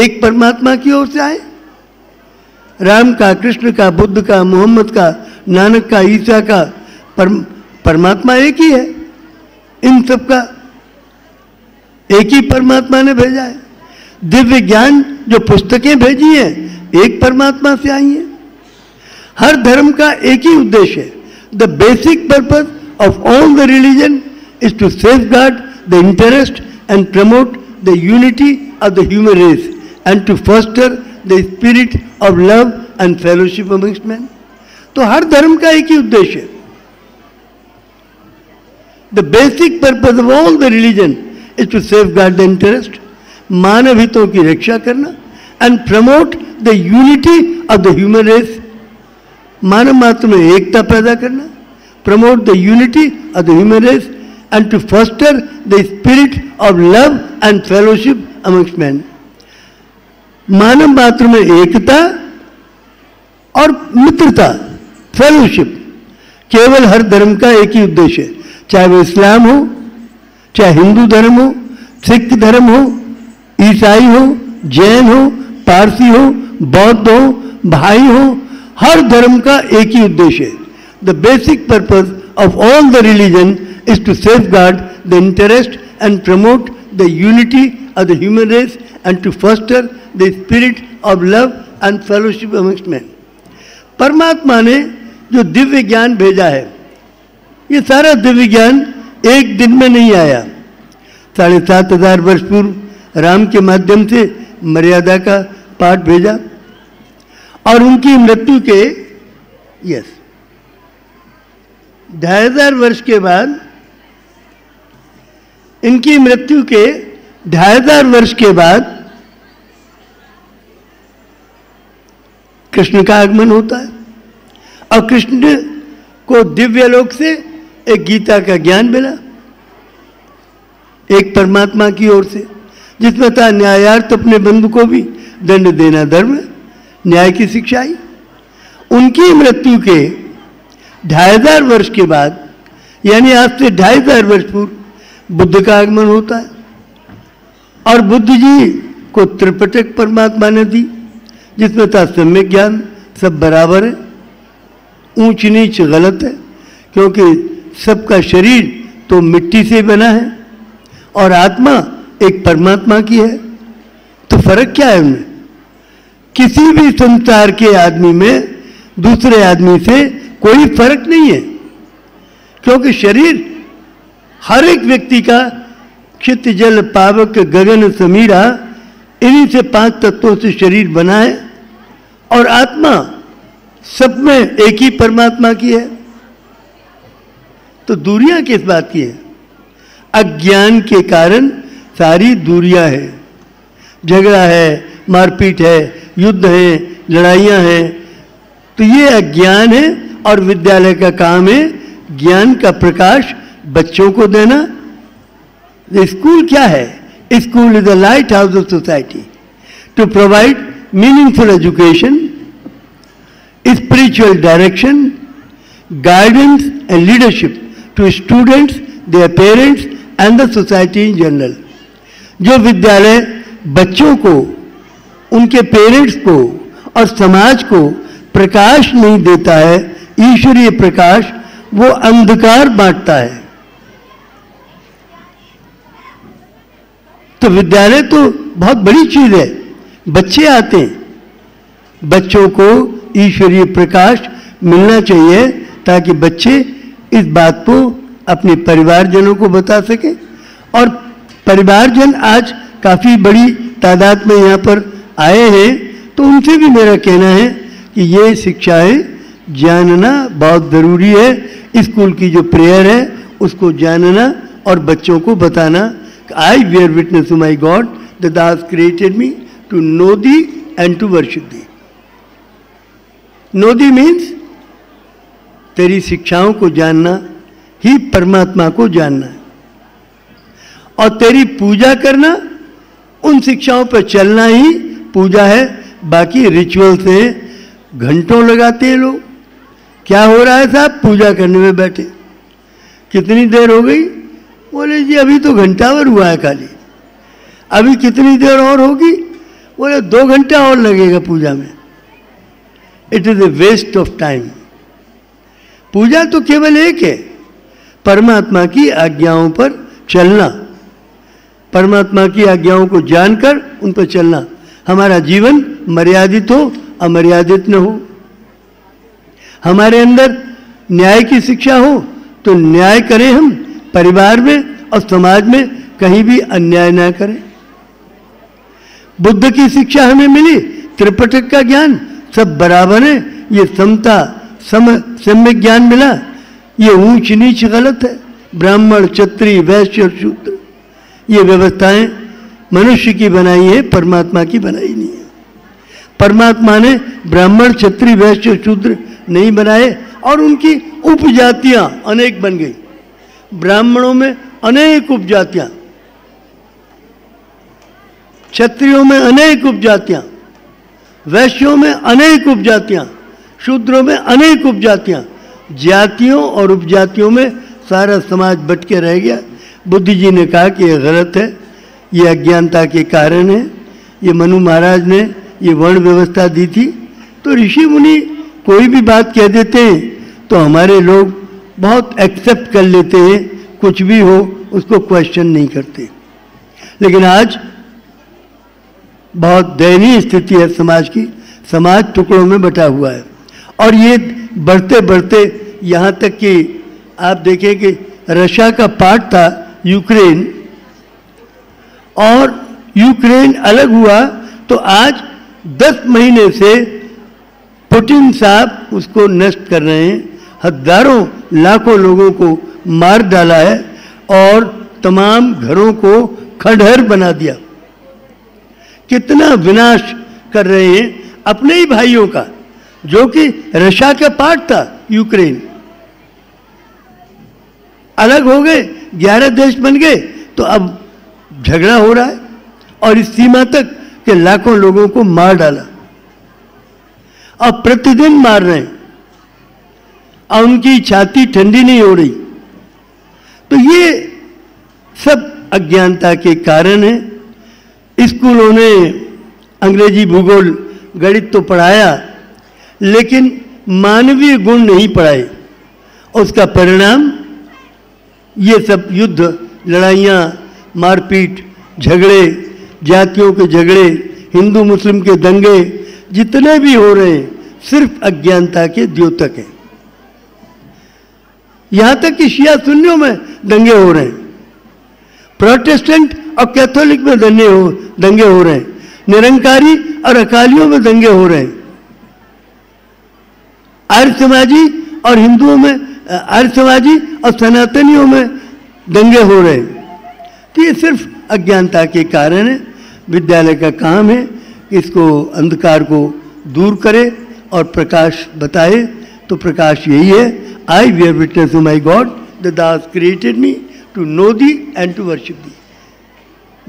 एक परमात्मा की ओर से आए राम का, कृष्ण का, बुद्ध का, मोहम्मद का, नानक का, ईसा का, परम, परमात्मा एक ही है। इन सब का एक ही परमात्मा ने भेजा है। दिव्य ज्ञान जो पुस्तकें भेजी हैं, एक परमात्मा से आई हैं। हर धर्म का एक ही उद्देश्य है। The basic purpose of all the religion is to safeguard the interest and promote the unity of the human race and to foster the spirit of love and fellowship amongst man तो हर धर्म का एक ही उद्देश्य है। The basic purpose of all the religion is to safeguard the interest मानव हितों की रक्षा करना and promote the unity of the human race मानव मात्र में एकता पैदा करना promote the unity of the human race and to foster the spirit of love and fellowship amongst man मानव मात्र में एकता और मित्रता फेलोशिप केवल हर धर्म का एक ही उद्देश्य है। चाहे वो इस्लाम हो, चाहे हिंदू धर्म हो, सिख धर्म हो, ईसाई हो, जैन हो, पारसी हो, बौद्ध हो, भाई हो, हर धर्म का एक ही उद्देश्य है। The basic purpose of all the religion is to safeguard the interest and promote the unity of the human race and to foster the spirit of love and fellowship amongst man परमात्मा ने जो दिव्य ज्ञान भेजा है, ये सारा दिव्य ज्ञान एक दिन में नहीं आया। साढ़े सात हज़ार वर्ष पूर्व राम के माध्यम से मर्यादा का पाठ भेजा और उनकी मृत्यु के यस ढाई हज़ार वर्ष के बाद इनकी मृत्यु के ढाई हज़ार वर्ष के बाद कृष्ण का आगमन होता है। और कृष्ण को दिव्य लोक से एक गीता का ज्ञान मिला, एक परमात्मा की ओर से, जिसमें था न्यायार्थ अपने बंधु को भी दंड देना धर्म, न्याय की शिक्षा आई उनकी मृत्यु के ढाई हज़ार वर्ष के बाद, यानी आज से ढाई हज़ार वर्ष पूर्व, बुद्ध का आगमन होता है। और बुद्ध जी को त्रिपटक परमात्मा ने दी। जिसमें था ज्ञान सब बराबर है, ऊंच नीच गलत है, क्योंकि सबका शरीर तो मिट्टी से बना है और आत्मा एक परमात्मा की है। तो फ़र्क क्या है उनमें? किसी भी संसार के आदमी में दूसरे आदमी से कोई फ़र्क नहीं है, क्योंकि शरीर हर एक व्यक्ति का क्षित जल पावक, गगन, समीरा, इन्हीं से पाँच तत्वों से शरीर बना है। और आत्मा सब में एक ही परमात्मा की है। तो दूरियाँ किस बात की है? अज्ञान के कारण सारी दूरियाँ हैं। झगड़ा है, मारपीट है, युद्ध है, लड़ाइयाँ हैं। तो ये अज्ञान है और विद्यालय का काम है ज्ञान का प्रकाश बच्चों को देना। स्कूल क्या है? School is the lighthouse of society. To provide meaningful education spiritual direction, guidance and leadership to students, their parents and the society in general. जो विद्यालय बच्चों को उनके पेरेंट्स को और समाज को प्रकाश नहीं देता है ईश्वरीय प्रकाश वो अंधकार बांटता है तो विद्यालय तो बहुत बड़ी चीज़ है बच्चे आते हैं बच्चों को ईश्वरीय प्रकाश मिलना चाहिए ताकि बच्चे इस बात को अपने परिवारजनों को बता सकें। और परिवारजन आज काफ़ी बड़ी तादाद में यहाँ पर आए हैं तो उनसे भी मेरा कहना है कि ये शिक्षाएँ जानना बहुत ज़रूरी है। स्कूल की जो प्रेयर है, उसको जानना और बच्चों को बताना। I bear witness to my God the thou created me to know thee and to worship thee know thee means तेरी शिक्षाओं को जानना, ही परमात्मा को जानना। है और तेरी पूजा करना, उन शिक्षाओं पर चलना ही पूजा है। बाकी रिचुअल से घंटों लगाते हैं लोग। क्या हो रहा है साहब? पूजा करने में बैठे। कितनी देर हो गई? बोले, जी, अभी तो घंटा भर हुआ है खाली। अभी कितनी देर और होगी? बोले, दो घंटा और लगेगा पूजा में। It is a waste of time पूजा तो केवल एक है। परमात्मा की आज्ञाओं पर चलना। परमात्मा की आज्ञाओं को जानकर उन पर चलना। हमारा जीवन मर्यादित हो, अमर्यादित न हो। हमारे अंदर न्याय की शिक्षा हो तो न्याय करें हम परिवार में और समाज में कहीं भी अन्याय ना करें। बुद्ध की शिक्षा हमें मिली, त्रिपटक का ज्ञान। सब बराबर है। ये समता, सम, सम्यक ज्ञान मिला। ये ऊंच नीच गलत है। ब्राह्मण, क्षत्रिय, वैश्य और शूद्र। ये व्यवस्थाएँ मनुष्य की बनाई है, परमात्मा की बनाई नहीं है। परमात्मा ने ब्राह्मण, क्षत्रिय, वैश्य शूद्र नहीं बनाए और उनकी उपजातियाँ अनेक बन गई। ब्राह्मणों में अनेक उपजातियाँ। क्षत्रियों में अनेक उपजातियाँ। वैश्यों में अनेक उपजातियाँ, शूद्रों में अनेक उपजातियाँ। जातियों और उपजातियों में सारा समाज बट के रह गया। बुद्धि जी ने कहा कि यह गलत है ये अज्ञानता के कारण है, ये मनु महाराज ने ये वर्ण व्यवस्था दी थी। तो ऋषि मुनि कोई भी बात कह देते हैं तो हमारे लोग बहुत एक्सेप्ट कर लेते हैं, कुछ भी हो, उसको क्वेश्चन नहीं करते। लेकिन आज बहुत दयनीय स्थिति है समाज की। समाज टुकड़ों में बटा हुआ है। और ये बढ़ते बढ़ते यहाँ तक कि आप देखें कि रशिया का पार्ट था यूक्रेन। और यूक्रेन अलग हुआ तो आज 10 महीने से पुतिन साहब उसको नष्ट कर रहे हैं। हज़ारों, लाखों लोगों को मार डाला है और तमाम घरों को खंडहर बना दिया। कितना विनाश कर रहे हैं अपने ही भाइयों का, जो कि रशिया का पार्ट था यूक्रेन। अलग हो गए, ग्यारह देश बन गए तो अब झगड़ा हो रहा है और इस सीमा तक के लाखों लोगों को मार डाला। अब प्रतिदिन मार रहे हैं और उनकी छाती ठंडी नहीं हो रही। तो ये सब अज्ञानता के कारण है। स्कूलों ने अंग्रेज़ी भूगोल, गणित तो पढ़ाया, लेकिन मानवीय गुण नहीं पढ़ाए। उसका परिणाम, ये सब युद्ध, लड़ाइयाँ, मारपीट, झगड़े, जातियों के झगड़े, हिंदू, मुस्लिम के दंगे, जितने भी हो रहे हैं, सिर्फ़ अज्ञानता के द्योतक हैं। यहाँ तक कि शिया सुन्नियों में दंगे हो रहे हैं। प्रोटेस्टेंट और कैथोलिक में दंगे हो दंगे हो रहे हैं। निरंकारी और अकालियों में दंगे हो रहे हैं। आर्य समाजी और हिंदुओं में, आर्य समाजी और सनातनियों में दंगे हो रहे हैं। तो ये सिर्फ़ अज्ञानता के कारण है। विद्यालय का काम है कि इसको अंधकार को दूर करे और प्रकाश बताए। तो प्रकाश यही है। I bear witness my God the thou created me to know thee and to worship thee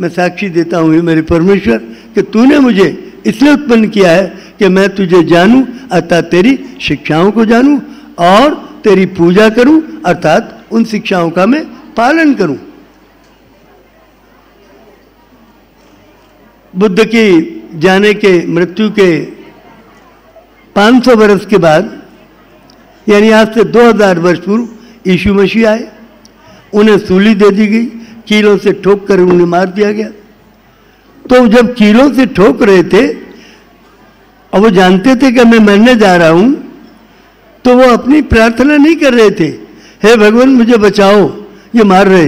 मैं साक्षी देता हूँ हे मेरे परमेश्वर, कि तूने मुझे इसलिए उत्पन्न किया है कि मैं तुझे जानूं, अर्थात तेरी शिक्षाओं को जानूं और तेरी पूजा करूँ, अर्थात उन शिक्षाओं का मैं पालन करूँ। बुद्ध की जाने के, मृत्यु के 500 वर्ष के बाद, यानी आज से 2000 वर्ष पूर्व, यीशु मसीह आए, उन्हें सूली दे दी गई कीलों से ठोक कर उन्हें मार दिया गया। तो जब कीलों से ठोक रहे थे और वो जानते थे कि मैं मरने जा रहा हूँ तो वो अपनी प्रार्थना नहीं कर रहे थे। हे भगवान, मुझे बचाओ, ये मार रहे।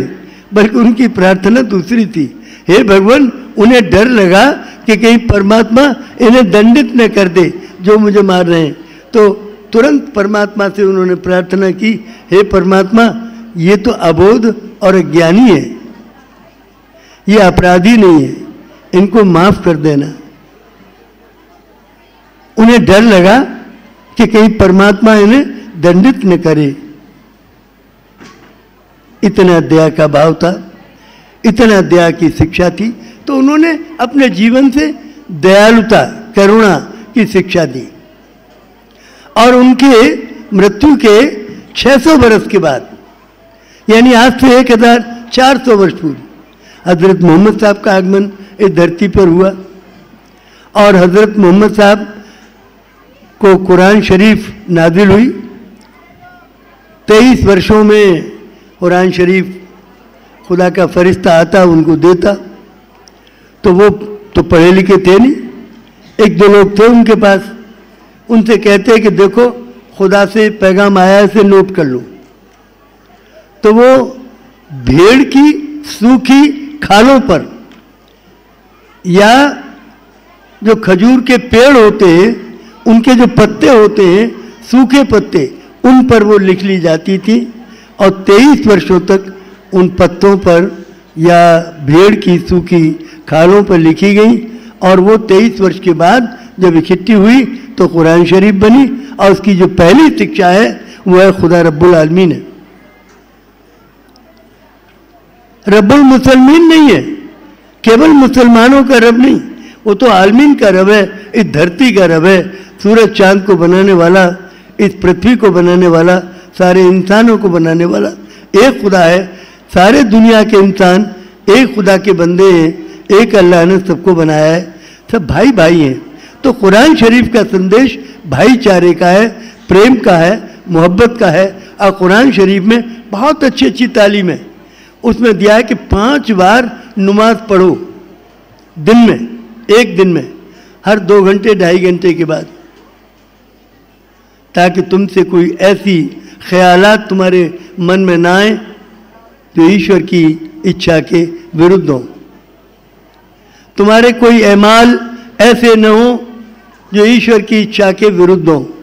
बल्कि उनकी प्रार्थना दूसरी थी। हे भगवान, उन्हें डर लगा कि कहीं परमात्मा इन्हें दंडित न कर दे, जो मुझे मार रहे हैं। तो तुरंत परमात्मा से उन्होंने प्रार्थना की, हे परमात्मा, ये तो अबोध और अज्ञानी है। ये अपराधी नहीं है। इनको माफ़ कर देना। उन्हें डर लगा कि कहीं परमात्मा इन्हें दंडित न करे। इतना दया का भाव था, इतना दया की शिक्षा थी तो उन्होंने अपने जीवन से दयालुता, करुणा की शिक्षा दी। और उनके मृत्यु के 600 वर्ष के बाद, यानी आज से एक हज़ार चार सौ वर्ष पूर्व हज़रत मोहम्मद साहब का आगमन इस धरती पर हुआ। और हज़रत मोहम्मद साहब को कुरान शरीफ नाजिल हुई। तेईस वर्षों में कुरान शरीफ खुदा का फरिश्ता आता, उनको देता। तो वो तो पढ़े लिखे थे नहीं। एक दो लोग थे उनके पास। उनसे कहते कि देखो, खुदा से पैगाम आया इसे नोट कर लो। तो वो भेड़ की, सूखी खालों पर, या जो खजूर के पेड़ होते हैं, उनके जो पत्ते होते हैं, सूखे पत्ते, उन पर वो लिख ली जाती थी और तेईस वर्षों तक उन पत्तों पर या भेड़ की सूखी खालों पर लिखी गई और वो तेईस वर्ष के बाद जब इकट्ठी हुई तो कुरान शरीफ बनी और उसकी जो पहली शिक्षा है, वो है खुदा रब्बुल आलमीन है। रब्बुल मुसलमीन नहीं है। केवल मुसलमानों का रब नहीं, वो तो आलमीन का रब है, इस धरती का रब है, सूरज चाँद को बनाने वाला, इस पृथ्वी को बनाने वाला, सारे इंसानों को बनाने वाला। एक खुदा है, सारे दुनिया के इंसान एक खुदा के बंदे हैं, एक अल्लाह ने सबको बनाया है, सब भाई भाई हैं। तो कुरान शरीफ का संदेश भाईचारे का है, प्रेम का है, मोहब्बत का है, और कुरान शरीफ में बहुत अच्छी अच्छी तालीम है। उसमें दिया है कि पाँच बार नमाज़ पढ़ो, दिन में, एक दिन में, हर दो घंटे, ढाई घंटे के बाद। ताकि तुमसे कोई ऐसी ख्यालात तुम्हारे मन में ना आए, जो ईश्वर की इच्छा के विरुद्ध हो। तुम्हारे कोई अमाल ऐसे न हो, जो ईश्वर की इच्छा के विरुद्ध हो।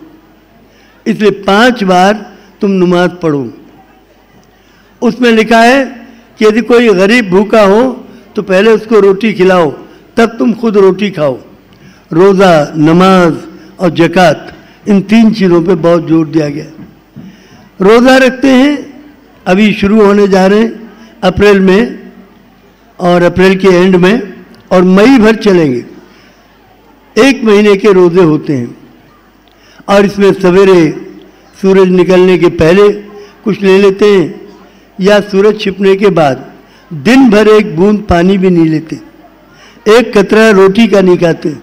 इसलिए पाँच बार तुम नमाज़ पढ़ो। उसमें लिखा है कि यदि कोई गरीब भूखा हो तो पहले उसको रोटी खिलाओ, तब तुम खुद रोटी खाओ। रोज़ा, नमाज़ और जक़ात, इन तीन चीज़ों पे बहुत ज़ोर दिया गया। रोज़ा रखते हैं, अभी शुरू होने जा रहे हैं, अप्रैल में और अप्रैल के एंड में, और मई भर चलेंगे। एक महीने के रोज़े होते हैं, और इसमें सवेरे सूरज निकलने के पहले कुछ ले लेते हैं या सूरज छिपने के बाद दिन भर एक बूंद पानी भी नहीं लेते। एक कतरा रोटी का नहीं खाते।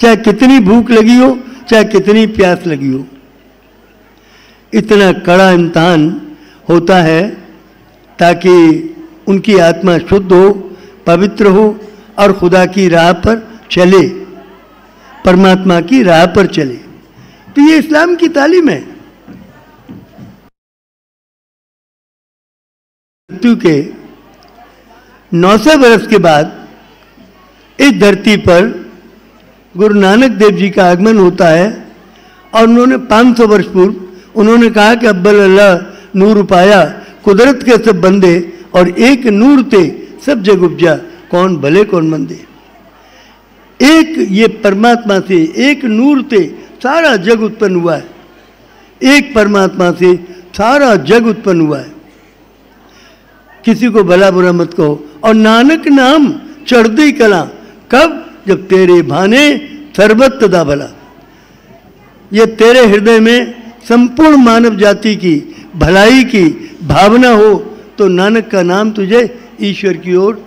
चाहे कितनी भूख लगी हो, चाहे कितनी प्यास लगी हो। इतना कड़ा इम्तहान होता है ताकि उनकी आत्मा शुद्ध हो, पवित्र हो और खुदा की राह पर चले, परमात्मा की राह पर चले। तो ये इस्लाम की तालीम है। मृत्यु के 900 बरस के बाद इस धरती पर गुरु नानक देव जी का आगमन होता है और उन्होंने 500 वर्ष पूर्व उन्होंने कहा कि अब्बल अल्लाह नूर पाया, कुदरत के सब बंदे और एक नूर थे सब जग उपजा, कौन भले, कौन मंदे। एक ये परमात्मा से, एक नूर थे सारा जग उत्पन्न हुआ है। एक परमात्मा से सारा जग उत्पन्न हुआ है। किसी को भला बुरा मत कहो। और नानक नाम चढ़दी कला। कब? जब तेरे भाने सरबत दा भला। ये तेरे हृदय में संपूर्ण मानव जाति की भलाई की भावना हो तो नानक का नाम तुझे ईश्वर की ओर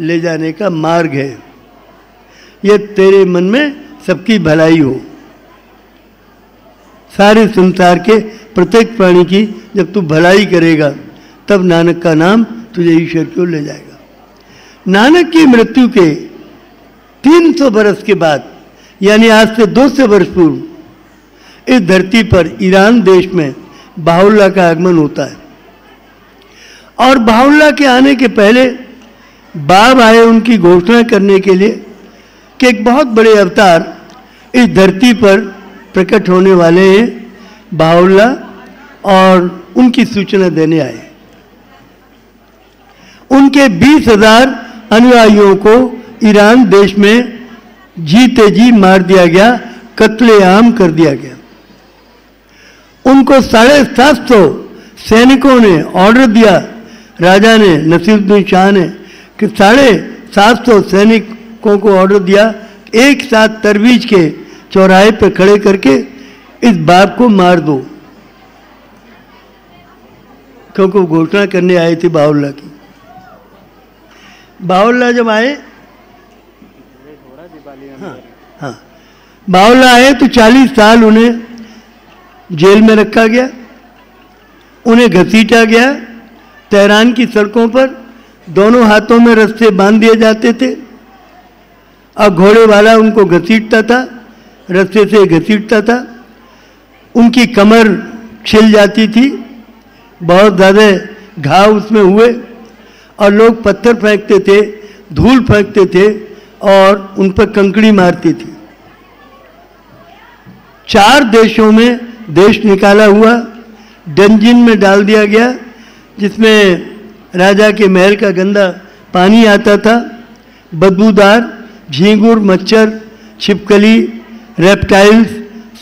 ले जाने का मार्ग है। ये तेरे मन में सबकी भलाई हो। सारे संसार के प्रत्येक प्राणी की जब तू भलाई करेगा तब नानक का नाम तुझे ईश्वर की ओर ले जाएगा। नानक की मृत्यु के 300 बरस के बाद, यानी आज से 200 वर्ष पूर्व, इस धरती पर ईरान देश में बाहुल्ला का आगमन होता है। और बाहुल्ला के आने के पहले बाब आए उनकी घोषणा करने के लिए कि एक बहुत बड़े अवतार इस धरती पर प्रकट होने वाले हैं बाहुल्ला और उनकी सूचना देने आए। उनके बीस हज़ार अनुयायियों को ईरान देश में जीते जी मार दिया गया कत्ले आम कर दिया गया। उनको साढ़े सात सौ सैनिकों ने ऑर्डर दिया। राजा ने, नसीरुद्दीन शाह ने कि साढ़े सात सौ सैनिकों को ऑर्डर दिया, एक साथ तरवीज के चौराहे पर खड़े करके इस बाप को मार दो। क्योंकि घोषणा करने आए थे बाहुल्ला की। बाहुल्ला जब आए हाँ। हाँ बाहुल्ला आए तो 40 साल उन्हें जेल में रखा गया उन्हें घसीटा गया तेहरान की सड़कों पर दोनों हाथों में रस्से बाँध दिए जाते थे। और घोड़े वाला उनको घसीटता था रस्से से घसीटता था। उनकी कमर छिल जाती थी बहुत ज़्यादा घाव उसमें हुए। और लोग पत्थर फेंकते थे, धूल फेंकते थे और उन पर कंकड़ी मारती थी। चार देशों में देश निकाला हुआ, डंजिन में डाल दिया गया, जिसमें राजा के महल का गंदा पानी आता था। बदबूदार, झींगुर, मच्छर, छिपकली रेप्टाइल्स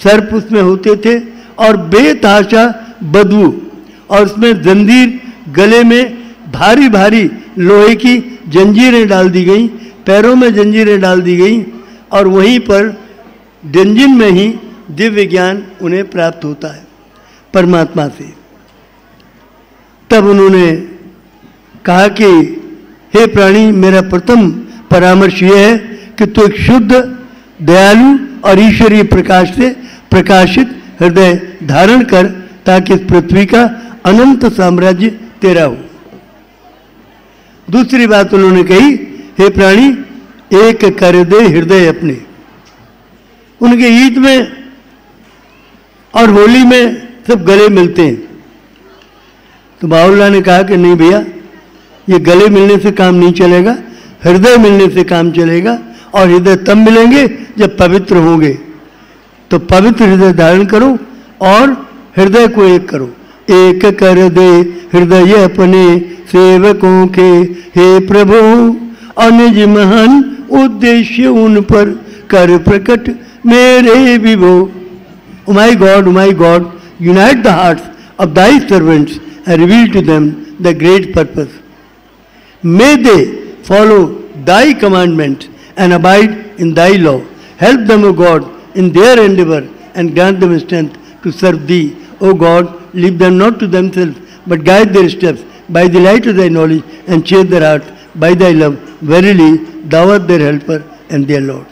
सर्प उसमें होते थे और बेताशा बदबू और उसमें जंजीर गले में भारी भारी लोहे की जंजीरें डाल दी गई, पैरों में जंजीरें डाल दी गई और वहीं पर डंजिन में ही दिव्य ज्ञान उन्हें प्राप्त होता है, परमात्मा से। तब उन्होंने कहा कि, हे प्राणी, मेरा प्रथम परामर्श यह है कि तू एक शुद्ध, दयालु और ईश्वरीय प्रकाश से प्रकाशित हृदय धारण कर ताकि इस पृथ्वी का अनंत साम्राज्य तेरा हो। दूसरी बात उन्होंने कही, हे प्राणी, एक कर दे हृदय अपने। उनके ईद में और होली में सब गले मिलते हैं। तो बाहुल्ला ने कहा कि, नहीं भैया, ये गले मिलने से काम नहीं चलेगा, हृदय मिलने से काम चलेगा और हृदय तब मिलेंगे जब पवित्र होंगे। तो पवित्र हृदय धारण करो और हृदय को एक करो। एक कर दे हृदय अपने सेवकों के। हे प्रभु, अनिज महान उद्देश्य उन पर कर प्रकट मेरे विभो my God my God unite the heart of thy servants and reveal to them the great purpose may they follow thy commandment and abide in thy law help them O God in their endeavour and grant them strength to serve thee O God leave them not to themselves, but guide their steps by the light of thy knowledge and cheer their hearts by thy love. Verily, thou art their helper and their Lord.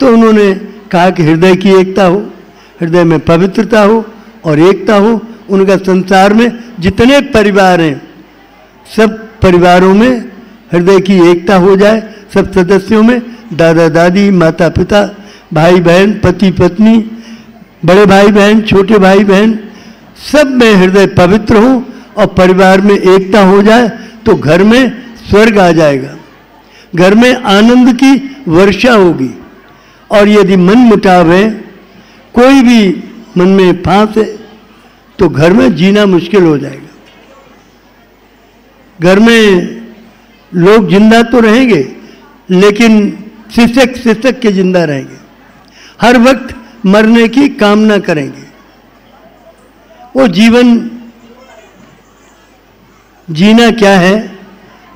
तो उन्होंने कहा कि हृदय की एकता हो हृदय में पवित्रता हो और एकता हो उनका संसार में जितने परिवार हैं सब परिवारों में हृदय की एकता हो जाए सब सदस्यों में दादा दादी माता पिता भाई बहन पति पत्नी बड़े भाई बहन छोटे भाई बहन सब में हृदय पवित्र हो और परिवार में एकता हो जाए तो घर में स्वर्ग आ जाएगा। घर में आनंद की वर्षा होगी। और यदि मन मुटाव है, कोई भी मन में फांस है तो घर में जीना मुश्किल हो जाएगा। घर में लोग ज़िंदा तो रहेंगे, लेकिन शिक्षक शिक्षक के ज़िंदा रहेंगे। हर वक्त मरने की कामना करेंगे। वो जीवन जीना क्या है?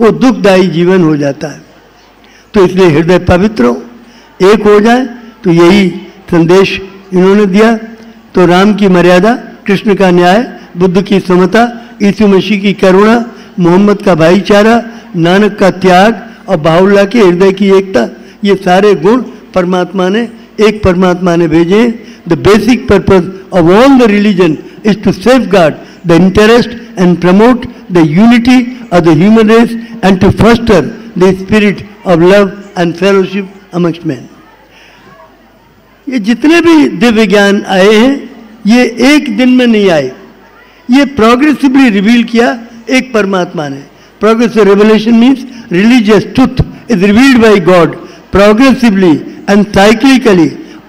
वो दुखदायी जीवन हो जाता है। तो इसलिए हृदय पवित्र हो, एक हो जाए तो यही संदेश इन्होंने दिया। तो राम की मर्यादा, कृष्ण का न्याय, बुद्ध की समता, यीशु मसीह की करुणा, मोहम्मद का भाईचारा, नानक का त्याग और बाहुल्ला के हृदय की एकता, ये सारे गुण परमात्मा ने, एक परमात्मा ने भेजे the basic purpose of all the religion is to safeguard the interest and promote the unity of the human race and to foster the spirit of love and fellowship amongst men. ye jitne bhi divyagyan aaye hain ye ek din mein nahi aaye ye progressively reveal kiya ek parmatma ne progressive revelation means religious truth is revealed by god progressively and cyclically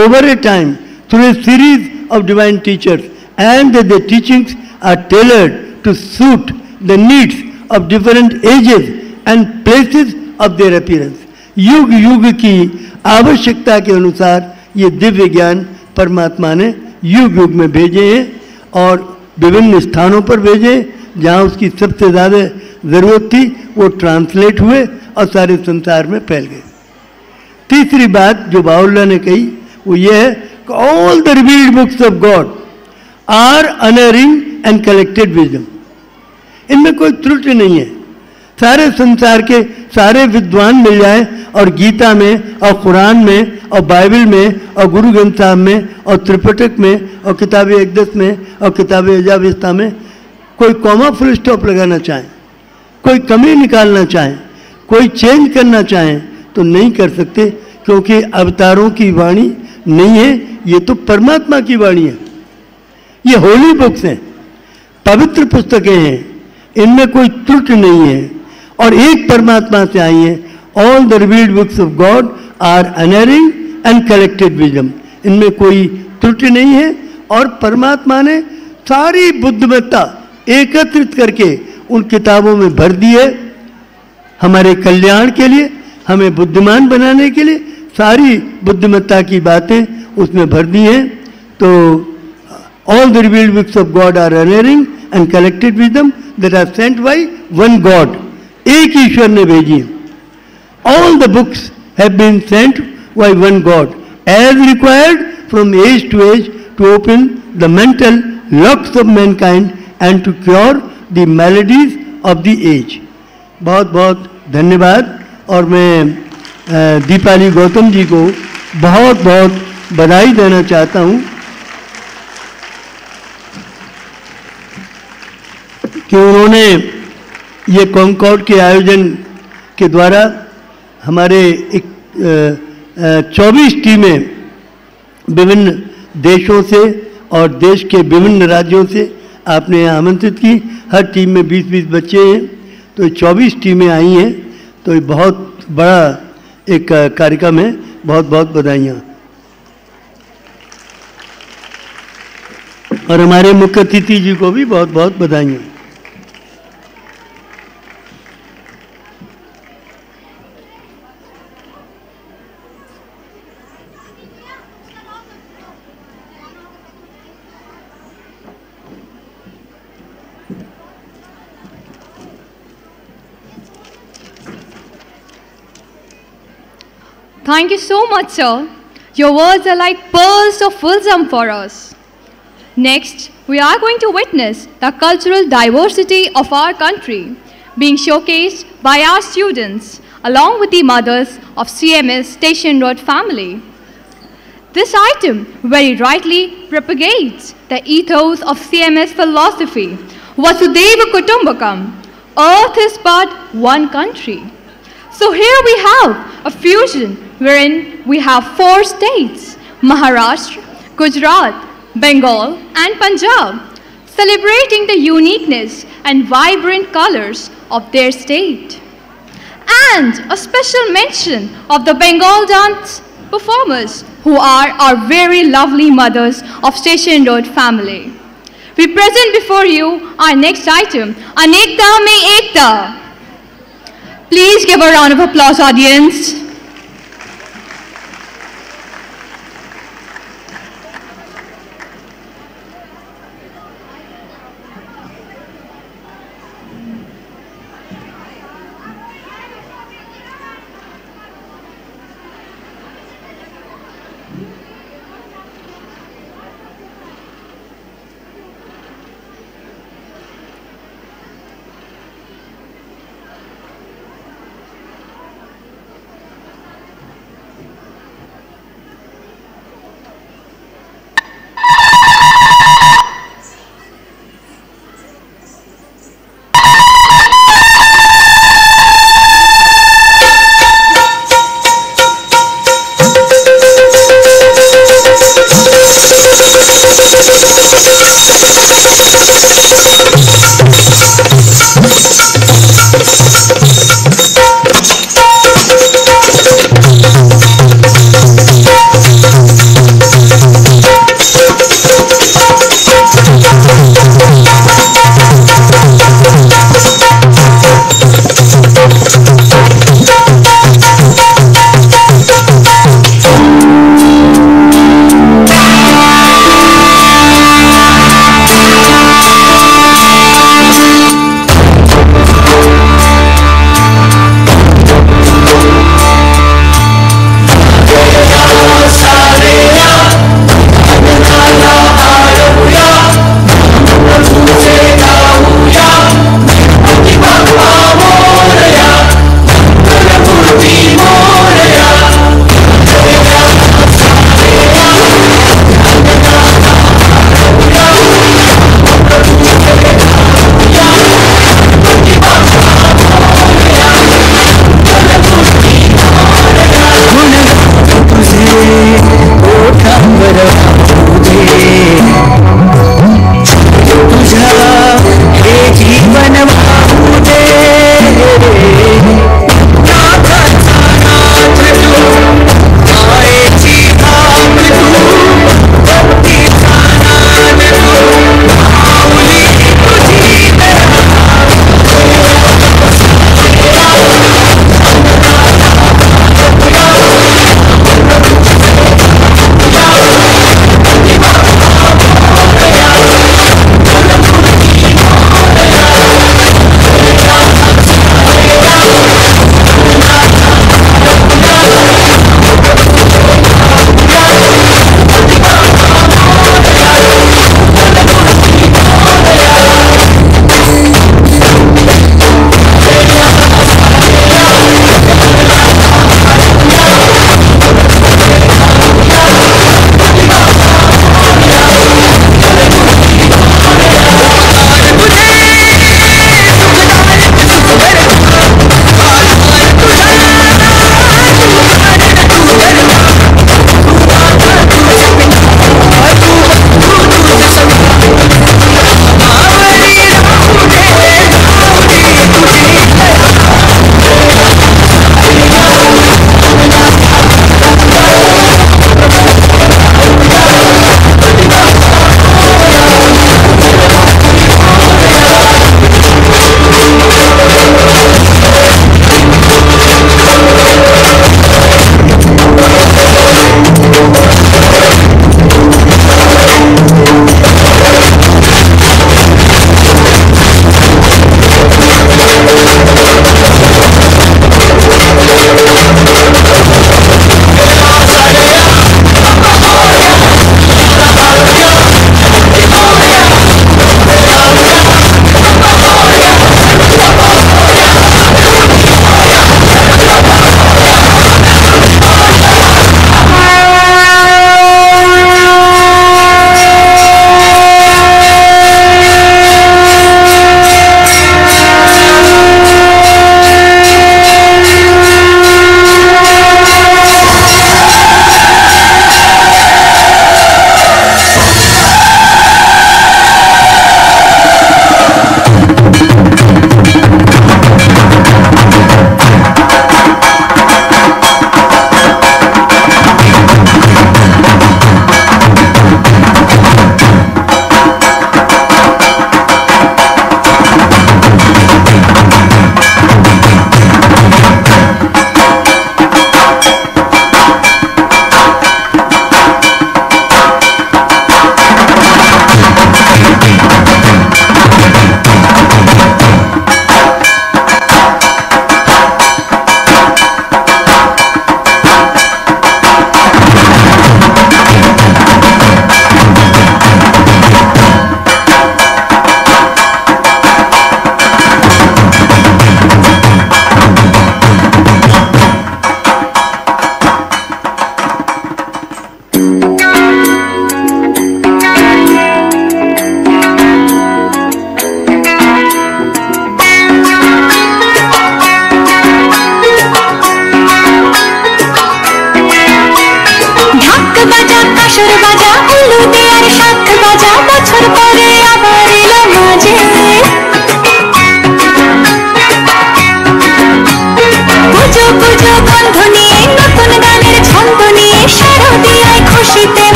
over a time through a series of divine teachers and their teachings are tailored to suit the needs of different ages and places of their appearance. युग युग की आवश्यकता के अनुसार ये दिव्य ज्ञान परमात्मा ने युग युग में भेजे हैं और विभिन्न स्थानों पर भेजे जहाँ उसकी सबसे ज़्यादा ज़रूरत थी, वो ट्रांसलेट हुए और सारे संसार में फैल गए तीसरी बात जो बाउल्ला ने कही, वो ये है all the revealed books of God are unerring and collected wisdom इनमें कोई त्रुटि नहीं है। सारे संसार के सारे विद्वान मिल जाए और गीता में, और कुरान में, और बाइबल में, और गुरु ग्रंथ साहब में, और त्रिपटक में, और किताब एकदस में, और किताब अजाविस्ता में कोई कॉमा फुल स्टॉप लगाना चाहें, कोई कमी निकालना चाहें, कोई चेंज करना चाहें तो नहीं कर सकते, क्योंकि अवतारों की वाणी नहीं है, ये तो परमात्मा की वाणी है। ये होली बुक्स हैं, पवित्र पुस्तकें हैं, इनमें कोई त्रुटि नहीं है। और एक परमात्मा से आई है all the revealed books of God are unerring and collected wisdom इनमें कोई त्रुटि नहीं है और परमात्मा ने सारी बुद्धिमत्ता एकत्रित करके उन किताबों में भर दी है। हमारे कल्याण के लिए, हमें बुद्धिमान बनाने के लिए सारी बुद्धिमत्ता की बातें उसमें भर दी हैं। तो all the revealed books of God are unerring and collected wisdom that are sent by one God एक ईश्वर ने भेजी है। All the books have been sent by one God as required from age to age to open the mental locks of mankind and to cure the maladies of the age बहुत बहुत धन्यवाद। और मैं दीपाली गौतम जी को बहुत बहुत बधाई देना चाहता हूँ। कि उन्होंने ये कॉन्कॉर्ड के आयोजन के द्वारा हमारे एक चौबीस टीमें विभिन्न देशों से और देश के विभिन्न राज्यों से आपने आमंत्रित की। हर टीम में 20-20 बच्चे हैं तो 24 टीमें आई हैं तो ये बहुत बड़ा एक कार्यक्रम है। बहुत बहुत बधाइयाँ। और हमारे मुख्य अतिथि जी को भी बहुत बहुत बधाइयाँ। Thank you so much, sir. Your words are like pearls of wisdom for us. Next, we are going to witness the cultural diversity of our country being showcased by our students along with the mothers of CMS Station Road family. This item very rightly propagates the ethos of CMS philosophy, Vasudhaiva Kutumbakam, Earth is but one country. So here we have a fusion wherein we have four states Maharashtra, Gujarat, Bengal, and Punjab, celebrating the uniqueness and vibrant colors of their state. And a special mention of the Bengal dance performers who are our very lovely mothers of Station Road family. We present before you our next item, Anekta Mein Ekta. Please give a round of applause, audience.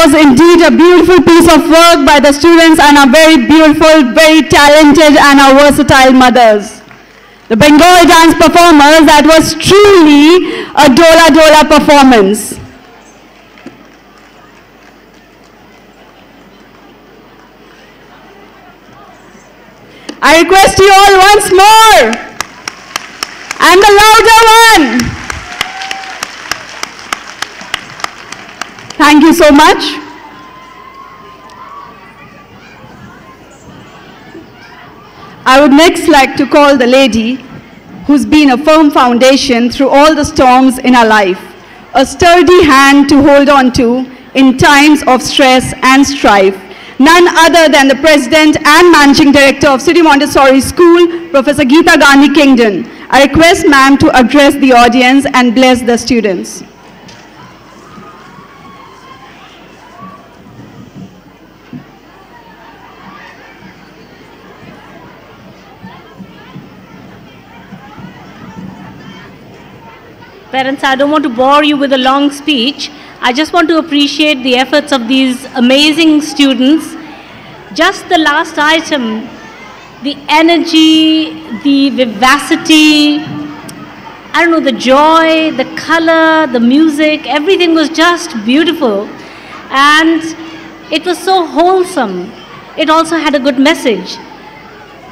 Was indeed a beautiful piece of work by the students and our very beautiful, very talented and our versatile mothers. The Bengal dance performers, that was truly a Dola Dola performance. I request you all once more. And the louder one. Thank you so much. I would next like to call the lady who's been a firm foundation through all the storms in her life, a sturdy hand to hold on to in times of stress and strife. None other than the President and Managing Director of City Montessori School, Professor Geeta Gandhi Kingdon. I request ma'am to address the audience and bless the students. Parents, I don't want to bore you with a long speech. I just want to appreciate the efforts of these amazing students. Just the last item, the energy, the vivacity, I don't know, the joy, the color, the music, everything was just beautiful. And it was so wholesome. It also had a good message.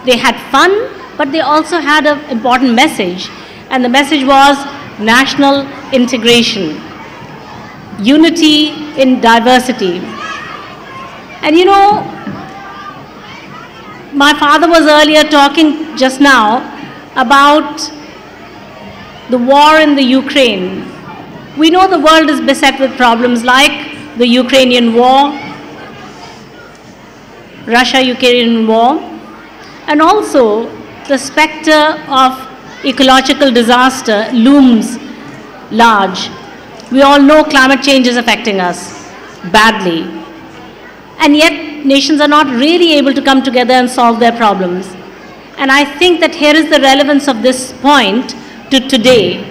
They had fun, but they also had an important message. And the message was national integration, unity in diversity. And you know, my father was earlier talking just now about the war in the Ukraine. We know the world is beset with problems like the Ukrainian war, Russia Ukrainian war, and also the specter of ecological disaster looms large. We all know climate change is affecting us badly. And yet, nations are not really able to come together and solve their problems. And I think that here is the relevance of this point to today.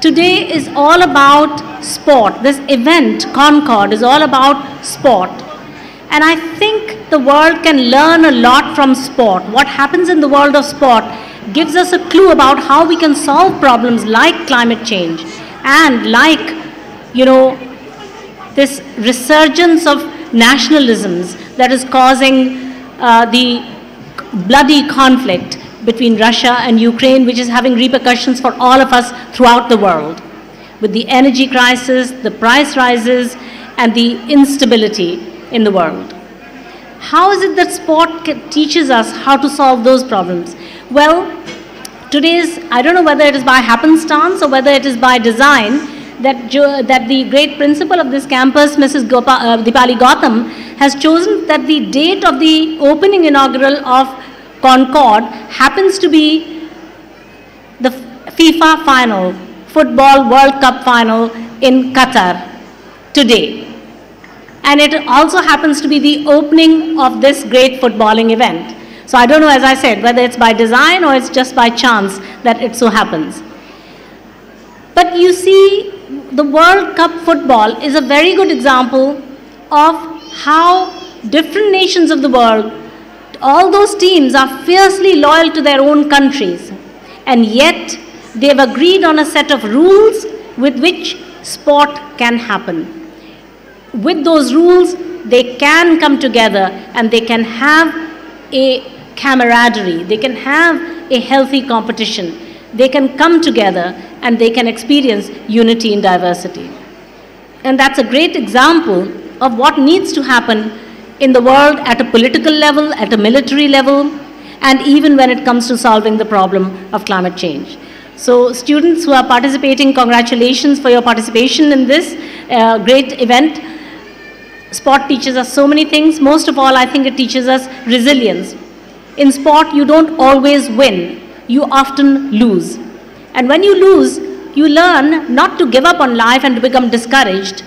Today is all about sport. This event, Concord, is all about sport. And I think the world can learn a lot from sport. What happens in the world of sport gives us a clue about how we can solve problems like climate change and like, you know, this resurgence of nationalisms that is causing uh, the bloody conflict between Russia and Ukraine, which is having repercussions for all of us throughout the world. With the energy crisis, the price rises, and the instability in the world. How is it that sport teaches us how to solve those problems? Well, today's, I don't know whether it is by happenstance or whether it is by design, that, that the great principal of this campus, Mrs. Gopa, uh, Dipali Gautam, has chosen that the date of the opening inaugural of Concord happens to be the FIFA final, Football World Cup final in Qatar today. And it also happens to be the opening of this great footballing event. So I don't know, as I said, whether it's by design or it's just by chance that it so happens. But you see, the World Cup football is a very good example of how different nations of the world, all those teams are fiercely loyal to their own countries. And yet, they've agreed on a set of rules with which sport can happen. With those rules, they can come together and they can have a camaraderie, they can have a healthy competition, they can come together and they can experience unity in diversity. And that's a great example of what needs to happen in the world at a political level, at a military level, and even when it comes to solving the problem of climate change. So, students who are participating, congratulations for your participation in this uh, great event. Sport teaches us so many things. Most of all, I think it teaches us resilience. In sport, you don't always win, you often lose. And when you lose, you learn not to give up on life and to become discouraged.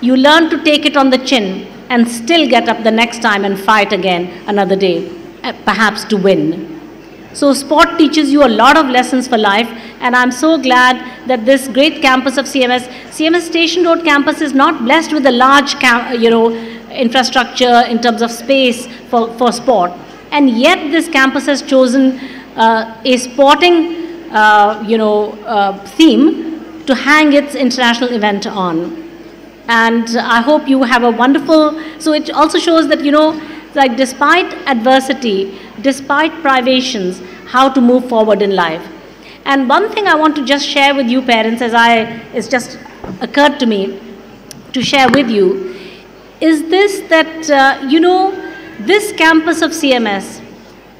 You learn to take it on the chin and still get up the next time and fight again another day, uh, perhaps to win. So, sport teaches you a lot of lessons for life, and I'm so glad that this great campus of CMS, CMS Station Road campus, is not blessed with a large, you know, infrastructure in terms of space for, for sport, and yet this campus has chosen uh, a sporting, uh, you know, uh, theme to hang its international event on and I hope you have a wonderful. So it also shows that you know, like despite adversity, despite privations, how to move forward in life. And one thing I want to just share with you, parents, as I it's just occurred to me to share with you, is this that uh, you know, this campus of CMS,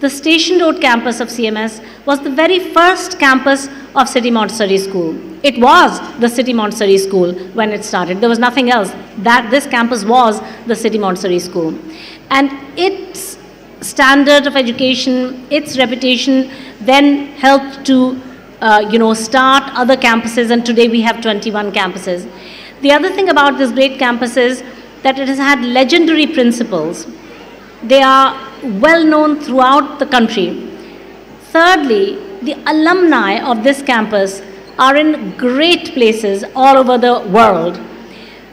the Station Road campus of CMS, was the very first campus of City Montessori School. It was the City Montessori School when it started. There was nothing else. That this campus was the City Montessori School. And its standard of education, its reputation then helped to uh, you know, start other campuses and today we have 21 campuses. The other thing about this great campus is that it has had legendary principals. They are well known throughout the country. Thirdly, the alumni of this campus are in great places all over the world.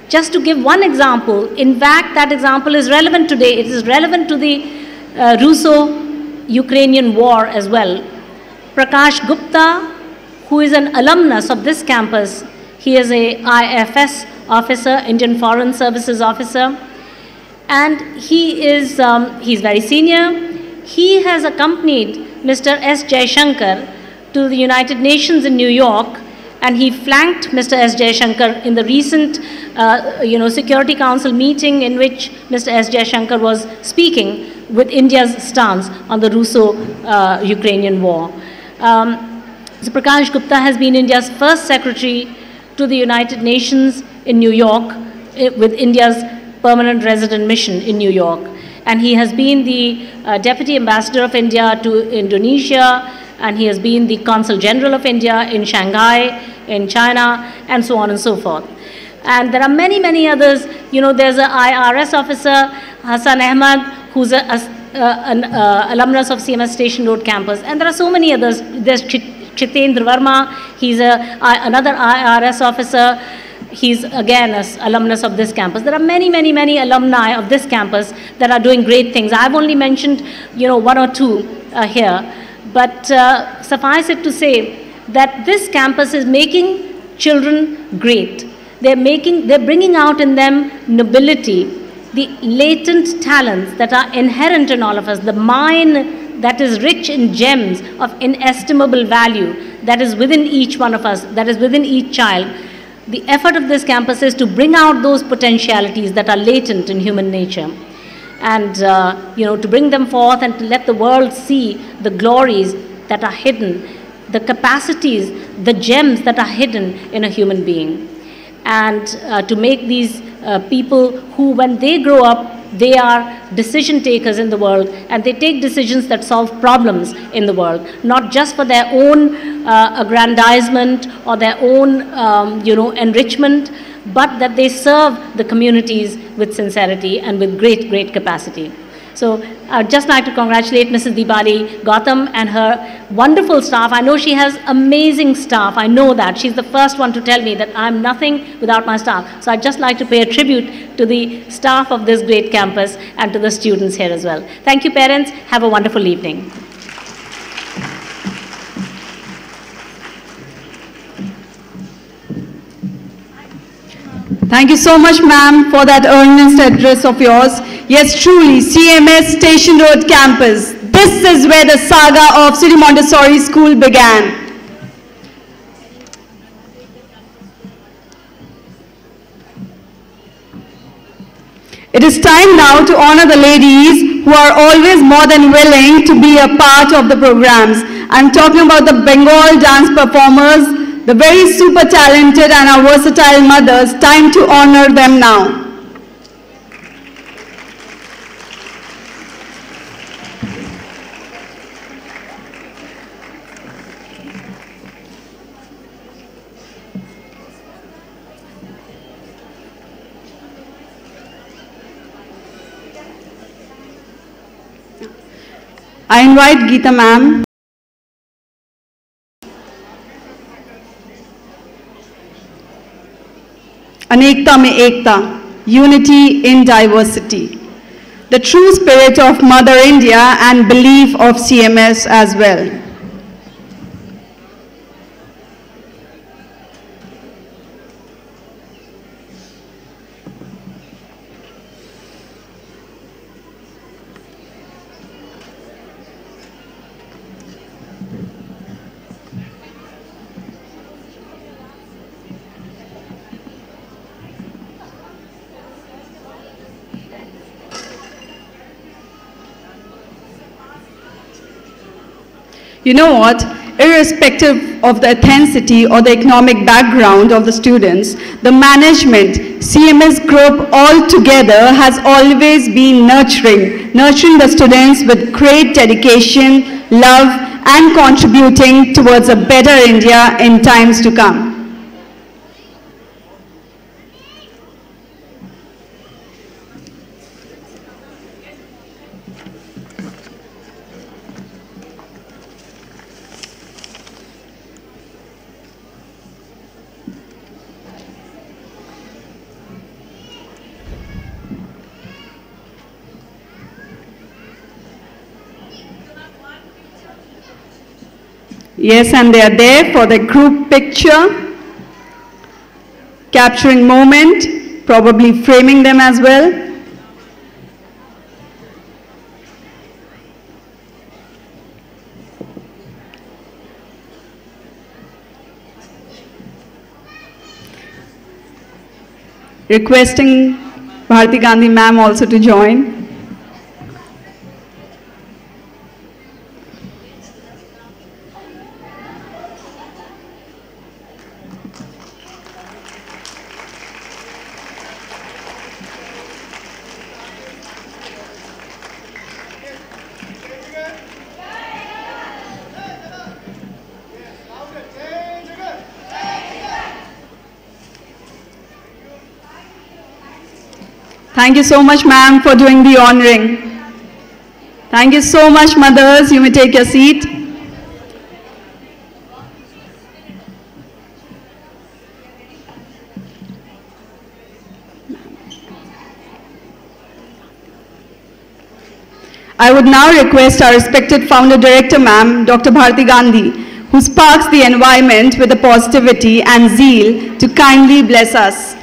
Just to give one example, in fact, that example is relevant today. It is relevant to the uh, Russo Ukrainian war as well. Prakash Gupta, who is an alumnus of this campus, he is a IFS officer, Indian Foreign Services officer, and he is um, he's very senior. He has accompanied Mr. S. Jaishankar to the United Nations in New York and he flanked Mr. S. Jaishankar in the recent, uh, you know, Security Council meeting in which Mr. S. Jaishankar was speaking with India's stance on the Russo-Ukrainian war. Um, so Prakash Gupta has been India's first secretary to the United Nations in New York eh, with India's permanent resident mission in New York. And he has been the uh, Deputy Ambassador of India to Indonesia, and he has been the Consul General of India in Shanghai, in China, and so on and so forth. And there are many, many others. You know, there's an IRS officer, Hassan Ahmad, who's a, a, an uh, alumnus of CMS Station Road campus. And there are so many others. There's Chit- Chitendra Verma, he's another IRS officer. He's again an alumnus of this campus. There are many, many, many alumni of this campus that are doing great things. I've only mentioned, you know, one or two uh, here. But uh, suffice it to say that this campus is making children great. They're making, they're bringing out in them nobility, the latent talents that are inherent in all of us, the mine that is rich in gems of inestimable value that is within each one of us, that is within each child. The effort of this campus is to bring out those potentialities that are latent in human nature and uh, you know to bring them forth and to let the world see the glories that are hidden the capacities the gems that are hidden in a human being. And uh, to make these uh, people who when they grow up they are decision takers in the world and they take decisions that solve problems in the world not just for their own uh, aggrandizement or their own um, you know enrichment but that they serve the communities with sincerity and with great, great capacity. So I'd just like to congratulate Mrs. Dipali Gautam and her wonderful staff. I know she has amazing staff. I know that. She's the first one to tell me that I'm nothing without my staff. So I'd just like to pay a tribute to the staff of this great campus and to the students here as well. Thank you, parents. Have a wonderful evening. Thank you so much, ma'am, for that earnest address of yours. Yes, truly, CMS Station Road campus. This is where the saga of City Montessori School began. It is time now to honor the ladies who are always more than willing to be a part of the programs. I'm talking about the Bengal dance performers, the very super talented and our versatile mothers. Time to honor them now. I invite Geeta ma'am. Anekta mein ekta, unity in diversity. The true spirit of Mother India and belief of CMS as well. You know what? Irrespective of the ethnicity or the economic background of the students, the management, CMS group altogether has always been nurturing, nurturing the students with great dedication, love, and contributing towards a better India in times to come. Yes, and they are there for the group picture, capturing moment, probably framing them as well. Requesting Bharati Gandhi ma'am also to join. Thank you so much, ma'am, for doing the honoring. Thank you so much, mothers. You may take your seat. I would now request our respected founder director, ma'am, Dr. Bharati Gandhi, who sparks the environment with a positivity and zeal to kindly bless us.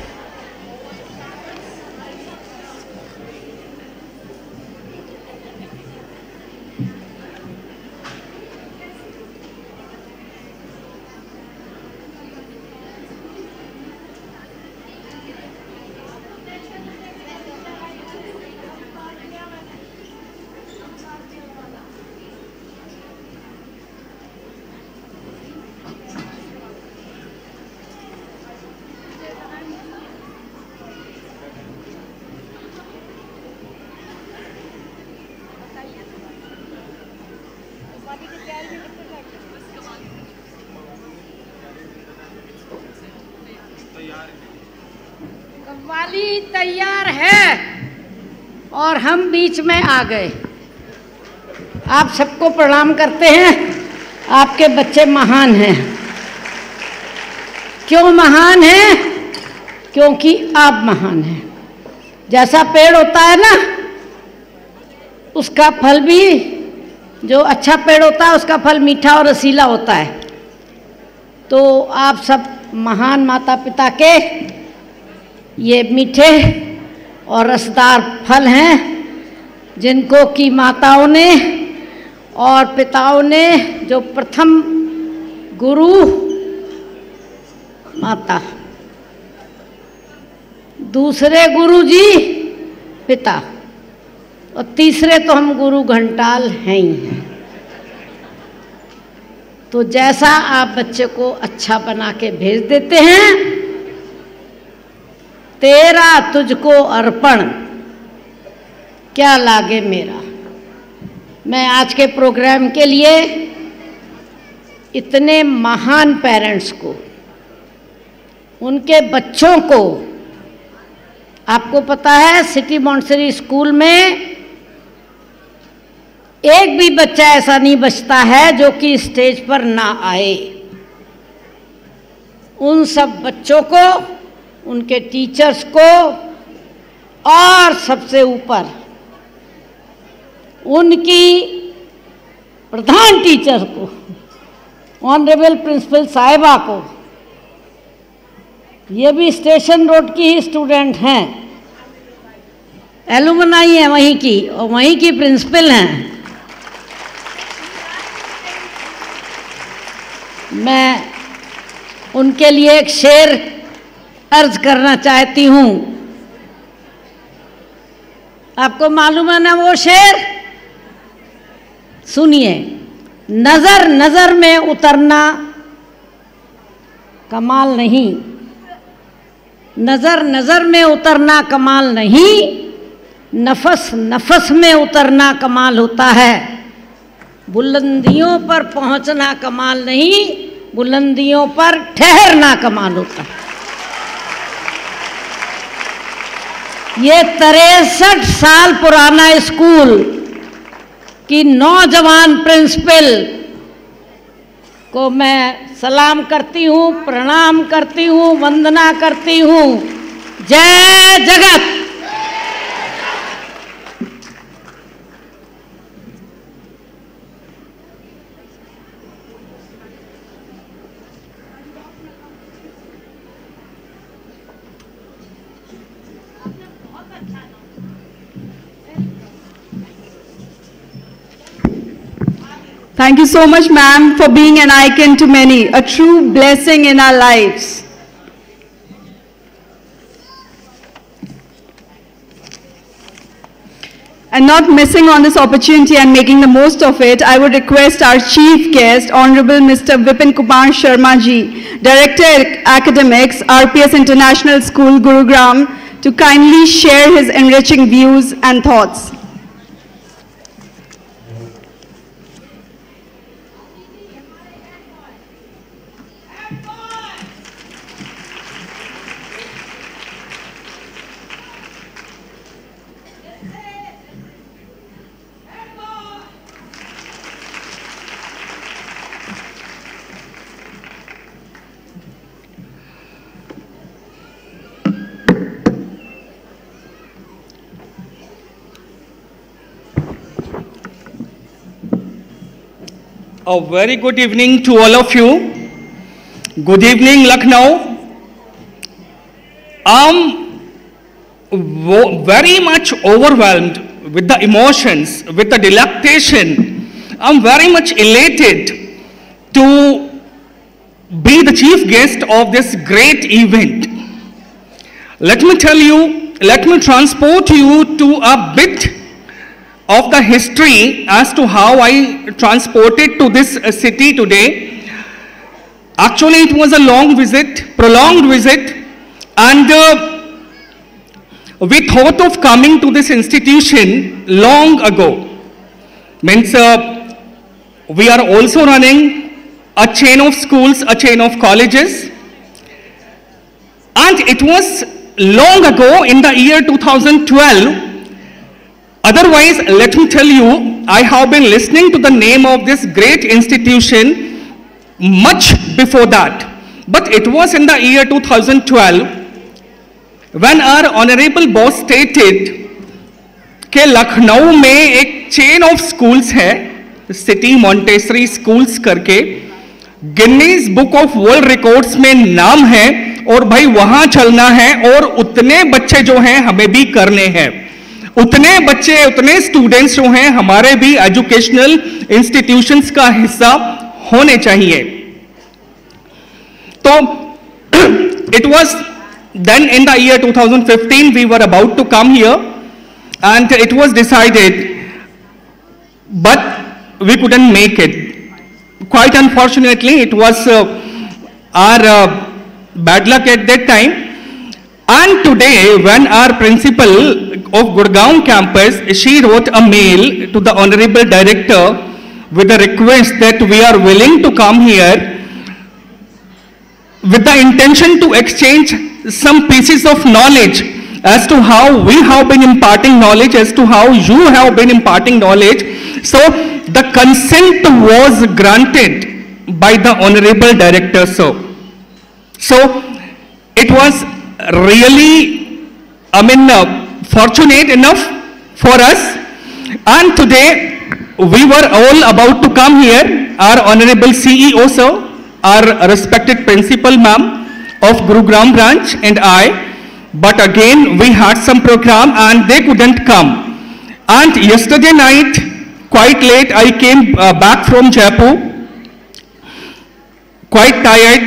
Qawwali तैयार है और हम बीच में आ गए। आप सबको प्रणाम करते हैं। आपके बच्चे महान हैं। क्यों महान हैं? क्योंकि आप महान हैं। जैसा पेड़ होता है ना, उसका फल भी, जो अच्छा पेड़ होता है, उसका फल मीठा और रसीला होता है। तो आप सब महान माता पिता के ये मीठे और रसदार फल हैं, जिनको कि माताओं ने और पिताओं ने जो प्रथम गुरु माता, दूसरे गुरु जी पिता और तीसरे तो हम गुरु घंटाल हैं ही हैं। तो जैसा आप बच्चे को अच्छा बना के भेज देते हैं तेरा तुझको अर्पण। क्या लागे मेरा? मैं आज के प्रोग्राम के लिए इतने महान पेरेंट्स को, उनके बच्चों को, आपको पता है, सिटी मॉन्सरी स्कूल में एक भी बच्चा ऐसा नहीं बचता है जो कि स्टेज पर ना आए। उन सब बच्चों को उनके टीचर्स को और सबसे ऊपर उनकी प्रधान टीचर को ऑनरेबल प्रिंसिपल साहिबा को। ये भी स्टेशन रोड की ही स्टूडेंट हैं। एलुमनाई है वहीं की और वहीं की प्रिंसिपल हैं। मैं उनके लिए एक शेर अर्ज़ करना चाहती हूँ। आपको मालूम है ना वो शेर? सुनिए, नज़र नज़र में उतरना कमाल नहीं। नज़र नज़र में उतरना कमाल नहीं, नफस नफस में उतरना कमाल होता है। बुलंदियों पर पहुँचना कमाल नहीं, बुलंदियों पर ठहरना कमाल होता है। ये तिरसठ साल पुराना स्कूल की नौजवान प्रिंसिपल को मैं सलाम करती हूँ, प्रणाम करती हूँ, वंदना करती हूँ। जय जगत! Thank you so much, ma'am, for being an icon to many, a true blessing in our lives. And not missing on this opportunity and making the most of it, I would request our chief guest, Honorable Mr. Vipin Kumar Sharma ji, Director Academics, RPS International School, Gurugram, to kindly share his enriching views and thoughts. A very good evening to all of you. Good evening, Lucknow. I'm very much overwhelmed with the emotions, with the delectation. I'm very much elated to be the chief guest of this great event. Let me tell you, let me transport you to a bit of the history as to how I transported to this uh, city today. Actually, it was a long visit, prolonged visit, and uh, we thought of coming to this institution long ago. Means uh, we are also running a chain of schools, a chain of colleges, and it was long ago in the year 2012 Otherwise, let me tell you, I have been listening to the name of this great institution much before that. But it was in the year 2012 when our honorable boss stated कि लखनऊ में एक chain of schools है city Montessori schools करके Guinness book of world records में नाम है और भाई वहाँ चलना है और उतने बच्चे जो हैं हमें भी करने हैं उतने बच्चे, उतने स्टूडेंट्स जो हैं, हमारे भी एजुकेशनल इंस्टीट्यूशंस का हिस्सा होने चाहिए। तो it was then in the year 2015 we were about to come here and it was decided but we couldn't make it quite unfortunately it was our bad luck at that time and today when our principal of Gurgaon campus, she wrote a mail to the honorable director with a request that we are willing to come here with the intention to exchange some pieces of knowledge as to how we have been imparting knowledge, as to how you have been imparting knowledge. So the consent was granted by the honorable director, sir. So it was really, I mean, uh, fortunate enough for us. And today we were all about to come here, our honorable CEO, sir, our respected principal, ma'am, of Gurugram branch, and I. But again, we had some program and they couldn't come. And yesterday night, quite late, I came uh, back from Jaipur, quite tired,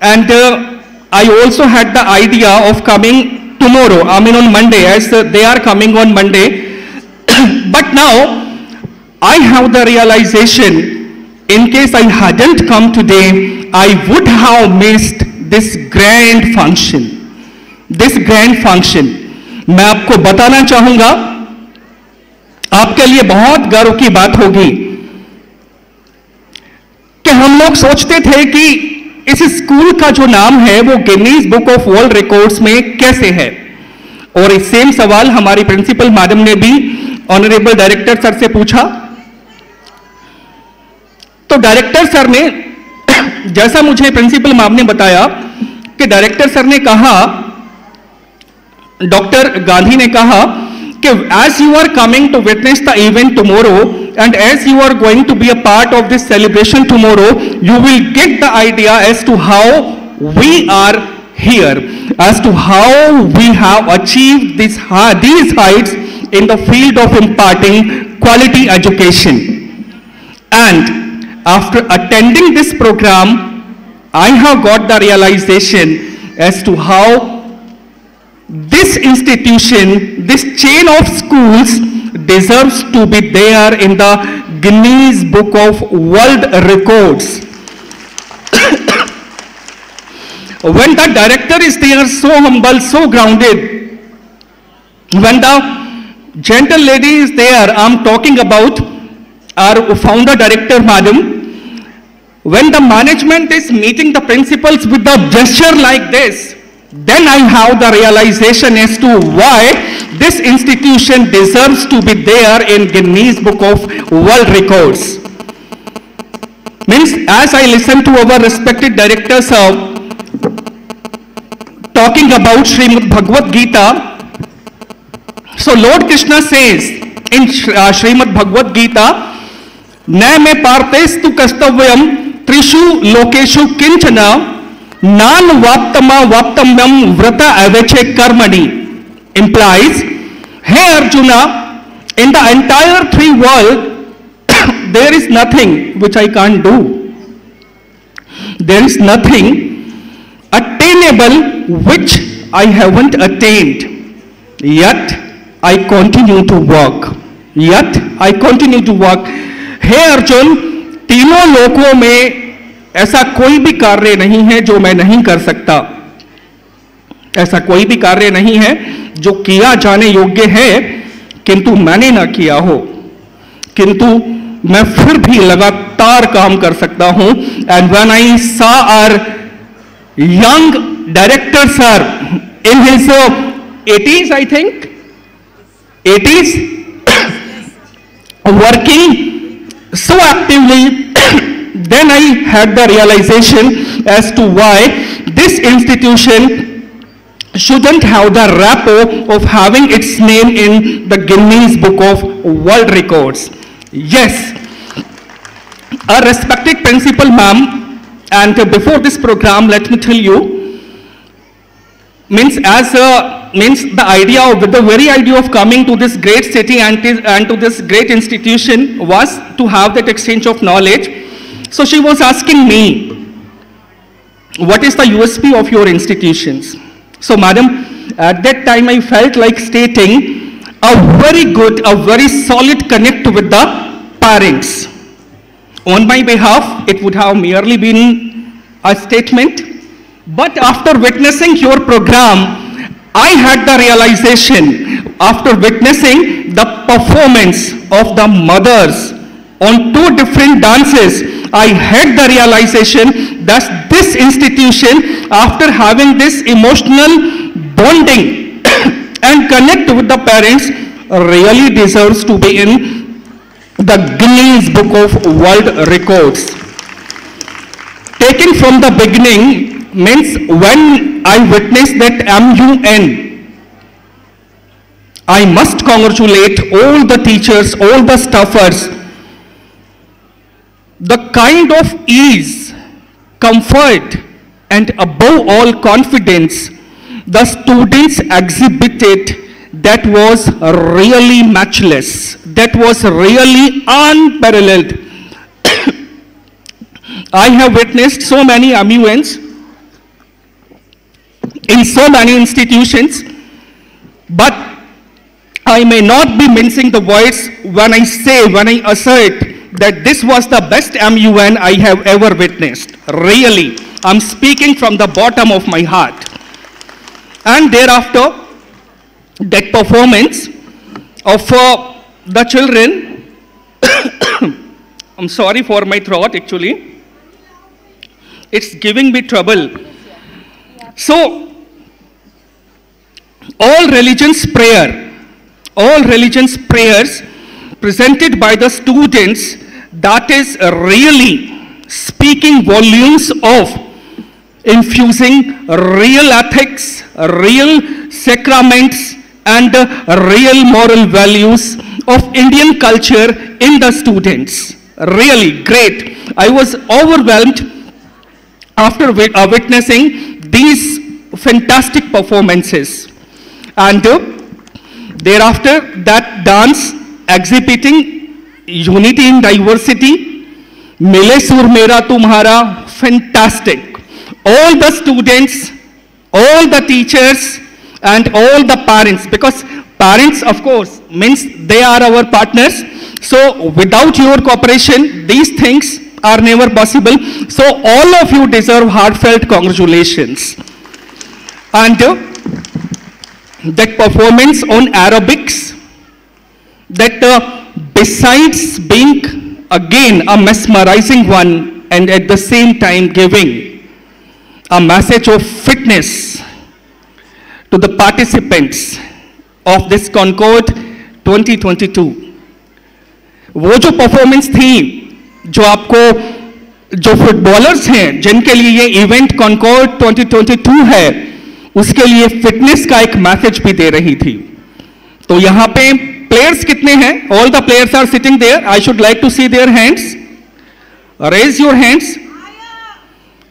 and uh, I also had the idea of coming tomorrow, I mean on Monday, as uh, they are coming on Monday. but now, I have the realization, in case I hadn't come today, I would have missed this grand function. This grand function. मैं आपको बताना चाहूँगा आपके लिए बहुत गर्व की बात होगी कि हम लोग सोचते थे कि इस स्कूल का जो नाम है, वो Guinness Book of World Records में कैसे है? और इस सेम सवाल हमारी प्रिंसिपल मैडम ने भी ऑनरेबल डायरेक्टर सर से पूछा। तो डायरेक्टर सर ने, जैसा मुझे प्रिंसिपल मैम ने बताया कि डायरेक्टर सर ने कहा डॉक्टर गांधी ने कहा as you are coming to witness the event tomorrow and as you are going to be a part of this celebration tomorrow, you will get the idea as to how we are here, as to how we have achieved this, these heights in the field of imparting quality education. And after attending this program, I have got the realization as to how this institution this chain of schools deserves to be there in the Guinness Book of World Records. when the director is there, so humble, so grounded, when the gentle lady is there, I'm talking about our founder director, madam, when the management is meeting the principals with a gesture like this, then I have the realization as to why this institution deserves to be there in Guinness Book of World Records. Means as I listen to our respected directors uh, talking about Srimad Bhagavad Gita, so Lord Krishna says in uh, Bhagavad Gita, न मे पार्थेस्तु कर्तव्यम त्रिषु लोकेषु किंचन नान वाप्तमा वाप्तम्यम व्रत अवेचे कर्मणि implies hey arjuna in the entire three world there is nothing which i can't do there is nothing attainable which i haven't attained yet i continue to work yet i continue to work हे अर्जुन तीनों लोकों में ऐसा कोई भी कार्य नहीं है जो मैं नहीं कर सकता ऐसा कोई भी कार्य नहीं है जो किया जाने योग्य है, किंतु मैंने ना किया हो। किंतु मैं फिर भी लगातार काम कर सकता हूँ। And when I saw our young director sir in his eighties I think eighties working so actively then I had the realization as to why this institution shouldn't have the rapport of having its name in the Guinness Book of World Records. Yes, a respected principal, ma'am, and before this program, let me tell you, means as a, means the idea of the very idea of coming to this great city and, and to this great institution was to have that exchange of knowledge. So she was asking me, what is the USP of your institutions? So madam, at that time I felt like stating a very good, a very solid connect with the parents. On my behalf, it would have merely been a statement, but after witnessing your program, I had the realization after witnessing the performance of the mothers on two different dances, I had the realization that this institution, after having this emotional bonding and connect with the parents, really deserves to be in the Guinness Book of World Records. Taken from the beginning means when I witnessed that MUN, I must congratulate all the teachers, all the staffers. The kind of ease, comfort, and above all confidence the students exhibited that was really matchless, that was really unparalleled. I have witnessed so many MUNs in so many institutions, but I may not be mincing the words when I say, when I assert that this was the best MUN I have ever witnessed. Really, I'm speaking from the bottom of my heart. And thereafter, that performance of uh, the children, I'm sorry for my throat actually, it's giving me trouble. So, all religions prayer, all religions prayers presented by the students, that is really speaking volumes of infusing real ethics, real sacraments, and real moral values of Indian culture in the students. Really great. I was overwhelmed after uh, witnessing these fantastic performances. And uh, thereafter, that dance exhibiting unity in diversity मिले सुर मेरा तुम्हारा fantastic all the students all the teachers and all the parents because parents of course means they are our partners so without your cooperation these things are never possible so all of you deserve heartfelt congratulation and that performance on aerobics that besides being again a mesmerizing one and at the same time giving a message of fitness to the participants of this Concord 2022. वो जो performance थी जो आपको जो footballers हैं जिनके लिए ये इवेंट कॉन्कॉर्ड 2022 है उसके लिए फिटनेस का एक मैसेज भी दे रही थी तो यहाँ पे प्लेयर्स कितने हैं? All the players are sitting there I should like to see their hands raise your hands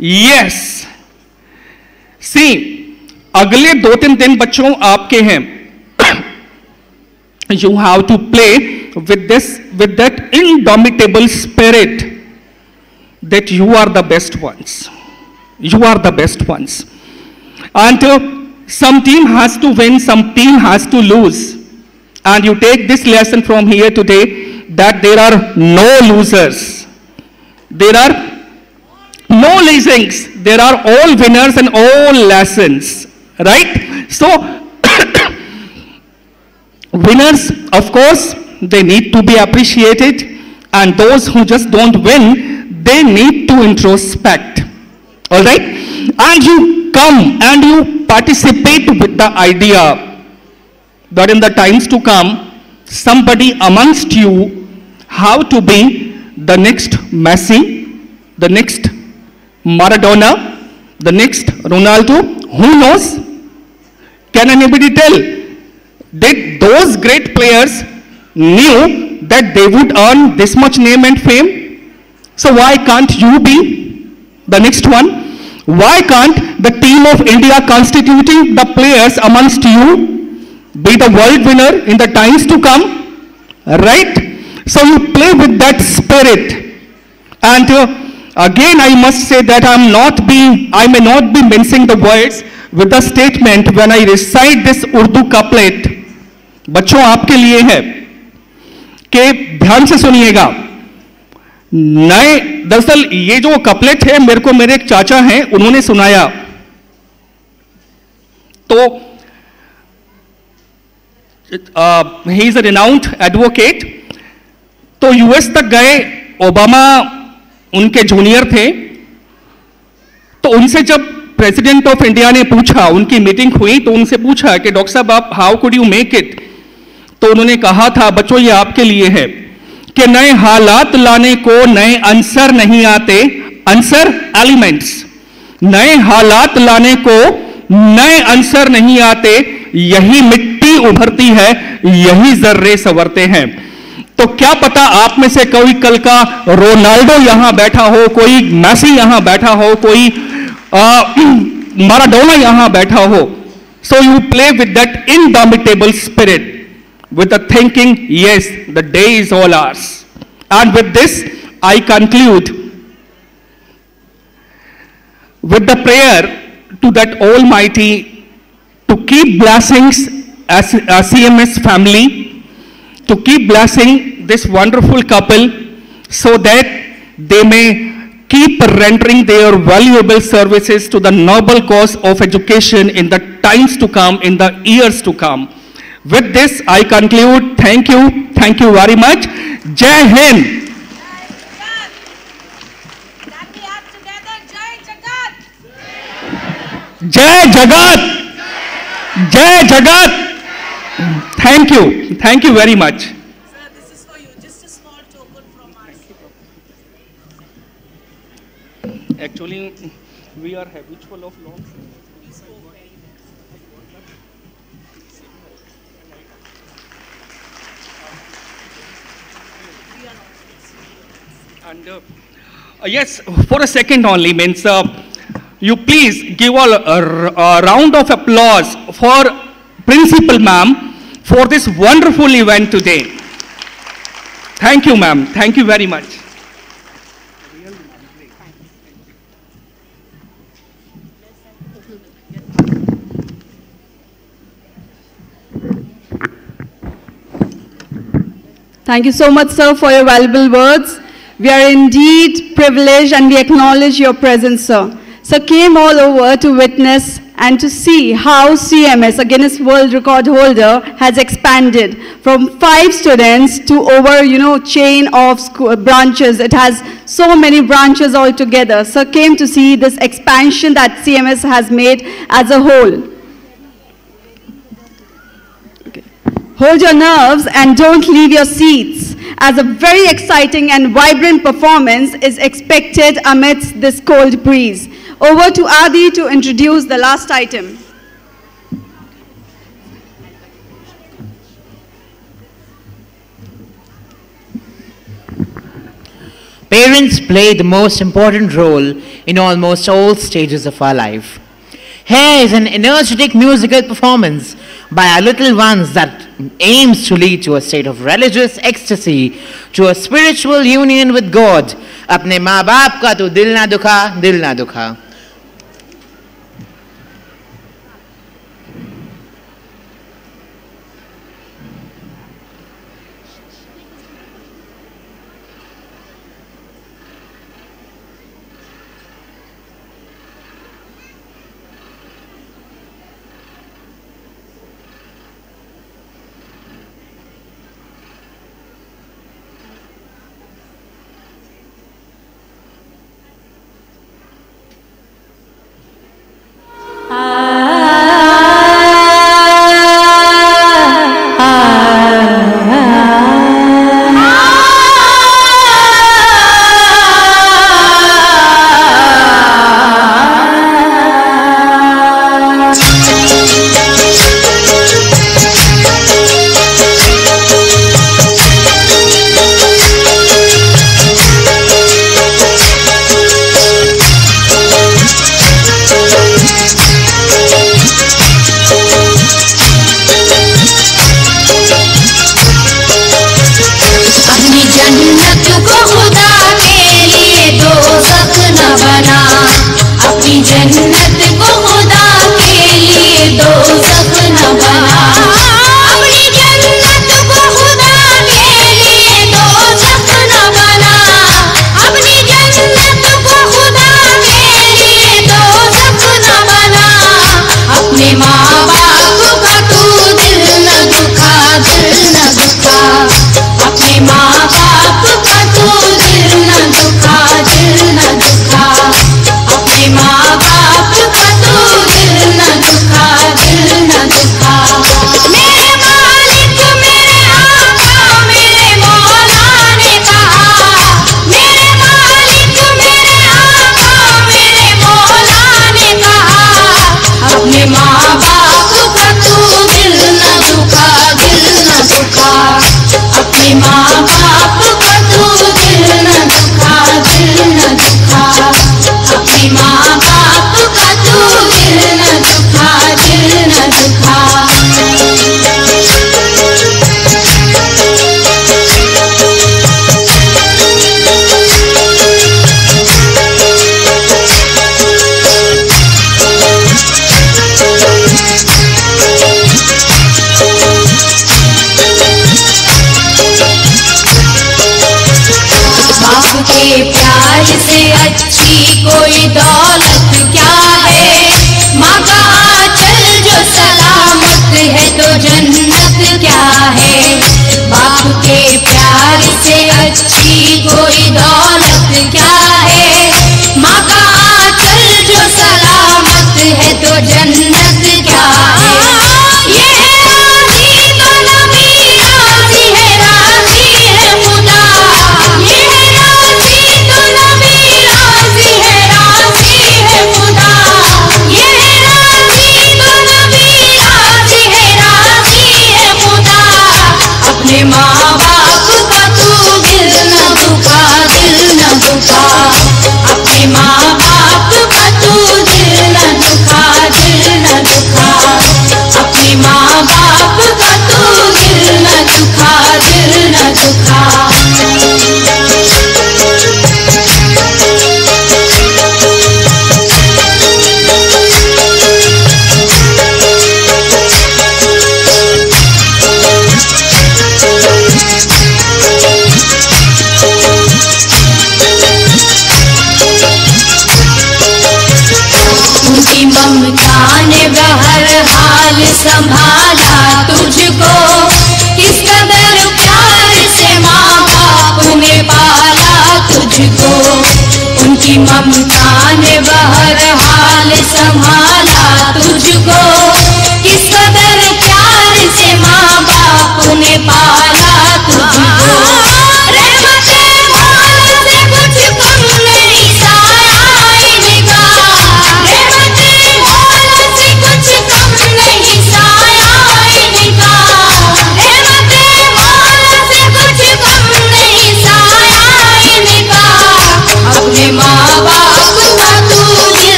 yes see अगले दो तीन दिन बच्चों आपके हैं। You have to play with this with that indomitable spirit that you are the best ones you are the best ones and some team has to win some team has to lose and you take this lesson from here today that there are no losers. There are no losings. There are all winners and all lessons. Right? So winners of course they need to be appreciated. And those who just don't win they need to introspect. All right? And you come and you participate with the idea that in the times to come somebody amongst you have to be the next messi the next maradona the next ronaldo. Who knows? Can anybody tell did those great players knew that they would earn this much name and fame? So why can't you be the next one? Why can't the team of india constituting the players amongst you be the world winner in the times to come right so you play with that spirit and uh, again i must say that i'm not being i may not be mincing the words with the statement when i recite this urdu couplet बच्चों आपके लिए है कि ध्यान से सुनिएगा नए दरअसल ये जो कपलेट है मेरे को मेरे एक चाचा हैं उन्होंने सुनाया तो he is a renowned advocate तो यूएस तक गए ओबामा उनके जूनियर थे। तो उनसे जब प्रेसिडेंट ऑफ़ इंडिया ने पूछा, उनकी मीटिंग हुई तो उनसे पूछा कि डॉक्टर साहब, आप how could you make it तो उन्होंने कहा था, बच्चों, ये आपके लिए है कि नए हालात लाने को नए आंसर नहीं आते, आंसर एलिमेंट्स। नए हालात लाने को नए आंसर नहीं आते, यही मिट्टी उभरती है, यही जर्रे सवरते हैं। तो क्या पता आप में से कोई कल का रोनाल्डो यहाँ बैठा हो, कोई मैसी यहाँ बैठा हो, कोई माराडोना यहाँ बैठा हो। So you play with that indomitable spirit with the thinking yes the day is all ours and with this I conclude with the prayer to that almighty to keep blessings CMS family, to keep blessing this wonderful couple so that they may keep rendering their valuable services to the noble cause of education in the times to come, in the years to come. With this, I conclude. Thank you. Thank you very much. Jai Hind. Jai Jagat. Jai Jagat. Thank you. Thank you very much. Actually, we are habitual of long And uh, uh, yes, for a second only, means uh, you please give all a, a round of applause for Principal ma'am for this wonderful event today. Thank you, ma'am. Thank you very much. Thank you so much, sir, for your valuable words. We are indeed privileged and we acknowledge your presence, sir. Sir came all over to witness and to see how CMS, a Guinness World Record holder, has expanded from five students to over, you know, chain of uh, branches. It has so many branches altogether. So came to see this expansion that CMS has made as a whole. Okay. Hold your nerves and don't leave your seats as a very exciting and vibrant performance is expected amidst this cold breeze. Over to Adi to introduce the last item. Parents play the most important role in almost all stages of our life. Here is an energetic musical performance by our little ones that aims to lead to a state of religious ecstasy, to a spiritual union with God. अपने माँ का तो दिल ना दुखा दिल ना दुखा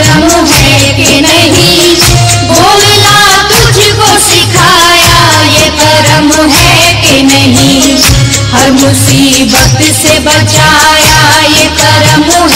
है कि नहीं? बोलना तुझको सिखाया ये है कि नहीं? हर मुसीबत से बचाया ये करम है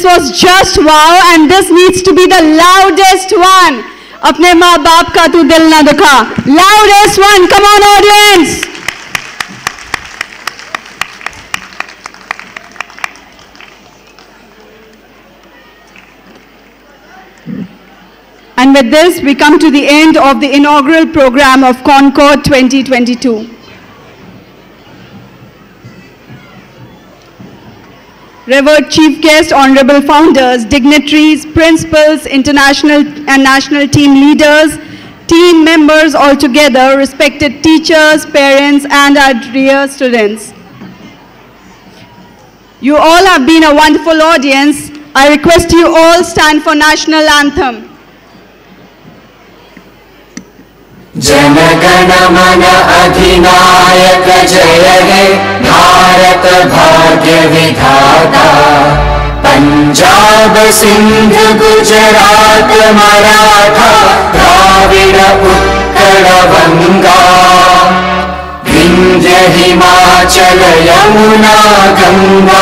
this was just wow and this needs to be the loudest one. अपने माँ बाप का तू दिल ना दुखा loudest one come on audience And with this, we come to the end of the inaugural program of Concord 2022. revered chief guests, honorable founders, dignitaries, principals, international and national team leaders, team members all together, respected teachers, parents, and our dear students. You all have been a wonderful audience. I request you all stand for national anthem. जनगणमन अधिनायक जय हे भारत भारतभाग्यविधागा पञ्जाब सिन्ध गुजरात मराठा द्राविड उत्तरवङ्गा उत्कल हिमाचल यमुना गङ्गा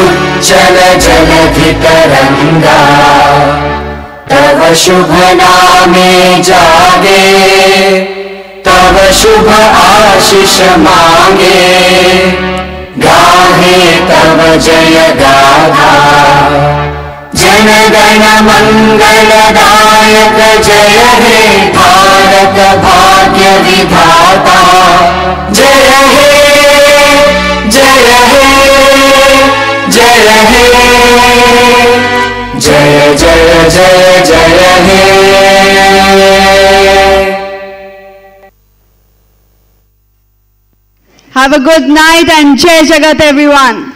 उज्जल जलधितरङ्गा। तव शुभ नामे जागे। तव शुभ आशीष मांगे। गाहे तव जय गाधा। जन गण मंगल गायक जय हे भारत भाग्य विधाता। जय हे जय हे जय हे। जय जय जय जय हे। Have a good night and Jai Jagat everyone.